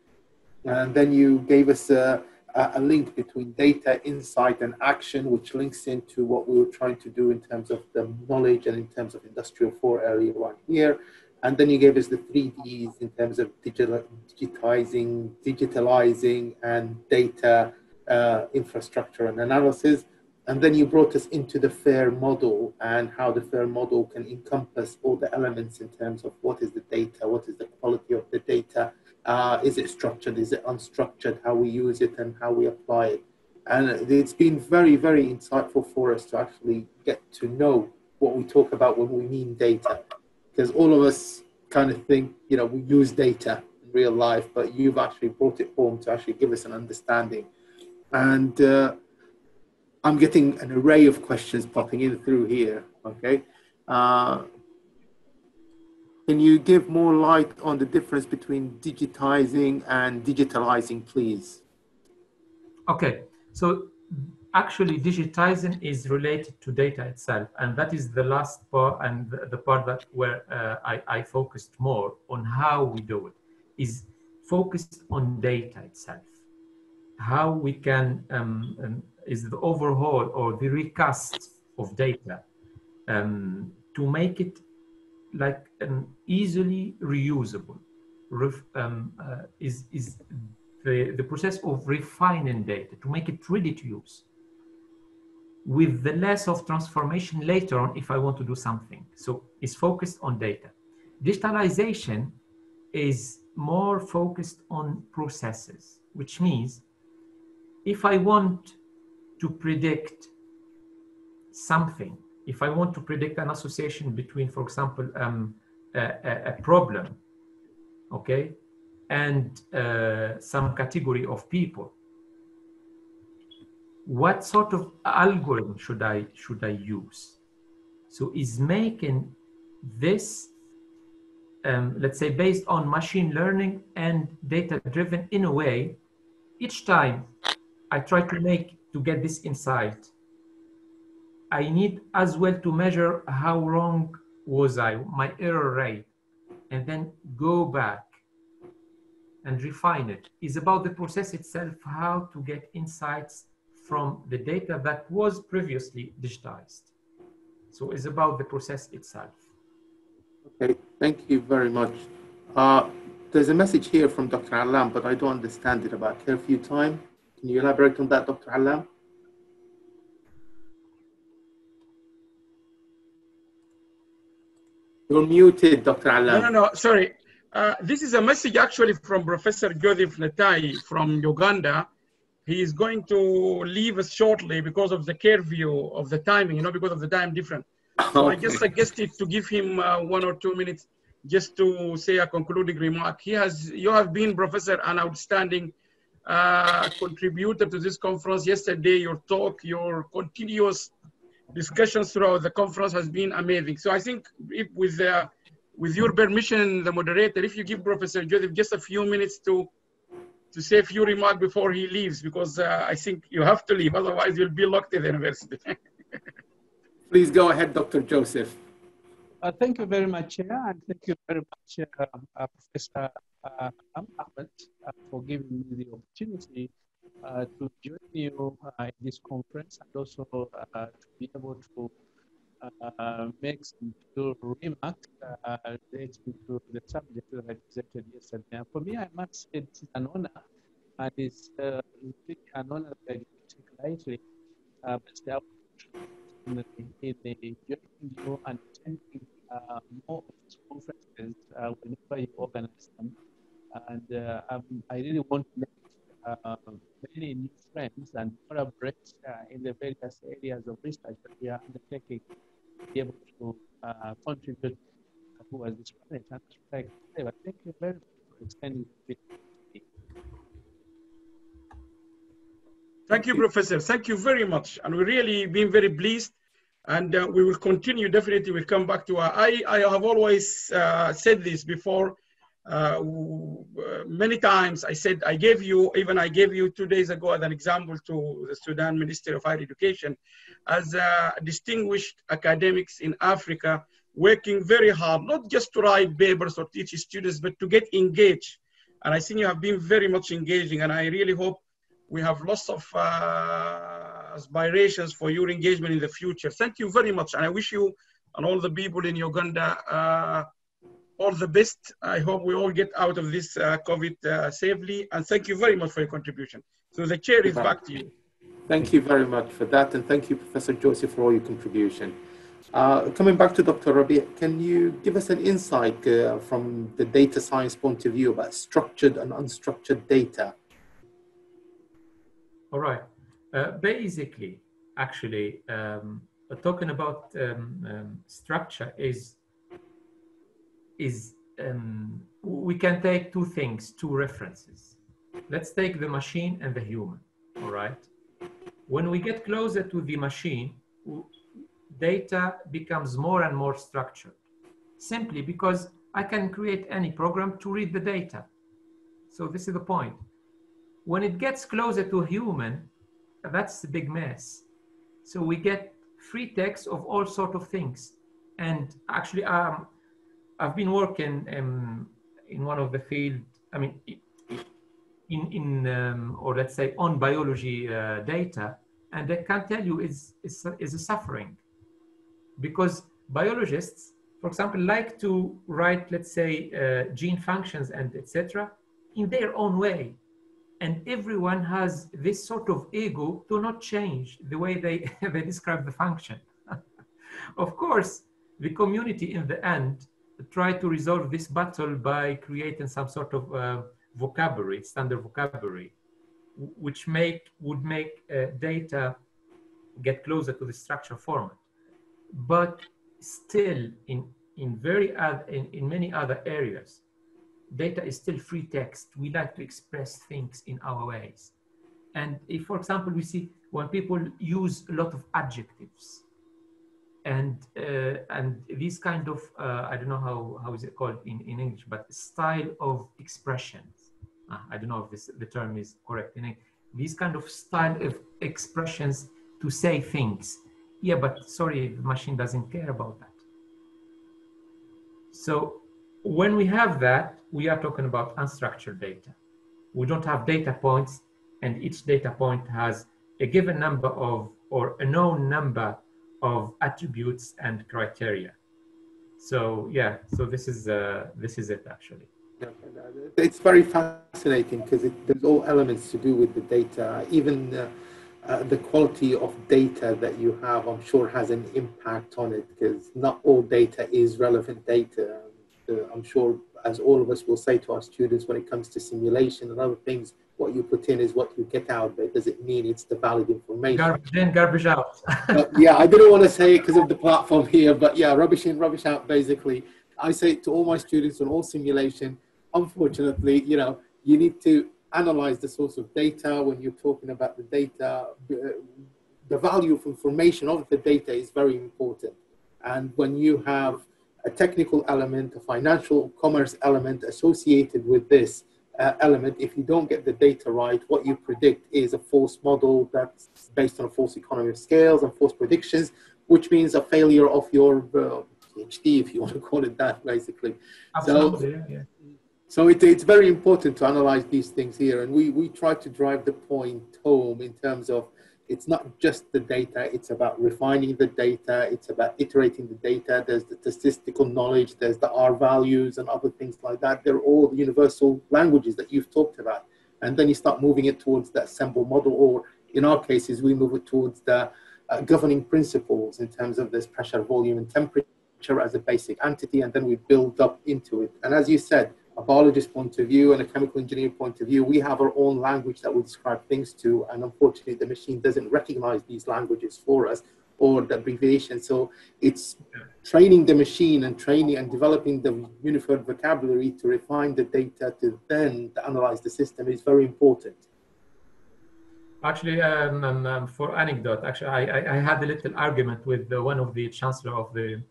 And then you gave us a, a link between data, insight, and action, which links into what we were trying to do in terms of the knowledge and in terms of industrial four earlier on here. And then you gave us the three Ds in terms of digital, digitizing, digitalizing, and data uh, infrastructure and analysis. And then you brought us into the FAIR model and how the FAIR model can encompass all the elements in terms of what is the data, what is the quality of the data, uh, is it structured, is it unstructured, how we use it and how we apply it. And it's been very, very insightful for us to actually get to know what we talk about when we mean data. Because all of us kind of think, you know, we use data. in real life, but you've actually brought it home to actually give us an understanding. And uh, I'm getting an array of questions popping in through here. Okay. Uh, can you give more light on the difference between digitizing and digitalizing, please? Okay, so actually digitizing is related to data itself, and that is the last part and the, part that where uh, I, I focused more on how we do it is focused on data itself, how we can um, um, is the overhaul or the recast of data um, to make it like an easily reusable ref, um, uh, is, is the, the process of refining data to make it ready to use with the less of transformation later on if I want to do something. So it's focused on data. Digitalization is more focused on processes, which means if I want to predict something if I want to predict an association between, for example, um, a, a, problem, okay, and uh, some category of people, what sort of algorithm should I should I use? So is making this, um, let's say, based on machine learning and data driven in a way. Each time I try to make to get this insight I need as well to measure how wrong was I, my error rate, and then go back and refine it. it. Is about the process itself, how to get insights from the data that was previously digitized. So it's about the process itself. Okay, thank you very much. Uh, there's a message here from Dr. Allam, but I don't understand it about curfew time. Can you elaborate on that, Dr. Allam? You're muted, Dr. Allam. No, no, no, sorry. Uh, this is a message actually from Professor Joseph Natai from Uganda. He is going to leave us shortly because of the curfew of the timing, you know, because of the time difference. So okay. I just suggested to give him uh, one or two minutes just to say a concluding remark. He has, you have been, Professor, an outstanding uh, contributor to this conference. Yesterday, your talk, your continuous discussions throughout the conference has been amazing. So I think if with the, with your permission, the moderator, if you give Professor Joseph just a few minutes to to say a few remarks before he leaves, because uh, I think you have to leave, otherwise you'll be locked in the university. Please go ahead, Dr. Joseph. Uh, thank you very much, Chair, and thank you very much, uh, uh Professor uh, Ahmed, uh, for giving me the opportunity uh, to join you uh, in this conference and also uh, to be able to uh, make some few remarks related to the subject that I presented yesterday. And for me, I must say it's an honor, and it's really an honor that I take lightly. Uh, but the opportunity in the joining you and attending more of these conferences whenever you organize them. And uh, um, I really want to make uh, many new friends and collaborate uh, in the various areas of research that we are undertaking to be able to uh, contribute towards this planet. And thank you very much for extending the Thank you, Professor. Thank you very much. And we really been very pleased. And uh, we will continue, definitely we'll come back to, uh, I, I have always uh, said this before, uh, many times I said, I gave you, even I gave you two days ago as an example to the Sudan Ministry of Higher Education, as uh, distinguished academics in Africa working very hard, not just to write papers or teach students, but to get engaged. And I think you have been very much engaging, and I really hope we have lots of uh, aspirations for your engagement in the future. Thank you very much, and I wish you and all the people in Uganda uh, all the best. I hope we all get out of this uh, COVID uh, safely. And thank you very much for your contribution. So the chair is back to you. Thank you very much for that. And thank you, Professor Joseph, for all your contribution. Uh, coming back to Dr. Rabie, can you give us an insight uh, from the data science point of view about structured and unstructured data? All right. Uh, basically, actually, um, talking about um, um, structure is is um, we can take two things, two references. Let's take the machine and the human, all right? When we get closer to the machine, data becomes more and more structured, simply because I can create any program to read the data. So this is the point. When it gets closer to human, that's the big mess. So we get free text of all sort of things. And actually, um, I've been working um, in one of the field, I mean, in, in um, or let's say on biology uh, data, and I can tell you is, is, is a suffering because biologists, for example, like to write, let's say, uh, gene functions and etc. in their own way. And everyone has this sort of ego to not change the way they, they describe the function. of course, the community in the end try to resolve this battle by creating some sort of uh, vocabulary, standard vocabulary, which make would make uh, data get closer to the structure format. But still, in in very in, in many other areas, data is still free text. We like to express things in our ways. And if, for example, we see when people use a lot of adjectives, and uh, and these kind of uh, I don't know how how is it called in, in English, but style of expressions. Uh, I don't know if this the term is correct in English. These kind of style of expressions to say things. Yeah, but sorry, the machine doesn't care about that. So when we have that, we are talking about unstructured data. We don't have data points, and each data point has a given number of or a known number of attributes and criteria. So yeah, so this is uh, this is it actually. It's very fascinating because there's all elements to do with the data. Even uh, uh, the quality of data that you have, I'm sure, has an impact on it because not all data is relevant data. Uh, I'm sure, as all of us will say to our students when it comes to simulation and other things, what you put in is what you get out, but does it mean it's the valid information? Garbage in, garbage out. yeah, I didn't want to say it because of the platform here, but yeah, rubbish in, rubbish out, basically. I say to all my students on all simulation, unfortunately, you know, you need to analyze the source of data when you're talking about the data. Uh, the value of information of the data is very important. And when you have a technical element, a financial commerce element associated with this, uh, element, if you don't get the data right, what you predict is a false model that's based on a false economy of scales and false predictions, which means a failure of your uh, PhD, if you want to call it that, basically. Absolutely, so, yeah. So it, it's very important to analyze these things here, and we, we try to drive the point home in terms of it's not just the data, it's about refining the data, it's about iterating the data. There's the statistical knowledge, there's the R values and other things like that. They're all the universal languages that you've talked about. And then you start moving it towards the assemble model, or in our cases, we move it towards the uh, governing principles in terms of this pressure, volume, and temperature as a basic entity, and then we build up into it. And as you said, a biologist point of view and a chemical engineer point of view, we have our own language that we describe things to. And unfortunately, the machine doesn't recognize these languages for us or the abbreviation. So it's training the machine and training and developing the unified vocabulary to refine the data to then to analyze the system is very important. Actually, um, um, for anecdote, actually, I, I, had a little argument with the, one of the chancellor of the,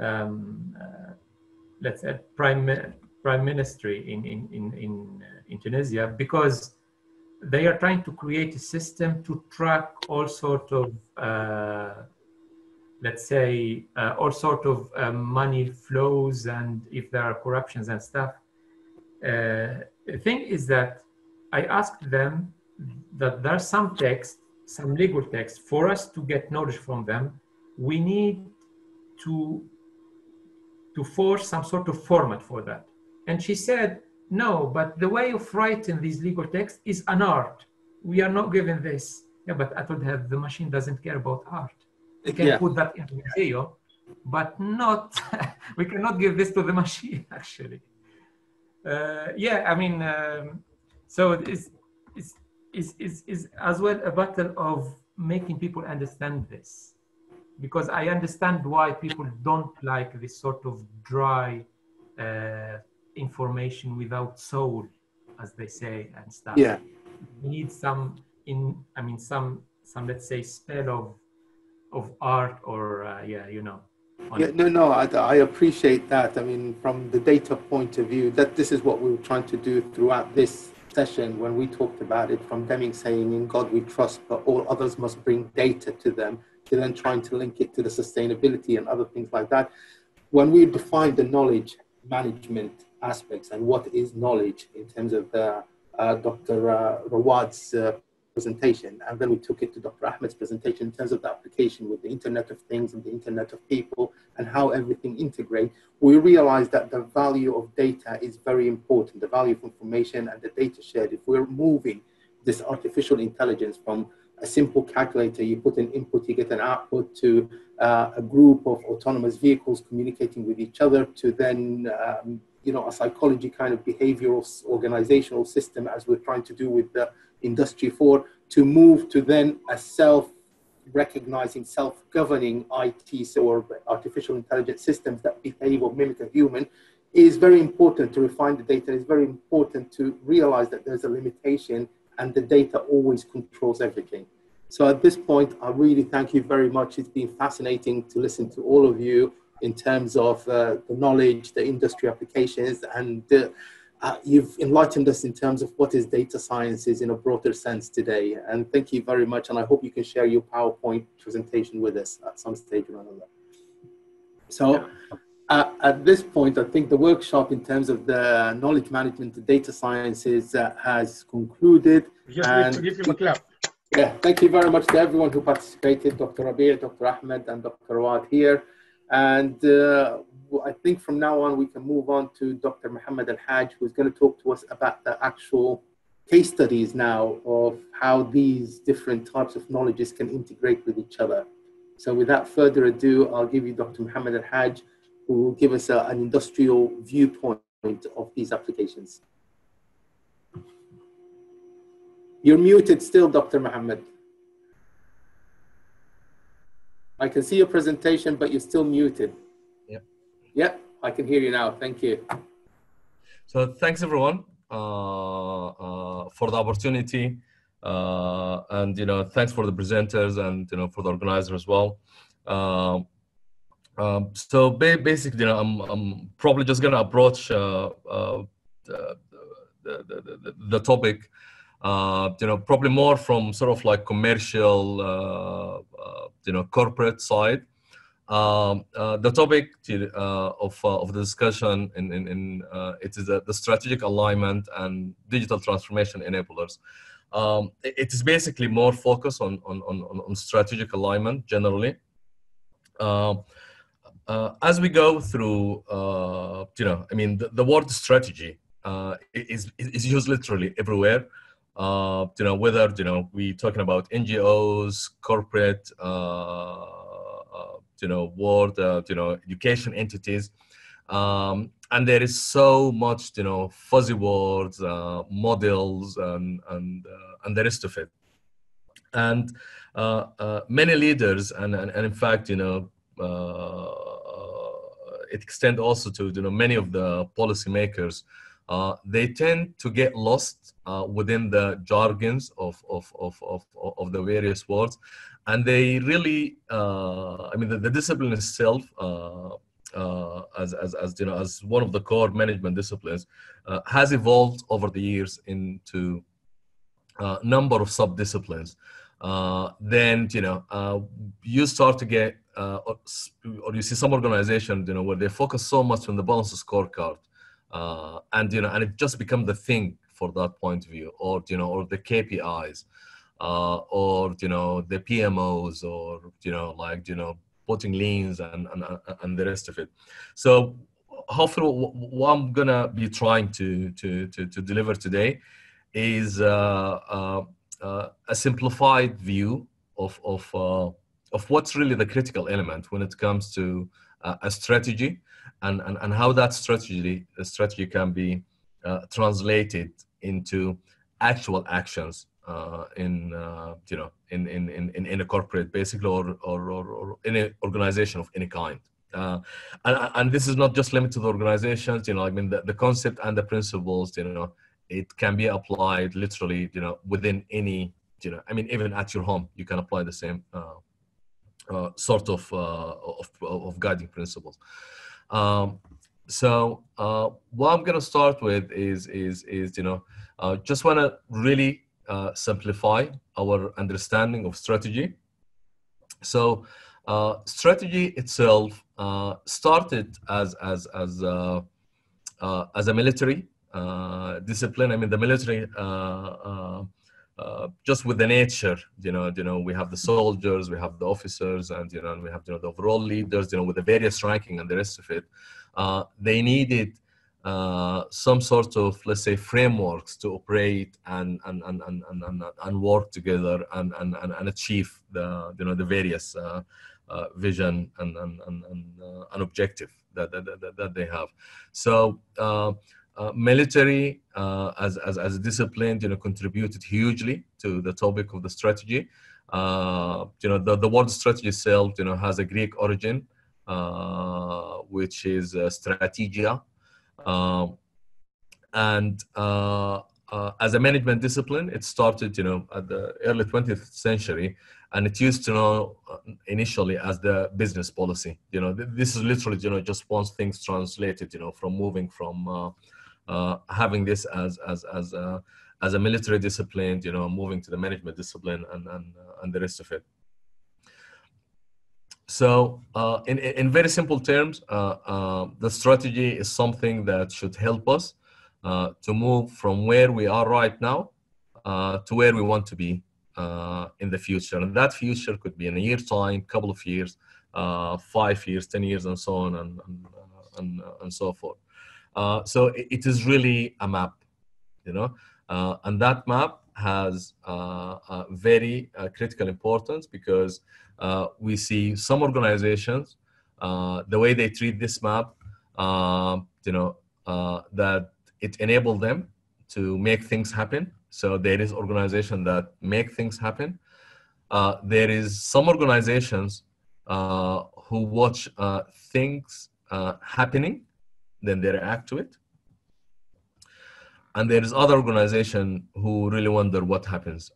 um, uh, let's say, prime prime ministry in, in, in, in, uh, in Tunisia because they are trying to create a system to track all sort of, uh, let's say, uh, all sort of uh, money flows and if there are corruptions and stuff. Uh, the thing is that I asked them that there's some text, some legal text, for us to get knowledge from them, we need to to force some sort of format for that. And she said, no, but the way of writing these legal texts is an art. We are not given this. Yeah, but I told her the machine doesn't care about art. We can yeah. put that in video, but not, we cannot give this to the machine actually. Uh, yeah, I mean, um, so it's, it's, it's, it's, it's as well a battle of making people understand this because I understand why people don't like this sort of dry uh, information without soul, as they say, and stuff. Yeah. We need some in, I mean, some some let's say spell of of art or uh, yeah, you know. Yeah, no, no, I, I appreciate that. I mean, from the data point of view, that this is what we were trying to do throughout this session when we talked about it from Deming saying, in God we trust, but all others must bring data to them, to then trying to link it to the sustainability and other things like that. When we defined the knowledge management aspects and what is knowledge in terms of uh, uh, Dr. Uh, Rawad's uh, presentation, and then we took it to Dr. Ahmad's presentation in terms of the application with the Internet of Things and the Internet of People and how everything integrates, we realized that the value of data is very important, the value of information and the data shared. If we're moving this artificial intelligence from a simple calculator, you put an input, you get an output, to uh, a group of autonomous vehicles communicating with each other, to then um, you know a psychology kind of behavioral organizational system, as we're trying to do with the Industry 4, to move to then a self recognizing self-governing IT so- or artificial intelligence systems that behave or mimic a human is very important to refine the data. It's very important to realize that there's a limitation and the data always controls everything. So at this point, I really thank you very much. It's been fascinating to listen to all of you in terms of uh, the knowledge, the industry applications, and uh, uh, you've enlightened us in terms of what is data sciences in a broader sense today. And thank you very much. And I hope you can share your PowerPoint presentation with us at some stage or another. So uh, at this point, I think the workshop in terms of the knowledge management, the data sciences uh, has concluded. Just need to give him a clap. Yeah, thank you very much to everyone who participated, Dr. Rabie, Dr. Ahmad, and Dr. Rawad here. And uh, I think from now on, we can move on to Dr. Mohamed Elhag, who's going to talk to us about the actual case studies now of how these different types of knowledges can integrate with each other. So without further ado, I'll give you Dr. Mohamed Elhag, who will give us a, an industrial viewpoint of these applications. You're muted still, Dr. Mohamed. I can see your presentation, but you're still muted. Yep. Yep, I can hear you now. Thank you. So thanks everyone uh, uh, for the opportunity, uh, and you know thanks for the presenters and you know for the organizer as well. Um, um, so ba- basically, you know, I'm I'm probably just gonna approach uh, uh, the, the, the, topic, uh, you know, probably more from sort of like commercial, you know, corporate side. Um, uh, the topic to, uh, of, uh, of the discussion in, in, in uh, it is uh, the strategic alignment and digital transformation enablers. Um, it is basically more focused on, on, on, on strategic alignment generally. Um, uh, as we go through, uh, you know, I mean, the, the word strategy uh, is, is used literally everywhere. Uh, you know, whether, you know, we talking about NGOs, corporate, uh, uh, you know, world, uh, you know, education entities. Um, and there is so much, you know, fuzzy words, uh, models, and, and, and the rest of it. And many leaders, and, and, and in fact, you know, it extends also to you know many of the policymakers. Uh, they tend to get lost uh, within the jargons of, of, of, of, of the various words, and they really, uh, I mean, the, the discipline itself, uh, uh, as, as, as you know, as one of the core management disciplines, has evolved over the years into a number of sub-disciplines. Then you know you start to get or, or you see some organizations you know where they focus so much on the balance scorecard uh, and you know and it just become the thing for that point of view or you know or the KPIs uh, or you know the PMOs or you know like you know putting leans and and, and the rest of it. So hopefully what I'm gonna be trying to to to, to deliver today is uh, uh, uh, a simplified view of of uh, of what's really the critical element when it comes to a strategy and, and and how that strategy strategy can be uh, translated into actual actions uh, in uh, you know in, in in in a corporate basically or or or, or any organization of any kind. Uh, and, and this is not just limited to organizations you know i mean the, the concept and the principles you know it can be applied literally you know within any you know i mean even at your home you can apply the same uh, uh, sort of, uh, of, of guiding principles um, so uh, what i'm going to start with is is is you know uh, just want to really uh, simplify our understanding of strategy so uh, strategy itself uh, started as as as uh, as a military uh, discipline. I mean, the military uh, just with the nature, you know, you know, we have the soldiers, we have the officers, and you know, and we have you know the overall leaders, you know, with the various ranking and the rest of it. they needed uh, some sort of let's say frameworks to operate and and and and and, and work together and, and and achieve the you know the various uh, uh, vision and and and, and uh, an objective that, that, that, that they have so uh, uh, military as, as as a discipline you know contributed hugely to the topic of the strategy you know the, the word strategy itself you know has a greek origin which is strategia um, and uh, uh, as a management discipline, it started, you know, at the early 20th century, and it used to know uh, initially as the business policy. You know, this is literally, you know, just once things translated, you know, from moving from uh, uh, having this as as as a, as a military discipline, you know, moving to the management discipline and and uh, and the rest of it. So, uh, in, in very simple terms, uh, uh, the strategy is something that should help us uh, to move from where we are right now uh, to where we want to be uh, in the future. And that future could be in a year time, couple of years, five years, 10 years, and so on and, and, and so forth. So it, it is really a map, you know, and that map has a very critical importance because uh, we see some organizations, uh, the way they treat this map, uh, you know, uh, that it enabled them to make things happen. So there is organization that make things happen. Uh, there is some organizations uh, who watch things happening, then they react to it. And there is other organization who really wonder what happens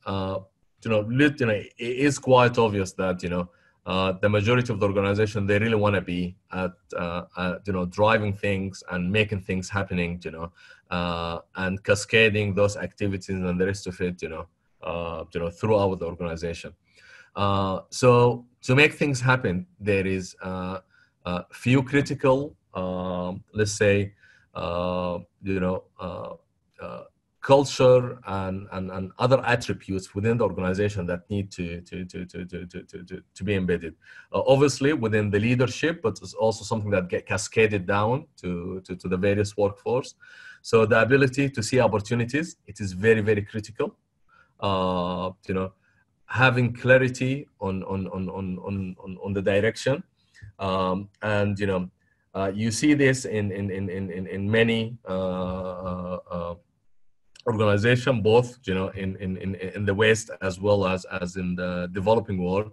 you know, lit, you know, it is quite obvious that you know uh, the majority of the organization they really want to be at, uh, you know driving things and making things happening, you know, uh, and cascading those activities and the rest of it, you know, uh, you know, throughout the organization. Uh, so to make things happen, there is a uh, few critical, um, let's say, you know culture and, and, and other attributes within the organization that need to, to, to, to, to, to, to, to be embedded. Uh, obviously within the leadership, but it's also something that get cascaded down to, to, to the various workforce. So the ability to see opportunities, it is very, very critical. Uh, you know, having clarity on, on, on, on, on, on the direction. Um, and, you know, uh, you see this in, in, in, in, in many uh, uh, uh organization, both you know in in in, in the West as well as as in the developing world,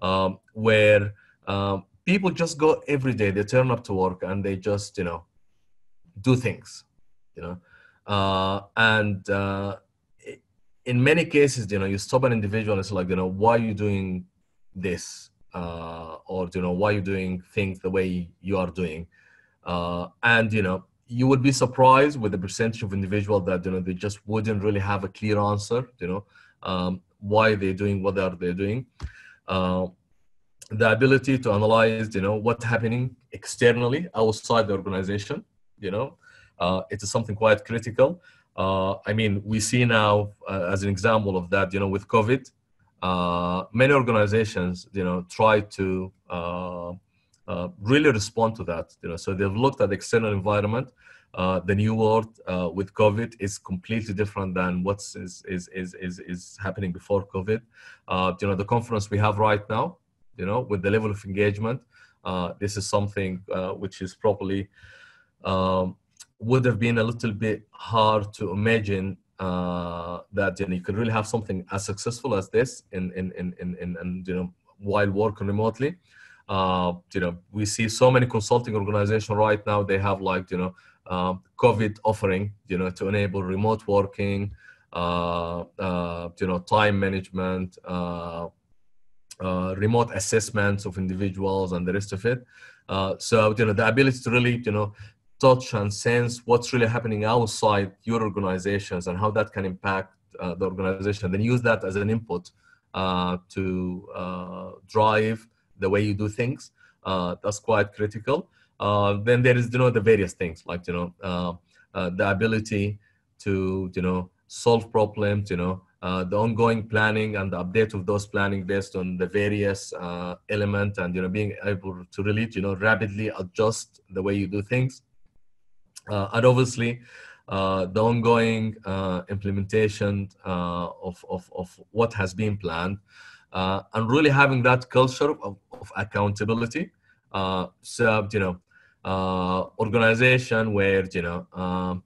um, where um, people just go every day. They turn up to work and they just you know do things, you know, uh, and uh, in many cases, you know, you stop an individual. and It's like you know, why are you doing this? Uh, or you know, why you're doing things the way you are doing? Uh, and you know, you would be surprised with the percentage of individual that you know they just wouldn't really have a clear answer you know um, why they're doing what they are they doing uh, the ability to analyze you know what's happening externally outside the organization you know uh, it is something quite critical uh, i mean we see now uh, as an example of that you know with covid uh, many organizations you know try to uh, uh, really respond to that. You know, so they've looked at the external environment. Uh, the new world uh, with COVID is completely different than what is is is is, is happening before COVID. You know, the conference we have right now, you know, with the level of engagement, this is something which is probably um, would have been a little bit hard to imagine uh, that you know you could really have something as successful as this in in in in, in, in you know while working remotely uh, you know, we see so many consulting organizations right now. They have like you know, um, COVID offering, you know, to enable remote working, uh, uh, you know, time management, uh, uh, remote assessments of individuals, and the rest of it. Uh, so you know, the ability to really you know touch and sense what's really happening outside your organizations and how that can impact uh, the organization, then use that as an input uh, to uh, drive the way you do things. Uh, that's quite critical. Uh, then there is, you know, the various things like, you know, uh, the ability to, you know, solve problems, you know, the ongoing planning and the update of those planning based on the various element and, you know, being able to really, you know, rapidly adjust the way you do things. And obviously, uh, the ongoing uh, implementation uh, of, of, of what has been planned, and really having that culture of, of accountability. so, you know, organization where, you know, um,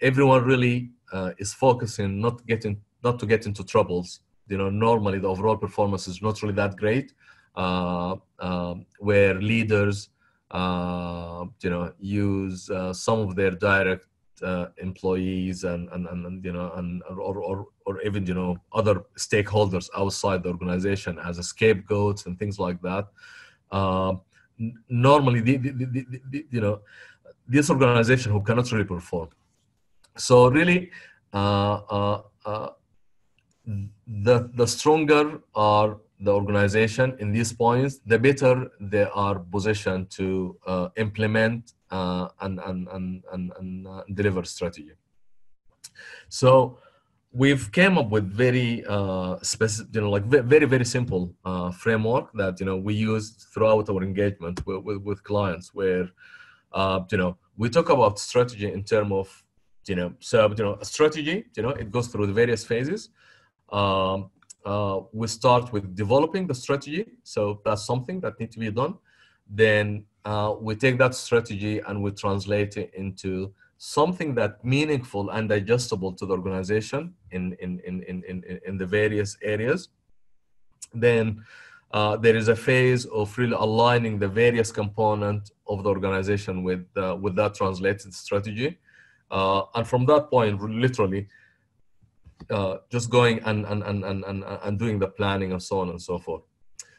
everyone really is focusing not getting not to get into troubles. You know, normally the overall performance is not really that great. Uh, um, where leaders, uh, you know, use uh, some of their direct uh, employees and, and, and, you know and or, or or even you know other stakeholders outside the organization as scapegoats and things like that. Uh, normally the, the, the, the, you know this organization who cannot really perform. So really uh, uh, uh, the the stronger are the organization in these points the better they are positioned to uh, implement uh, and, and, and, and, and uh, deliver strategy. So we've came up with very uh, specific, you know, like very, very simple uh, framework that, you know, we use throughout our engagement with, with, with clients where, uh, you know, we talk about strategy in terms of, you know, so, you know, a strategy, you know, it goes through the various phases. Um, uh, we start with developing the strategy. So that's something that needs to be done. Then uh, we take that strategy and we translate it into something that meaningful and digestible to the organization in, in, in, in, in, in the various areas. Then uh, there is a phase of really aligning the various components of the organization with, uh, with that translated strategy. Uh, and from that point, literally, uh, just going and, and, and, and, and, and doing the planning and so on and so forth.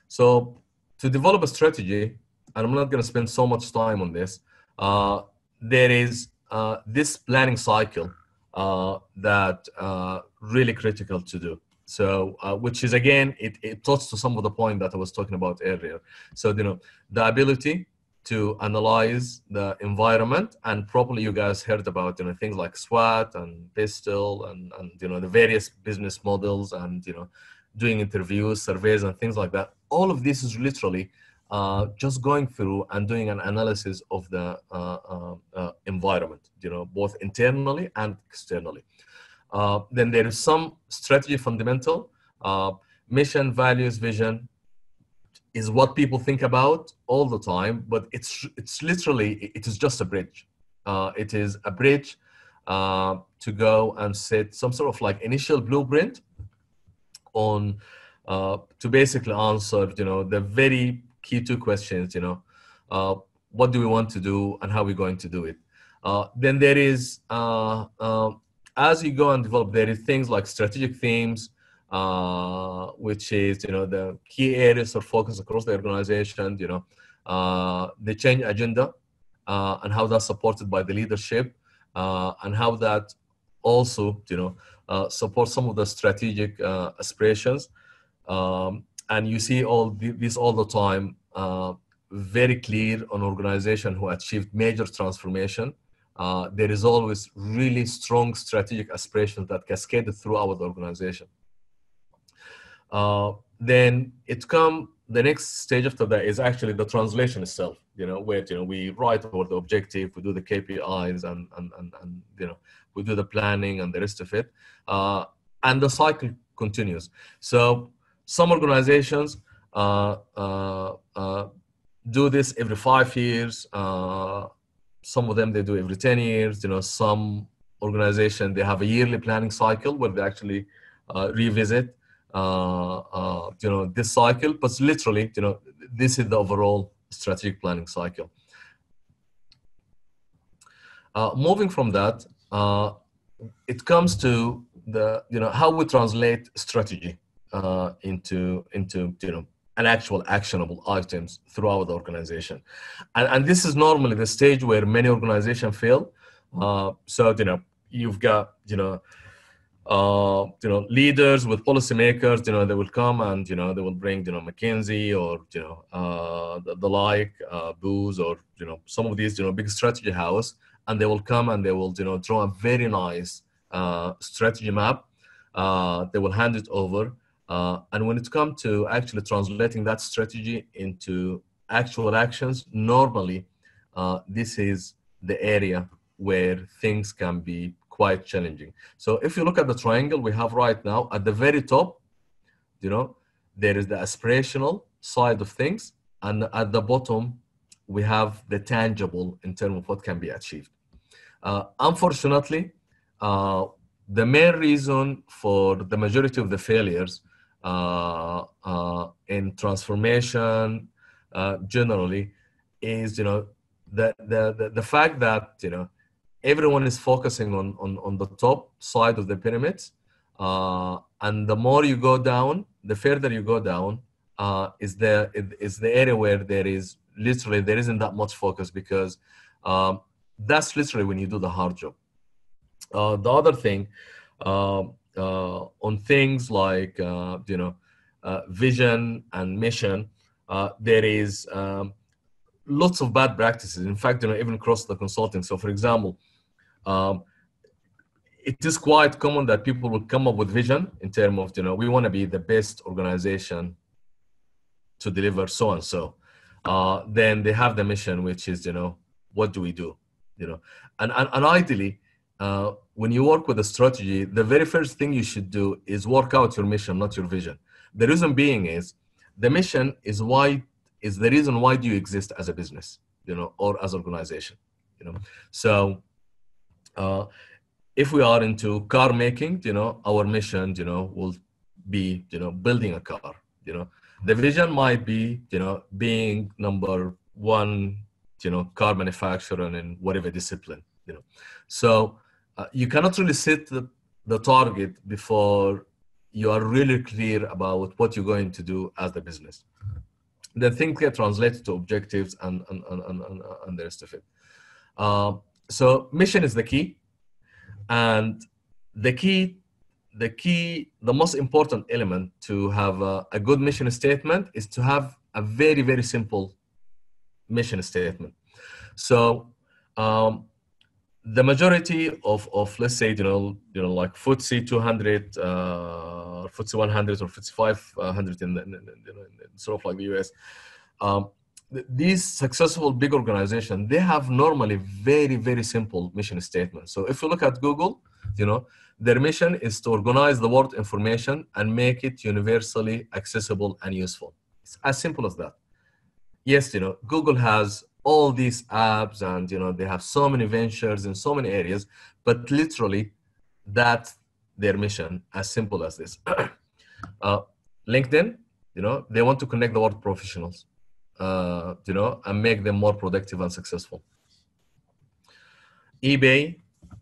So to develop a strategy, and I'm not going to spend so much time on this. Uh, there is uh, this planning cycle uh, that uh, really critical to do. So, uh, which is again, it, it talks to some of the point that I was talking about earlier. So, you know, the ability to analyze the environment and probably you guys heard about you know things like SWOT and PESTLE and and you know the various business models and you know doing interviews, surveys, and things like that. All of this is literally uh, just going through and doing an analysis of the uh, uh, uh environment, you know, both internally and externally. Uh, then there is some strategy fundamental, mission, values, vision is what people think about all the time, but it's it's literally it is just a bridge. Uh, it is a bridge uh, to go and set some sort of like initial blueprint on uh, to basically answer, you know, the very key two questions, you know, uh, what do we want to do and how are we going to do it? Uh, then there is, uh as you go and develop, there is things like strategic themes, uh, which is, you know, the key areas of focus across the organization, you know, uh, the change agenda and how that's supported by the leadership and how that also, you know, supports some of the strategic aspirations. Um, and you see all this all the time uh, very clear on organization who achieved major transformation uh, there is always really strong strategic aspirations that cascaded throughout the organization uh, then it come the next stage after that is actually the translation itself you know where you know we write about the objective we do the kpis and and and, and you know we do the planning and the rest of it uh, and the cycle continues so some organizations uh, uh, uh, do this every five years. some of them they do every 10 years. You know, some organization they have a yearly planning cycle where they actually revisit uh, uh, you know, this cycle, but literally, you know, this is the overall strategic planning cycle. Uh, moving from that, uh, it comes to the, you know, how we translate strategy uh, into, into, you know, an actual actionable items throughout the organization. And, and this is normally the stage where many organizations fail. Uh, so, you know, you've got, you know, uh, you know, leaders with policymakers, you know, they will come and, you know, they will bring, you know, McKinsey or, you know, uh, the, the, like, uh, Booz or, you know, some of these, you know, big strategy house, and they will come and they will, you know, draw a very nice uh, strategy map. Uh, they will hand it over. Uh, and when it comes to actually translating that strategy into actual actions, normally uh, this is the area where things can be quite challenging. So if you look at the triangle we have right now, at the very top, you know, there is the aspirational side of things, and at the bottom, we have the tangible in terms of what can be achieved. Uh, unfortunately, uh, the main reason for the majority of the failures uh, uh in transformation uh, generally is, you know, the, the, the, the fact that, you know, everyone is focusing on, on, on the top side of the pyramid. Uh, and the more you go down, the further you go down, uh, is the is the area where there is literally there isn't that much focus because um, that's literally when you do the hard job. Uh, the other thing um, uh, on things like uh, you know uh, vision and mission, there is um, lots of bad practices. In fact, you know even across the consulting. So, for example, um, it is quite common that people will come up with vision in terms of you know we want to be the best organization to deliver so and so. Uh, then they have the mission which is you know what do we do you know? And and, and ideally uh, when you work with a strategy the very first thing you should do is work out your mission not your vision. The reason being is the mission is why is the reason why do you exist as a business you know or as organization you know? So uh, if we are into car making, you know, our mission, you know, will be, you know, building a car. You know, the vision might be, you know, being number one, you know, car manufacturer in whatever discipline. You know, so uh, you cannot really set the, the target before you are really clear about what you're going to do as the business. Then things get translated to objectives and and, and, and, and the rest of it. Uh, so mission is the key. And the key the key the most important element to have a, a, good mission statement is to have a very very simple mission statement. So um, the majority of, of let's say you know you know like FTSE 200 uh, FTSE 100 or FTSE 500 in, the, in, in, in sort of like the US um, these successful big organizations they have normally very very simple mission statements so if you look at google you know their mission is to organize the world information and make it universally accessible and useful. It's as simple as that. Yes you know google has all these apps and you know they have so many ventures in so many areas but literally that's their mission as simple as this. Uh, linkedin you know they want to connect the world professionals uh, you know, and make them more productive and successful. eBay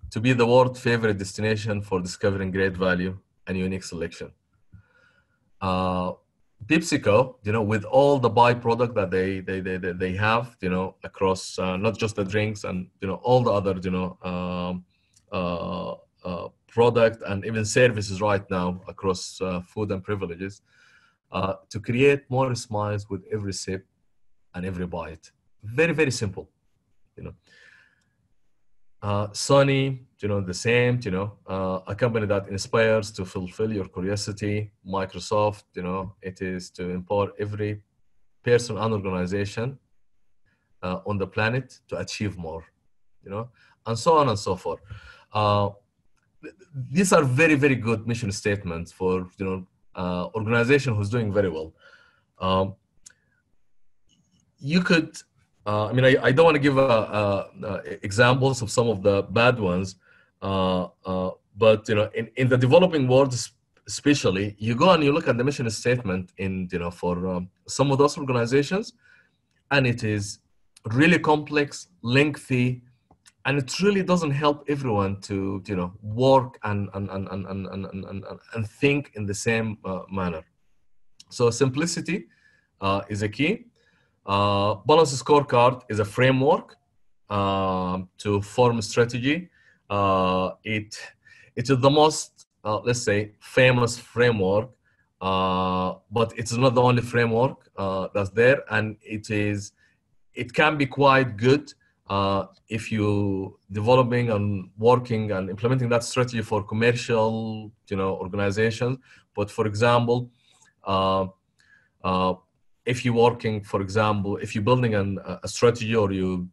to be the world favorite destination for discovering great value and unique selection. Uh, PepsiCo, you know, with all the byproduct that they they they, they have, you know, across uh, not just the drinks and you know all the other you know um, uh, uh, product and even services right now across uh, food and privileges, uh, to create more smiles with every sip and every bite. Very, very simple, you know. Uh, Sony, you know, the same, you know, uh, a company that inspires to fulfill your curiosity. Microsoft, you know, it is to empower every person and organization uh, on the planet to achieve more, you know, and so on and so forth. Uh, these are very, very good mission statements for, you know, uh, organization who's doing very well. Um, you could uh, I mean, I, I don't want to give uh, uh, examples of some of the bad ones, uh, uh, but you know, in, in the developing world especially, you go and you look at the mission statement in, you know, for um, some of those organizations, and it is really complex, lengthy, and it really doesn't help everyone to, you know, work and, and, and, and, and, and, and, and think in the same uh, manner. So simplicity uh, is a key. Uh, balance scorecard is a framework uh, to form strategy. Uh, it it is the most uh, let's say famous framework, uh, but it's not the only framework uh, that's there, and it is it can be quite good if you developing and working and implementing that strategy for commercial you know organizations. But for example. If you're working, for example, if you're building an, a strategy or you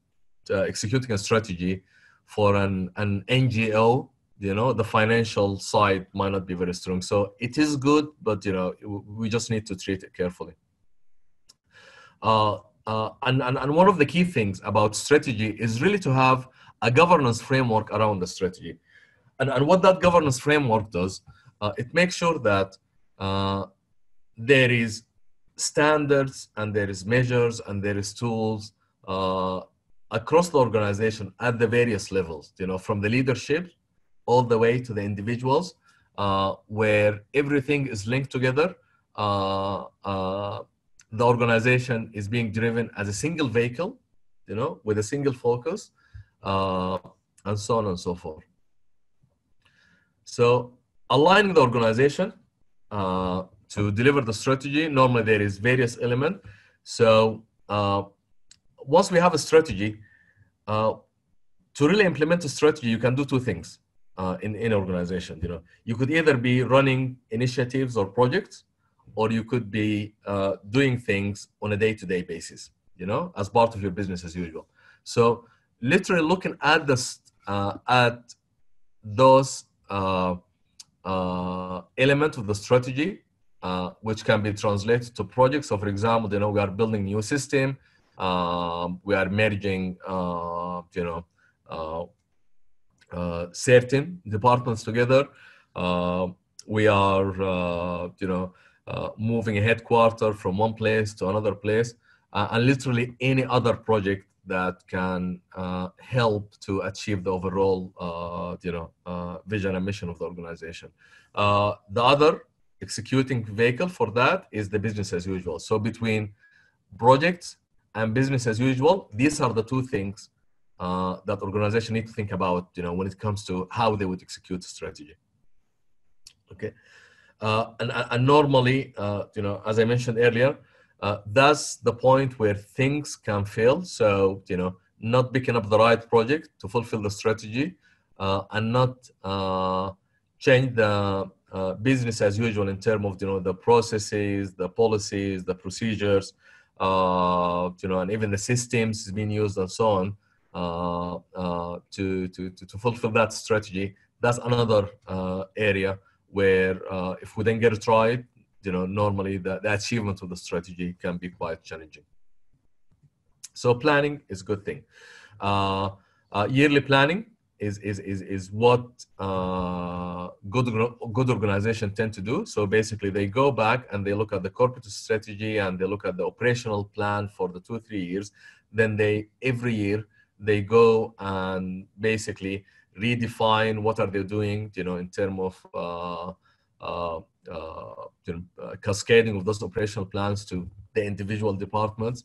uh, executing a strategy for an, an NGO, you know, the financial side might not be very strong. So it is good, but you know, we just need to treat it carefully. Uh, uh, and, and, and one of the key things about strategy is really to have a governance framework around the strategy. And, and what that governance framework does, uh, it makes sure that uh, there is standards and there is measures and there is tools uh, across the organization at the various levels you know from the leadership all the way to the individuals uh, where everything is linked together. Uh, uh the organization is being driven as a single vehicle you know with a single focus uh, and so on and so forth. So aligning the organization uh, to deliver the strategy, normally there is various element. So uh, once we have a strategy, uh, to really implement a strategy, you can do two things uh, in in organization. You know, you could either be running initiatives or projects, or you could be uh, doing things on a day-to-day basis. You know, as part of your business as usual. So literally looking at this uh, at those uh, elements of the strategy uh, which can be translated to projects. So for example, you know, we are building new system, um, we are merging, uh, you know, uh, uh certain departments together. Uh, we are, you know, moving a headquarter from one place to another place, and literally any other project that can help to achieve the overall, you know, vision and mission of the organization. the other executing vehicle for that is the business as usual. So between projects and business as usual, these are the two things uh, that organization need to think about, you know, when it comes to how they would execute the strategy. Okay, uh, and, and, normally, uh, you know, as I mentioned earlier, uh, that's the point where things can fail. So, you know, not picking up the right project to fulfill the strategy uh, and not uh, change the uh, business as usual in terms of you know the processes, the policies, the procedures, uh, you know, and even the systems being used and so on uh, uh to, to, to fulfill that strategy. That's another uh, area where if we then get it right, you know, normally the, the achievement of the strategy can be quite challenging. So planning is a good thing. yearly planning is is is, is what uh, good good organization tend to do. So basically, they go back and they look at the corporate strategy and they look at the operational plan for the two three years. Then they every year they go and basically redefine what are they doing, you know, in terms of uh, uh, uh, uh, cascading of those operational plans to the individual departments.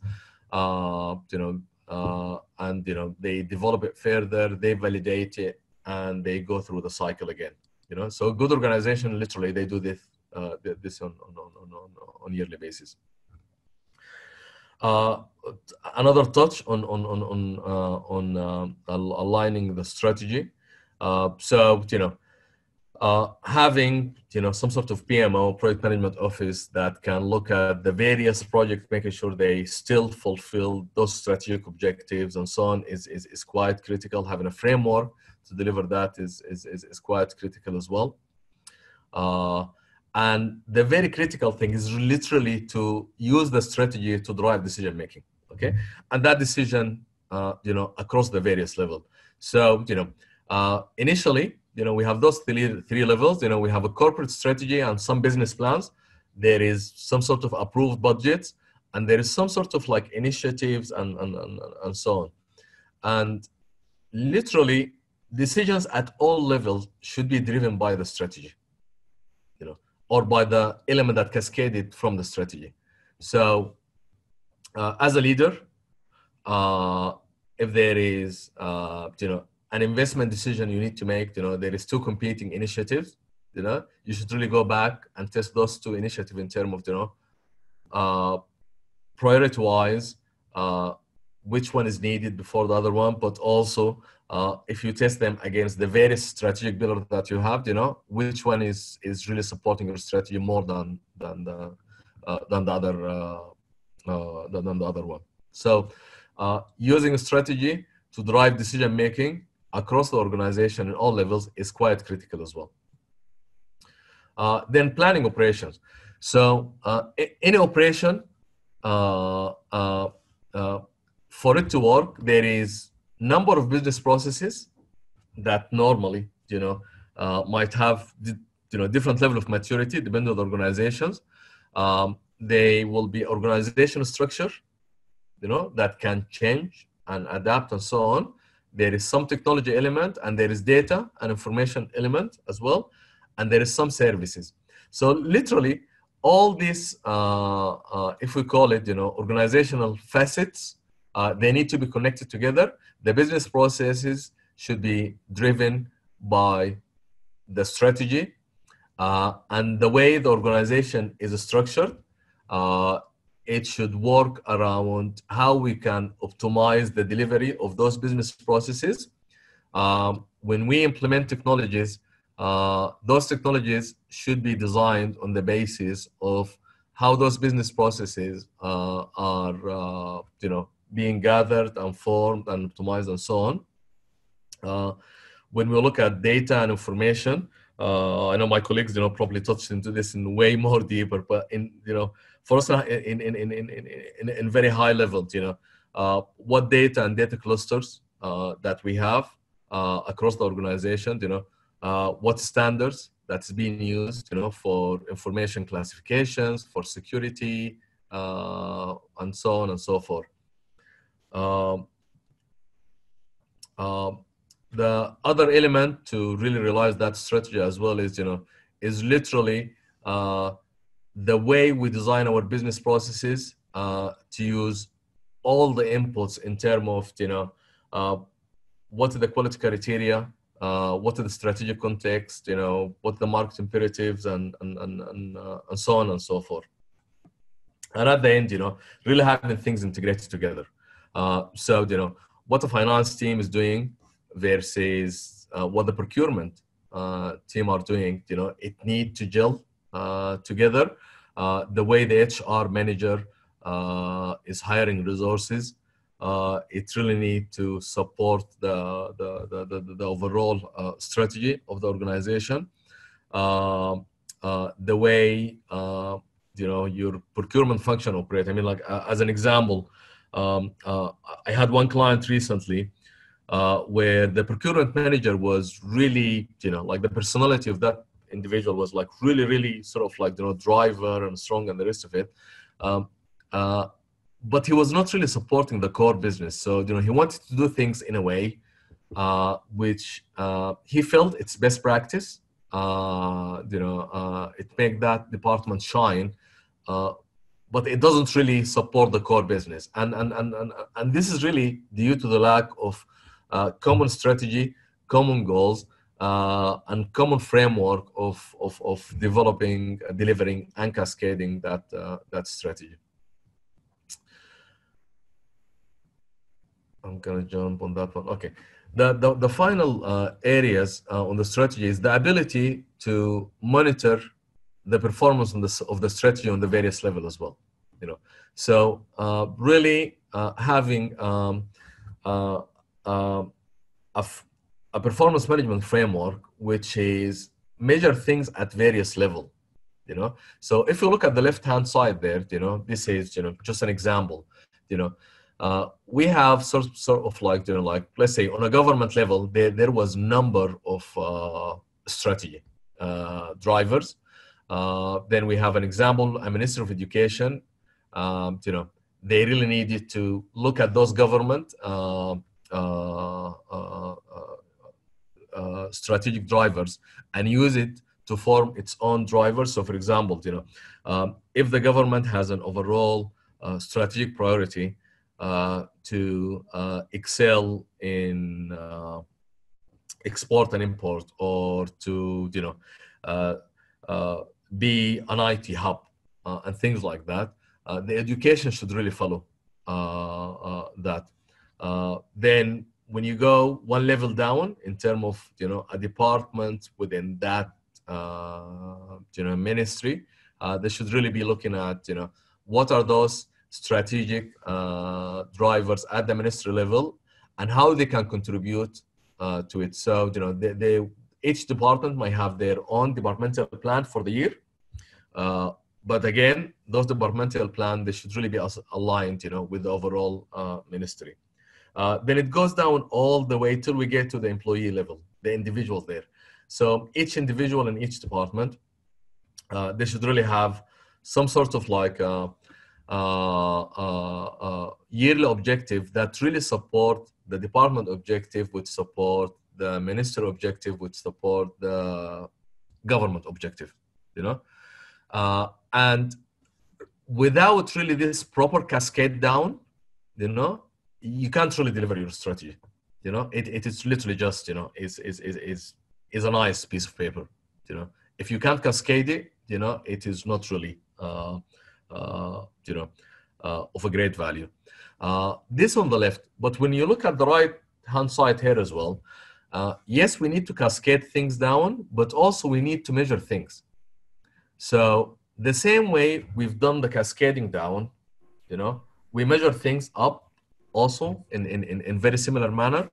Uh, you know, uh, and you know they develop it further they validate it and they go through the cycle again you know? So good organization literally they do this uh, this on on, on, on, on yearly basis. Uh, another touch on on on on, uh, on uh, aligning the strategy. Uh, so you know uh, having you know some sort of PMO project management office that can look at the various projects, making sure they still fulfill those strategic objectives and so on is, is, is quite critical. Having a framework to deliver that is, is, is, is quite critical as well. Uh, and the very critical thing is literally to use the strategy to drive decision making. Okay, and that decision, uh, you know, across the various level. So you know, uh, initially you know, we have those three, three levels. You know, we have a corporate strategy and some business plans. There is some sort of approved budgets, and there is some sort of like initiatives and, and, and, and so on. And literally, decisions at all levels should be driven by the strategy, you know, or by the element that cascaded from the strategy. So, uh, as a leader, uh, if there is, uh, you know, an investment decision you need to make, you know, there is two competing initiatives, you know, you should really go back and test those two initiatives in terms of, you know, uh, priority wise, uh, which one is needed before the other one, but also uh, if you test them against the various strategic pillars that you have, you know, which one is is really supporting your strategy more than than the uh, than the other uh, uh than, than the other one. So, uh, using a strategy to drive decision making across the organization in all levels is quite critical as well. Uh, then planning operations. So any operation, for it to work, there is number of business processes that normally, you know, uh, might have, you know, different level of maturity depending on the organizations. Um, they will be organizational structure, you know, that can change and adapt and so on. There is some technology element and there is data and information element as well. And there is some services. So literally all these, uh, uh, if we call it, you know, organizational facets, uh, they need to be connected together the business processes should be driven by the strategy uh, and the way the organization is structured. It should work around how we can optimize the delivery of those business processes. Um, when we implement technologies, uh, those technologies should be designed on the basis of how those business processes uh, are, uh, you know, being gathered and formed and optimized and so on. Uh, when we look at data and information, uh, I know my colleagues, you know, probably touched into this in way more deeper, but in, you know, for us in, in, in, in, in, in very high levels, you know, uh, what data and data clusters uh, that we have uh, across the organization, you know, uh, what standards that's being used, you know, for information classifications, for security, and so on and so forth. Um, um, the other element to really realize that strategy as well is, you know, is literally uh, the way we design our business processes uh, to use all the inputs in terms of, you know, uh, what are the quality criteria, uh, what are the strategic context, you know, what the market imperatives and, and, and, and, uh, and so on and so forth. And at the end, you know, really having things integrated together. Uh, so, you know, what the finance team is doing versus uh, what the procurement team are doing, you know, it need to gel together. Uh, the way the HR manager is hiring resources, it really need to support the, the, the, the, the overall strategy of the organization. Um, the way you know your procurement function operate. I mean, like uh, as an example, um, uh, I had one client recently uh, where the procurement manager was really, you know, like the personality of that individual was like really, really sort of like, you know, driver and strong and the rest of it. Um, uh, but he was not really supporting the core business. So, you know, he wanted to do things in a way uh, which uh, he felt it's best practice. Uh, you know, it make that department shine but it doesn't really support the core business. And, and, and, and, and this is really due to the lack of uh, common strategy, common goals, uh, and common framework of, of, of developing, uh, delivering, and cascading that, uh, that strategy. I'm gonna jump on that one. Okay. The, the, the final uh, areas uh, on the strategy is the ability to monitor the performance of the, of the strategy on the various level as well you know so uh, really uh, having um, a, a performance management framework which is measure things at various level you know so if you look at the left hand side there you know this is you know just an example you know uh, we have sort, sort of like, you know, like, let's say on a government level, there, there was number of uh, strategy uh, drivers. Uh, then we have an example, a Minister of Education, um, you know, they really needed to look at those government uh, strategic drivers and use it to form its own drivers. So, for example, you know, um, if the government has an overall uh, strategic priority uh, to uh, excel in export and import, or to you know be an IT hub and things like that, the education should really follow that. then when you go one level down in terms of you know a department within that uh, you know ministry uh, they should really be looking at you know what are those strategic uh, drivers at the ministry level and how they can contribute uh, to it. So you know they, they, each department might have their own departmental plan for the year uh, but again those departmental plan they should really be aligned you know with the overall uh, ministry uh, then it goes down all the way till we get to the employee level, the individuals there. So each individual in each department, uh, they should really have some sort of like uh, uh, uh, uh yearly objective that really support the department objective, which support the minister objective, which support the government objective, you know? and without really this proper cascade down, you know, you can't really deliver your strategy. You know, it, it is literally just, you know, is, is, is, is a nice piece of paper. You know, if you can't cascade it, you know, it is not really, uh, uh, you know, uh, of a great value. Uh, this on the left, but when you look at the right hand side here as well, uh, yes, we need to cascade things down, but also we need to measure things. So the same way we've done the cascading down, you know, we measure things up also in, in, in, in very similar manner.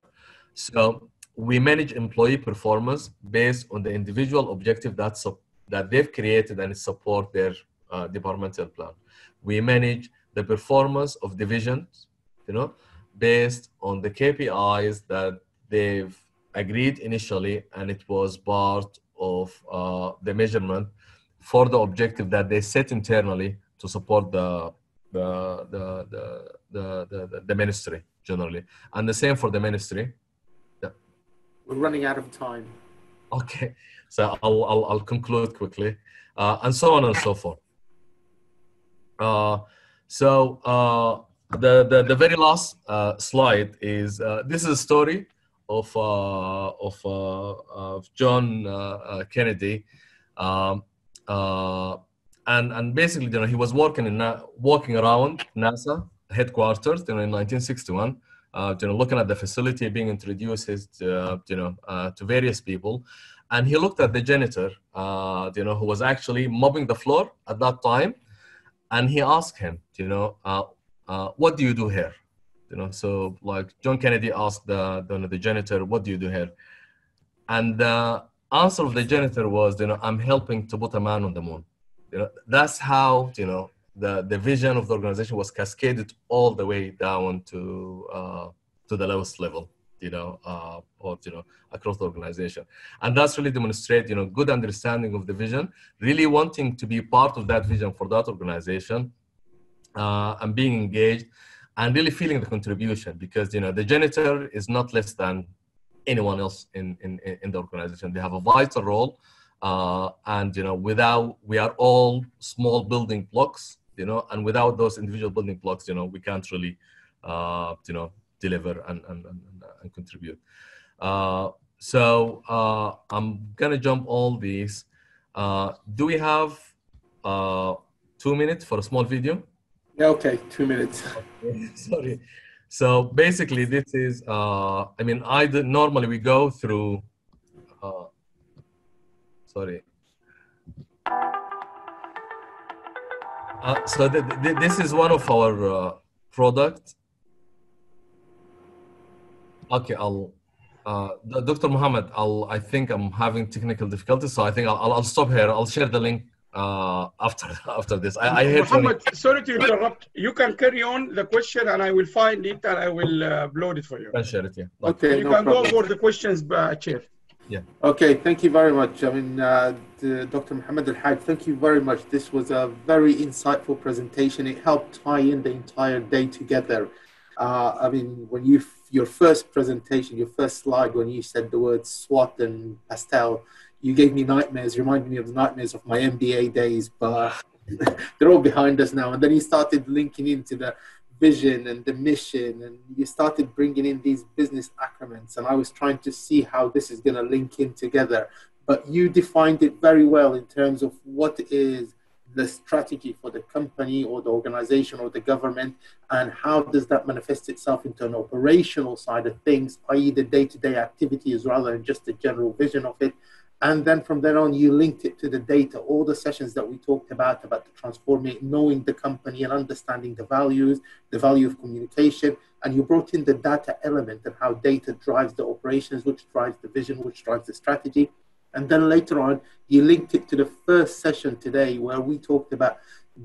So we manage employee performance based on the individual objective that's that they've created and support their uh, departmental plan. We manage the performance of divisions, you know, based on the KPIs that they've agreed initially, and it was part of uh, the measurement for the objective that they set internally to support the the, the, the, the, the, the ministry generally. And the same for the ministry. Yeah. We're running out of time. Okay, so I'll, I'll, I'll conclude quickly. Uh, and so on and so forth. Uh, so uh, the, the, the very last uh, slide is, uh, this is a story of, uh, of, of John Kennedy. Um, and and basically, you know, he was working in walking around NASA headquarters, you know, in 1961. Uh, you know, looking at the facility being introduced, uh, you know, uh, to various people, and he looked at the janitor, uh, you know, who was actually mopping the floor at that time, and he asked him, you know, uh, what do you do here? You know, so like John Kennedy asked the, the the janitor, what do you do here? And the answer of the janitor was, you know, I'm helping to put a man on the moon. You know, that's how you know the, the vision of the organization was cascaded all the way down to uh, to the lowest level, you know, uh, or you know, across the organization, and that's really demonstrate you know good understanding of the vision, really wanting to be part of that vision for that organization, uh, and being engaged, and really feeling the contribution because you know the janitor is not less than anyone else in in, in the organization. They have a vital role uh, and you know, without we are all small building blocks, you know, and without those individual building blocks, you know, we can't really, uh, you know, deliver and and, and, and contribute. Uh, so uh, I'm gonna jump all these. Uh, do we have uh, two minutes for a small video? Yeah, okay, two minutes. Okay. Sorry. So basically, this is. uh, I mean, I normally we go through sorry. Uh, so th th this is one of our uh, products. Okay, I'll, uh, Dr. Mohamed, I'll, I think I'm having technical difficulties, so I think I'll, I'll stop here. I'll share the link uh, after after this. I, I heard Mohamed, sorry to interrupt. You can carry on the question and I will find it and I will uh, upload it for you. Can share it, yeah. No. Okay, You no can problem. go for the questions, uh, Chair. Okay, thank you very much. I mean, uh, Dr. Mohamed Elhag, thank you very much. This was a very insightful presentation. It helped tie in the entire day together. Uh, I mean, when you your first presentation, your first slide, when you said the words SWOT and PESTLE, you gave me nightmares. Reminded me of the nightmares of my MBA days, but they're all behind us now. And then you started linking into the vision and the mission and you started bringing in these business acronyms and i was trying to see how this is going to link in together. But you defined it very well in terms of what is the strategy for the company or the organization or the government and how does that manifest itself into an operational side of things i.e the day-to-day activities rather than just the general vision of it and then from then on, you linked it to the data, all the sessions that we talked about, about the transforming, knowing the company and understanding the values, the value of communication. And you brought in the data element and how data drives the operations, which drives the vision, which drives the strategy. And then later on, you linked it to the first session today where we talked about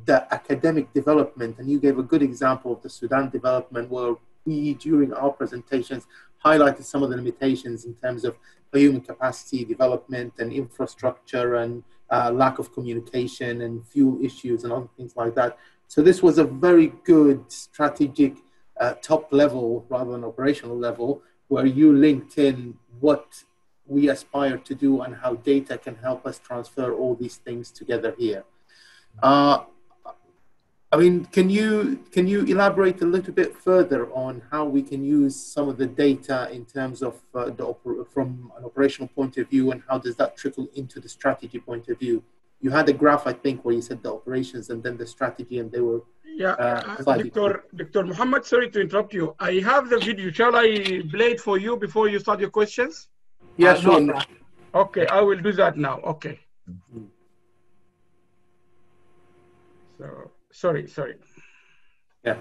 the academic development. And you gave a good example of the Sudan development where we, during our presentations, highlighted some of the limitations in terms of human capacity development and infrastructure and uh, lack of communication and fuel issues and other things like that. So this was a very good strategic uh, top level rather than operational level where you linked in what we aspire to do and how data can help us transfer all these things together here. Uh, I mean, can you can you elaborate a little bit further on how we can use some of the data in terms of uh, the oper- from an operational point of view, and how does that trickle into the strategy point of view? You had a graph, I think, where you said the operations and then the strategy, and they were Yeah, Uh, uh, Dr. Dr. Mohamed, sorry to interrupt you. I have the video. Shall I play it for you before you start your questions? yeah, Uh, sure. no, Okay, I will do that now. Okay. So, sorry, sorry. Yeah.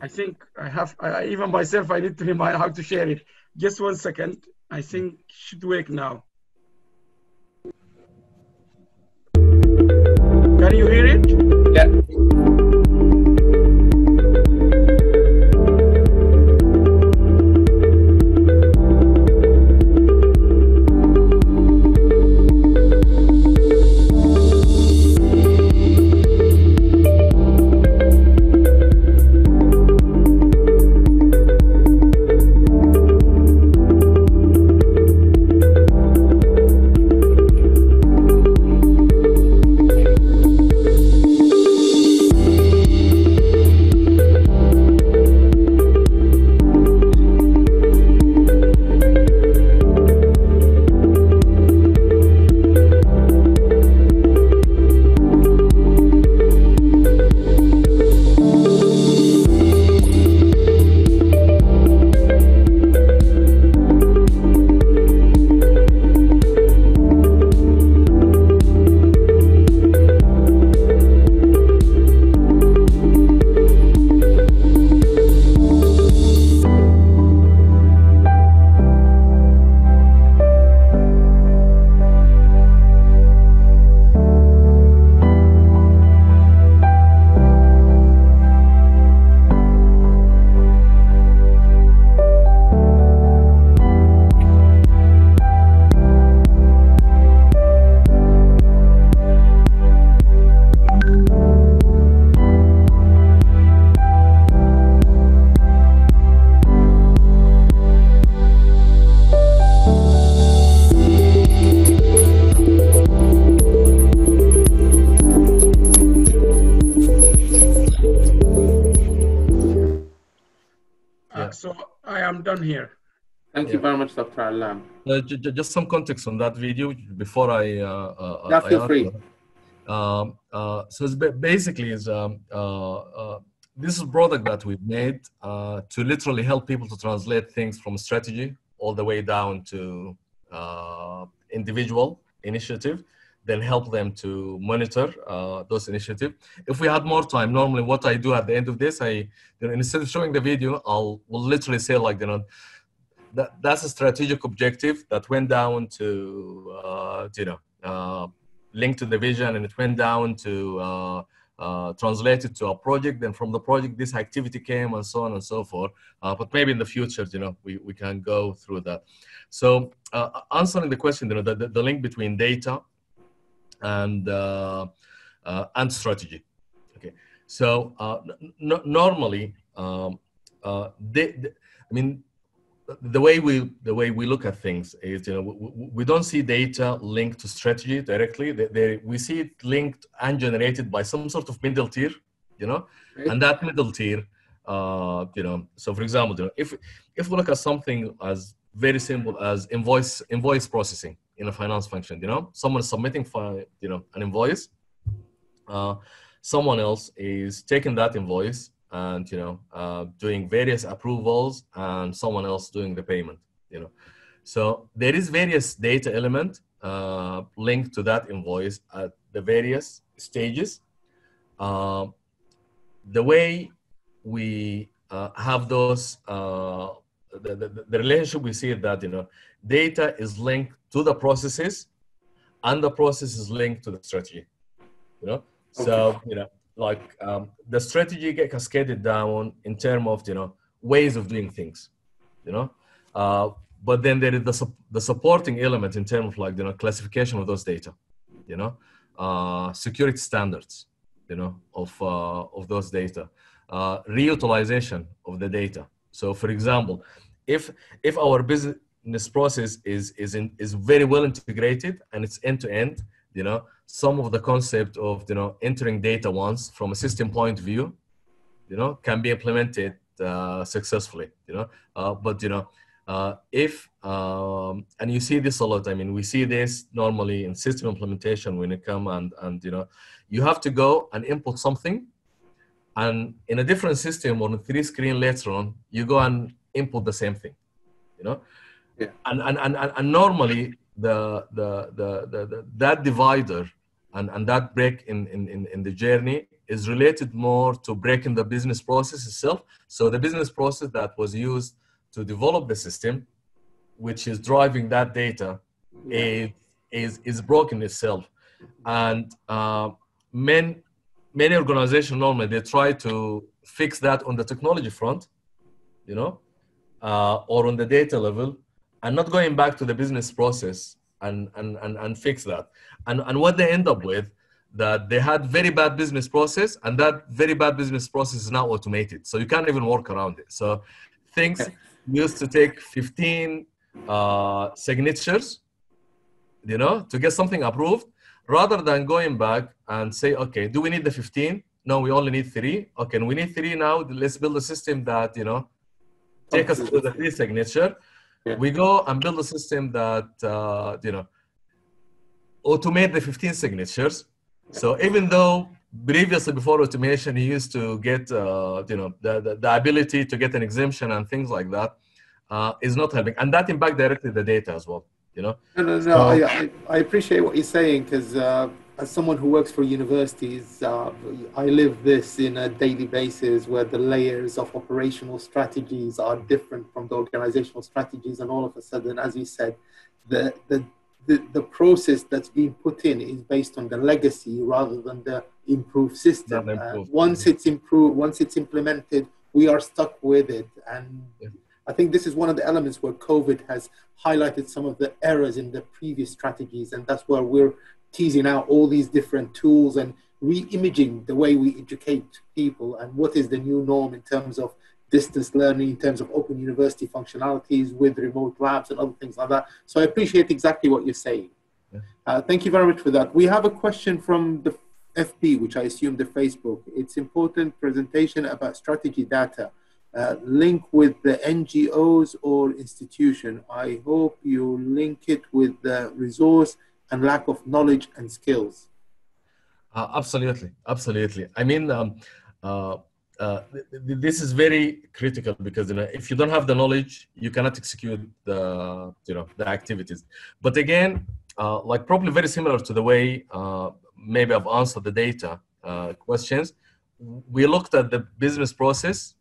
I think I have, I, even myself, I need to remind how to share it. Just one second. I think should work now. Can you hear it? Yeah. Uh, just some context on that video before I. Uh, uh, Yeah, feel free. Um, uh, so it's basically is um, uh, uh, this is a product that we've made uh, to literally help people to translate things from strategy all the way down to uh, individual initiative, then help them to monitor uh, those initiatives. If we had more time, normally what I do at the end of this, I you know, instead of showing the video, I'll will literally say like you know that that's a strategic objective that went down to uh, you know uh, linked to the vision and it went down to uh, uh, translated to a project. Then from the project, this activity came and so on and so forth. Uh, but maybe in the future, you know, we, we can go through that. So uh, answering the question, you know, the, the, the link between data and uh, uh, and strategy. Okay, so uh, normally, um, they, I mean, the way we the way we look at things is you know we, we don't see data linked to strategy directly they, they, we see it linked and generated by some sort of middle tier you know right. and that middle tier uh, you know so for example you know, if if we look at something as very simple as invoice invoice processing in a finance function you know someone is submitting for you know an invoice uh, someone else is taking that invoice and you know uh, doing various approvals and someone else doing the payment you know. So there is various data element uh, linked to that invoice at the various stages. Uh, the way we uh, have those uh, the, the, the relationship we see that you know data is linked to the processes and the process is linked to the strategy you know. Okay. so you know like um, the strategy get cascaded down in terms of you know ways of doing things you know? Uh, but then there is the, the supporting element in terms of like you know classification of those data you know? Uh, security standards you know of uh, of those data. Uh, reutilization of the data. So for example if if our business process is is in, is very well integrated and it's end to end you know some of the concept of you know entering data once from a system point of view you know can be implemented uh, successfully you know uh, but you know uh, if um, and you see this a lot i mean we see this normally in system implementation when it come and and you know you have to go and input something and in a different system on a three screen later on you go and input the same thing you know yeah. and, and and and normally the the the, the, the that divider and, and that break in, in, in the journey is related more to breaking the business process itself. So the business process that was used to develop the system, which is driving that data, is, is, is broken itself. And uh, many, many organizations normally, they try to fix that on the technology front, you know, uh, or on the data level, and not going back to the business process and, and, and, and fix that. And, and what they end up with, that they had very bad business process and that very bad business process is now automated. So you can't even work around it. So things used to take 15 uh, signatures, you know, to get something approved, rather than going back and say, okay, do we need the 15? No, we only need three. Okay, we need three now. Let's build a system that, you know, take us to the three signature yeah. We go and build a system that, uh, you know, automate the 15 signatures. So even though previously before automation, you used to get, uh, you know, the, the, the, ability to get an exemption and things like that uh, is not helping. And that impact directly the data as well, you know? No, no, no. So, I, I, appreciate what you're saying because uh, as someone who works for universities, uh, I live this in a daily basis where the layers of operational strategies are different from the organizational strategies. And all of a sudden, as you said, the, the, the, the process that's being put in is based on the legacy rather than the improved system. Once it's improved, once it's implemented, we are stuck with it. And yeah. I think this is one of the elements where COVID has highlighted some of the errors in the previous strategies, and that's where we're teasing out all these different tools and re-imaging the way we educate people and what is the new norm in terms of distance learning, in terms of open university functionalities with remote labs and other things like that. So I appreciate exactly what you're saying. Uh, thank you very much for that. We have a question from the FB, which I assume the Facebook. It's important presentation about strategy data. Uh, link with the NGOs or institution. I hope you link it with the resource and lack of knowledge and skills. Uh, absolutely, absolutely. I mean, um, uh, uh, th- this is very critical because you know, if you don't have the knowledge, you cannot execute the you know the activities. But again, uh, like probably very similar to the way uh, maybe I've answered the data uh, questions. We looked at the business process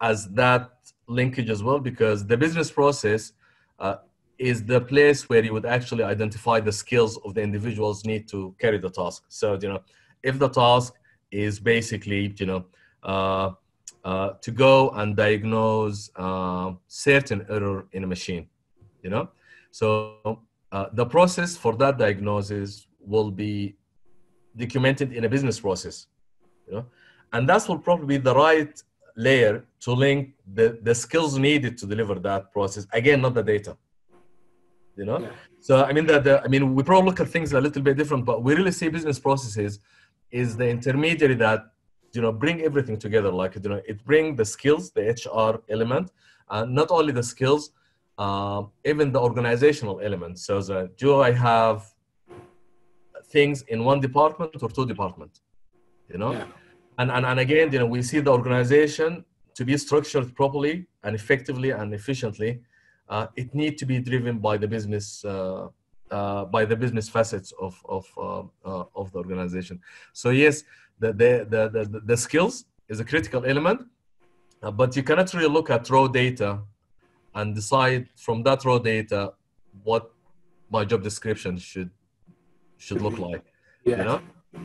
as that linkage as well because the business process is the place where you would actually identify the skills of the individuals need to carry the task. So, you know, if the task is basically, you know, uh, uh, to go and diagnose uh, certain error in a machine, you know, so uh, the process for that diagnosis will be documented in a business process, you know, and that will probably be the right layer to link the, the skills needed to deliver that process. Again, not the data you know yeah. so i mean that i mean we probably look at things a little bit different but we really see business processes is the intermediary that you know bring everything together like you know it bring the skills the hr element and not only the skills uh, even the organizational element so that do i have things in one department or two departments you know yeah. and, and and again you know we see the organization to be structured properly and effectively and efficiently uh, it need to be driven by the business uh, uh, by the business facets of of of the organization. So yes, the the the the, the skills is a critical element, but you cannot really look at raw data and decide from that raw data what my job description should should look like. Yeah. You know?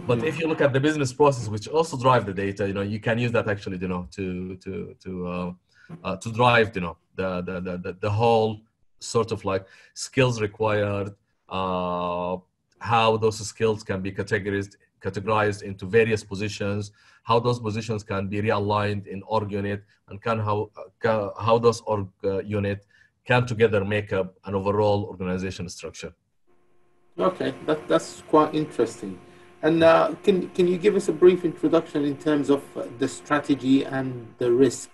But if you look at the business process, which also drive the data, you know, you can use that actually, you know, to to to uh, uh, to drive, you know, the, the, the, the whole sort of like skills required, uh, how those skills can be categorized, categorized into various positions, how those positions can be realigned in org unit, and can how, uh, how those org uh, unit can together make up an overall organization structure. Okay, that, that's quite interesting. And uh, can, can you give us a brief introduction in terms of the strategy and the risk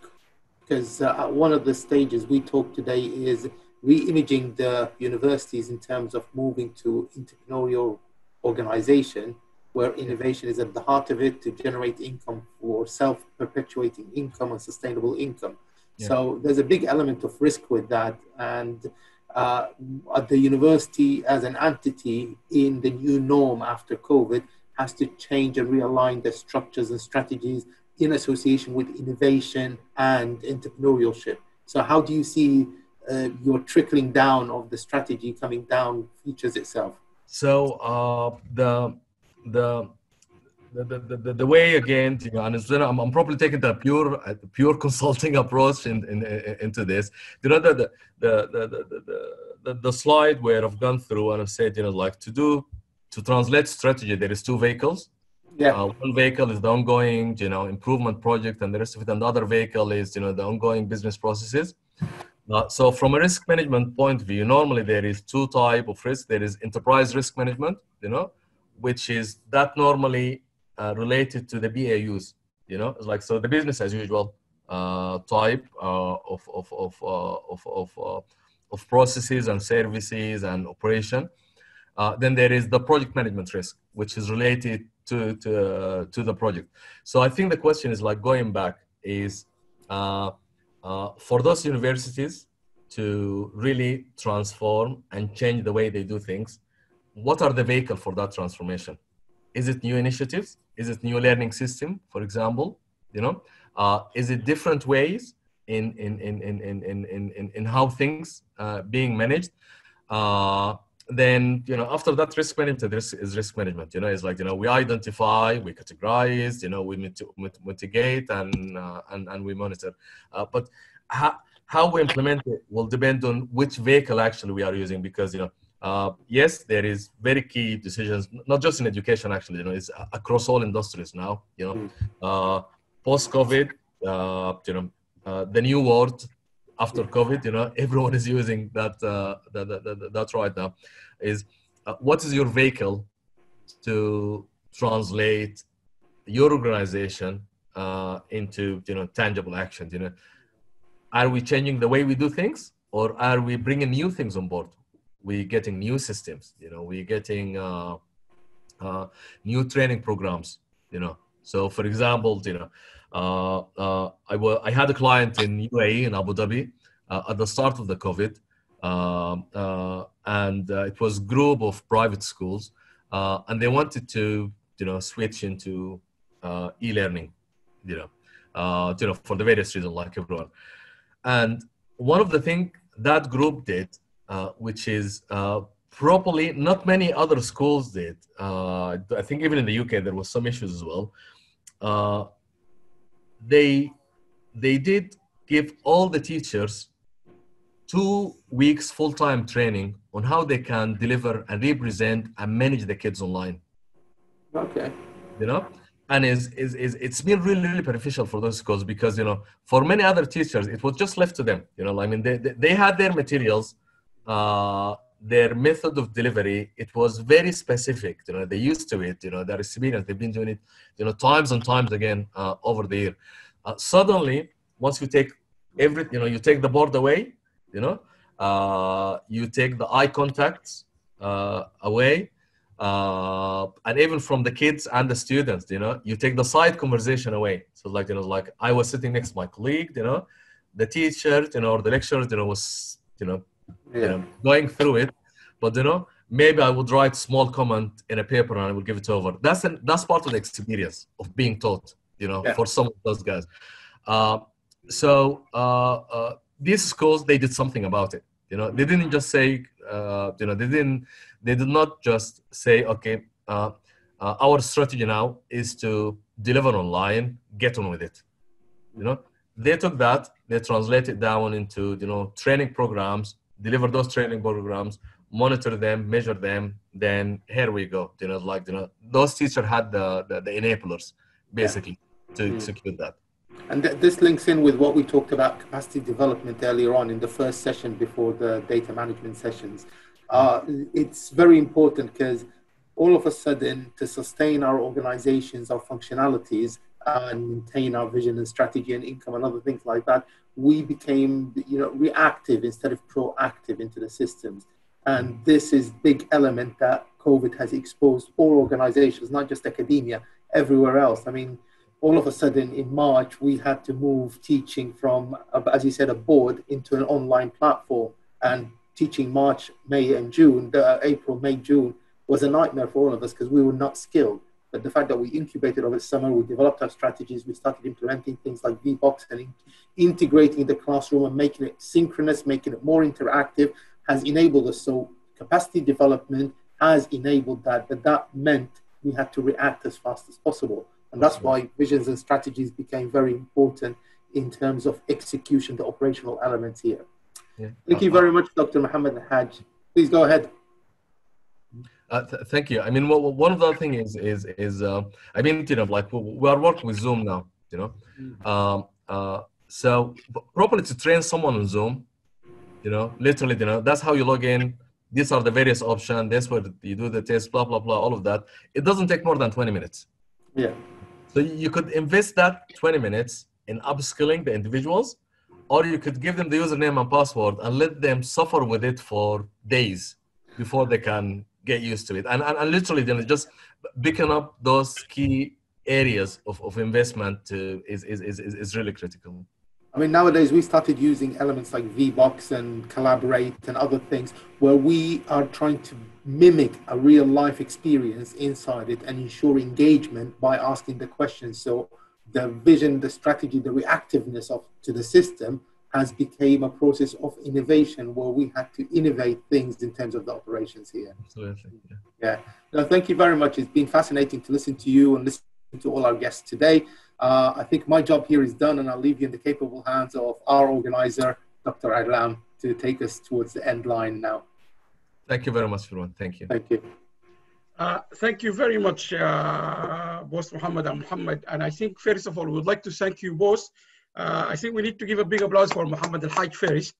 because uh, one of the stages we talk today is re-imaging the universities in terms of moving to entrepreneurial organization where innovation is at the heart of it to generate income for self-perpetuating income and sustainable income. Yeah. So there's a big element of risk with that. And uh, at the university as an entity in the new norm after COVID has to change and realign the structures and strategies in association with innovation and entrepreneurship. So, how do you see uh, your trickling down of the strategy coming down features itself? So, uh, the the the, the, the, the way again, you know, and I'm, I'm probably taking the pure uh, pure consulting approach in, in, in, into this. You know, the the, the, the, the, the slide where I've gone through and I've said, you know, like to do to translate strategy, there is two vehicles. Yeah. Uh, one vehicle is the ongoing, you know, improvement project, and the rest of it, and the other vehicle is, you know, the ongoing business processes. Uh, so from a risk management point of view, normally there is two type of risk. There is enterprise risk management, you know, which is that normally uh, related to the BAUs, you know, it's like so the business as usual uh, type uh, of of of uh, of of, uh, of processes and services and operation. then there is the project management risk, which is related to to uh, to the project. So I think the question is like going back is uh, uh, for those universities to really transform and change the way they do things. What are the vehicle for that transformation? Is it new initiatives? Is it new learning system, for example? You know, uh, is it different ways in in in in in in in, in how things uh, being managed? Uh, then you know after that risk management risk is risk management you know it's like you know we identify we categorize you know we mit- mitigate and uh, and, and we monitor. Uh, but how, how we implement it will depend on which vehicle actually we are using because you know uh, yes there is very key decisions not just in education actually you know it's across all industries now you know. Uh, post covid uh, you know uh, the new world after COVID, you know, everyone is using that, uh, that, that, that, that's right now, is uh, what is your vehicle to translate your organization uh, into, you know, tangible actions, you know, are we changing the way we do things or are we bringing new things on board? We're getting new systems, you know, we're getting uh, uh, new training programs, you know. So for example, you know, I, w- I had a client in UAE in Abu Dhabi uh, at the start of the COVID, um, and it was group of private schools, and they wanted to you know switch into e-learning, you know, you know for the various reasons like everyone, and one of the things that group did uh, which is uh, properly not many other schools did. Uh, I think even in the UK there was some issues as well. They they did give all the teachers two weeks full-time training on how they can deliver and represent and manage the kids online. Okay. You know, and is is is it's been really really beneficial for those schools because you know for many other teachers it was just left to them. You know, I mean they they, they had their materials. Uh, their method of delivery it was very specific you know they used to it you know their experience they've been doing it you know times and times again uh, over the year uh, suddenly once you take every you know you take the board away you know uh, you take the eye contacts uh, away uh, and even from the kids and the students you know you take the side conversation away so like you know like i was sitting next to my colleague you know the teacher you know or the lecturer you know was you know you know, going through it. But you know, maybe I would write small comment in a paper and I would give it over. That's an, that's part of the experience of being taught. You know, Yeah. for some of those guys. Uh, so uh, uh, these schools they did something about it. You know, they didn't just say. Uh, you know, they didn't. They did not just say, okay, uh, uh, our strategy now is to deliver online. Get on with it. You know, they took that, they translated it down into you know training programs, deliver those training programs, monitor them, measure them. Then here we go. You know, like you know, those teachers had the the, the enablers basically to Mm. execute that. And th- this links in with what we talked about capacity development earlier on in the first session before the data management sessions. Uh, it's very important because all of a sudden, to sustain our organizations, our functionalities, and maintain our vision and strategy and income and other things like that, we became, you know, reactive instead of proactive into the systems. And this is big element that COVID has exposed all organizations, not just academia, everywhere else. I mean, all of a sudden in March, we had to move teaching from, as you said, a board into an online platform. And teaching March, May, and June, the, uh, April, May, June, was a nightmare for all of us because we were not skilled. But the fact that we incubated over the summer, we developed our strategies, we started implementing things like VBox and in- integrating the classroom and making it synchronous, making it more interactive, has enabled us. So capacity development has enabled that, but that meant we had to react as fast as possible. And that's why visions and strategies became very important in terms of execution, the operational elements here. Yeah. Thank you very much, Dr. Mohamed Hajj. Please go ahead. Uh, th- thank you. I mean, wha- wha- one of the other thing is is is uh, I mean, you know, like w- we are working with Zoom now. You know, um, uh, so properly to train someone on Zoom, you know, literally, you know, that's how you log in. These are the various options. That's where you do the test. Blah blah blah. All of that. It doesn't take more than twenty minutes. Yeah. So you could invest that 20 minutes in upskilling the individuals, or you could give them the username and password and let them suffer with it for days before they can get used to it. And, and, and literally, then just picking up those key areas of, of investment uh, is, is, is, is is really critical. I mean, nowadays we started using elements like VBox and Collaborate and other things where we are trying to mimic a real life experience inside it and ensure engagement by asking the questions. So the vision, the strategy, the reactiveness of to the system has become a process of innovation where we had to innovate things in terms of the operations here. Absolutely. Yeah. Yeah. No, thank you very much. It's been fascinating to listen to you and listen to all our guests today. Uh, I think my job here is done, and I'll leave you in the capable hands of our organizer, Dr. Allam, to take us towards the end line now. Thank you very much, everyone. Thank you. Thank you. Uh, thank you very much, uh, both Mohamed and Mohamed. And I think, first of all, we would like to thank you both. Uh, I think we need to give a big applause for Mohamed Elhag first.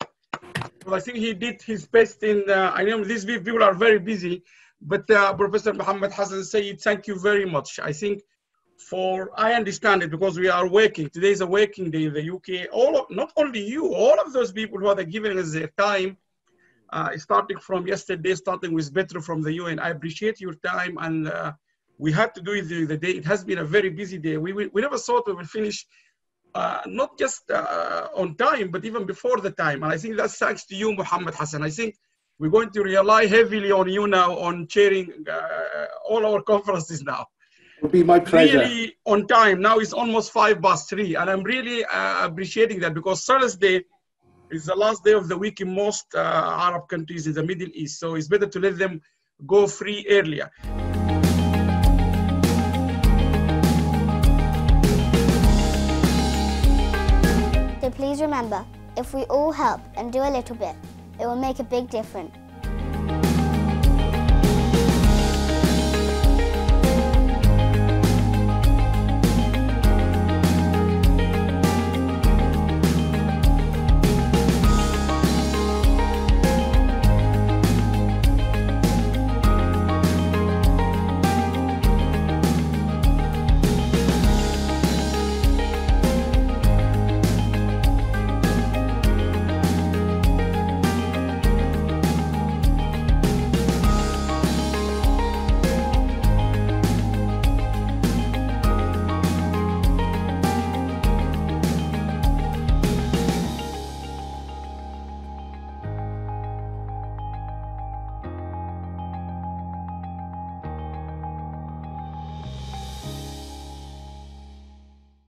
Well, I think he did his best in, uh, I know these people are very busy, but uh, Professor Mohamed Hassan Sayed, thank you very much. I think for, I understand it because we are working. Today is a working day in the UK. All of, not only you, all of those people who are giving us their time uh, starting from yesterday, starting with Petro from the UN. I appreciate your time, and uh, we had to do it during the day. It has been a very busy day. We, we, we never thought we would finish uh, not just uh, on time, but even before the time. And I think that's thanks to you, Mohamed Hassan. I think we're going to rely heavily on you now on chairing uh, all our conferences now It would be my pleasure. really on time. Now it's almost five past three, and I'm really uh, appreciating that because Thursday is the last day of the week in most uh, Arab countries in the Middle East, so it's better to let them go free earlier. Please remember, if we all help and do a little bit, it will make a big difference.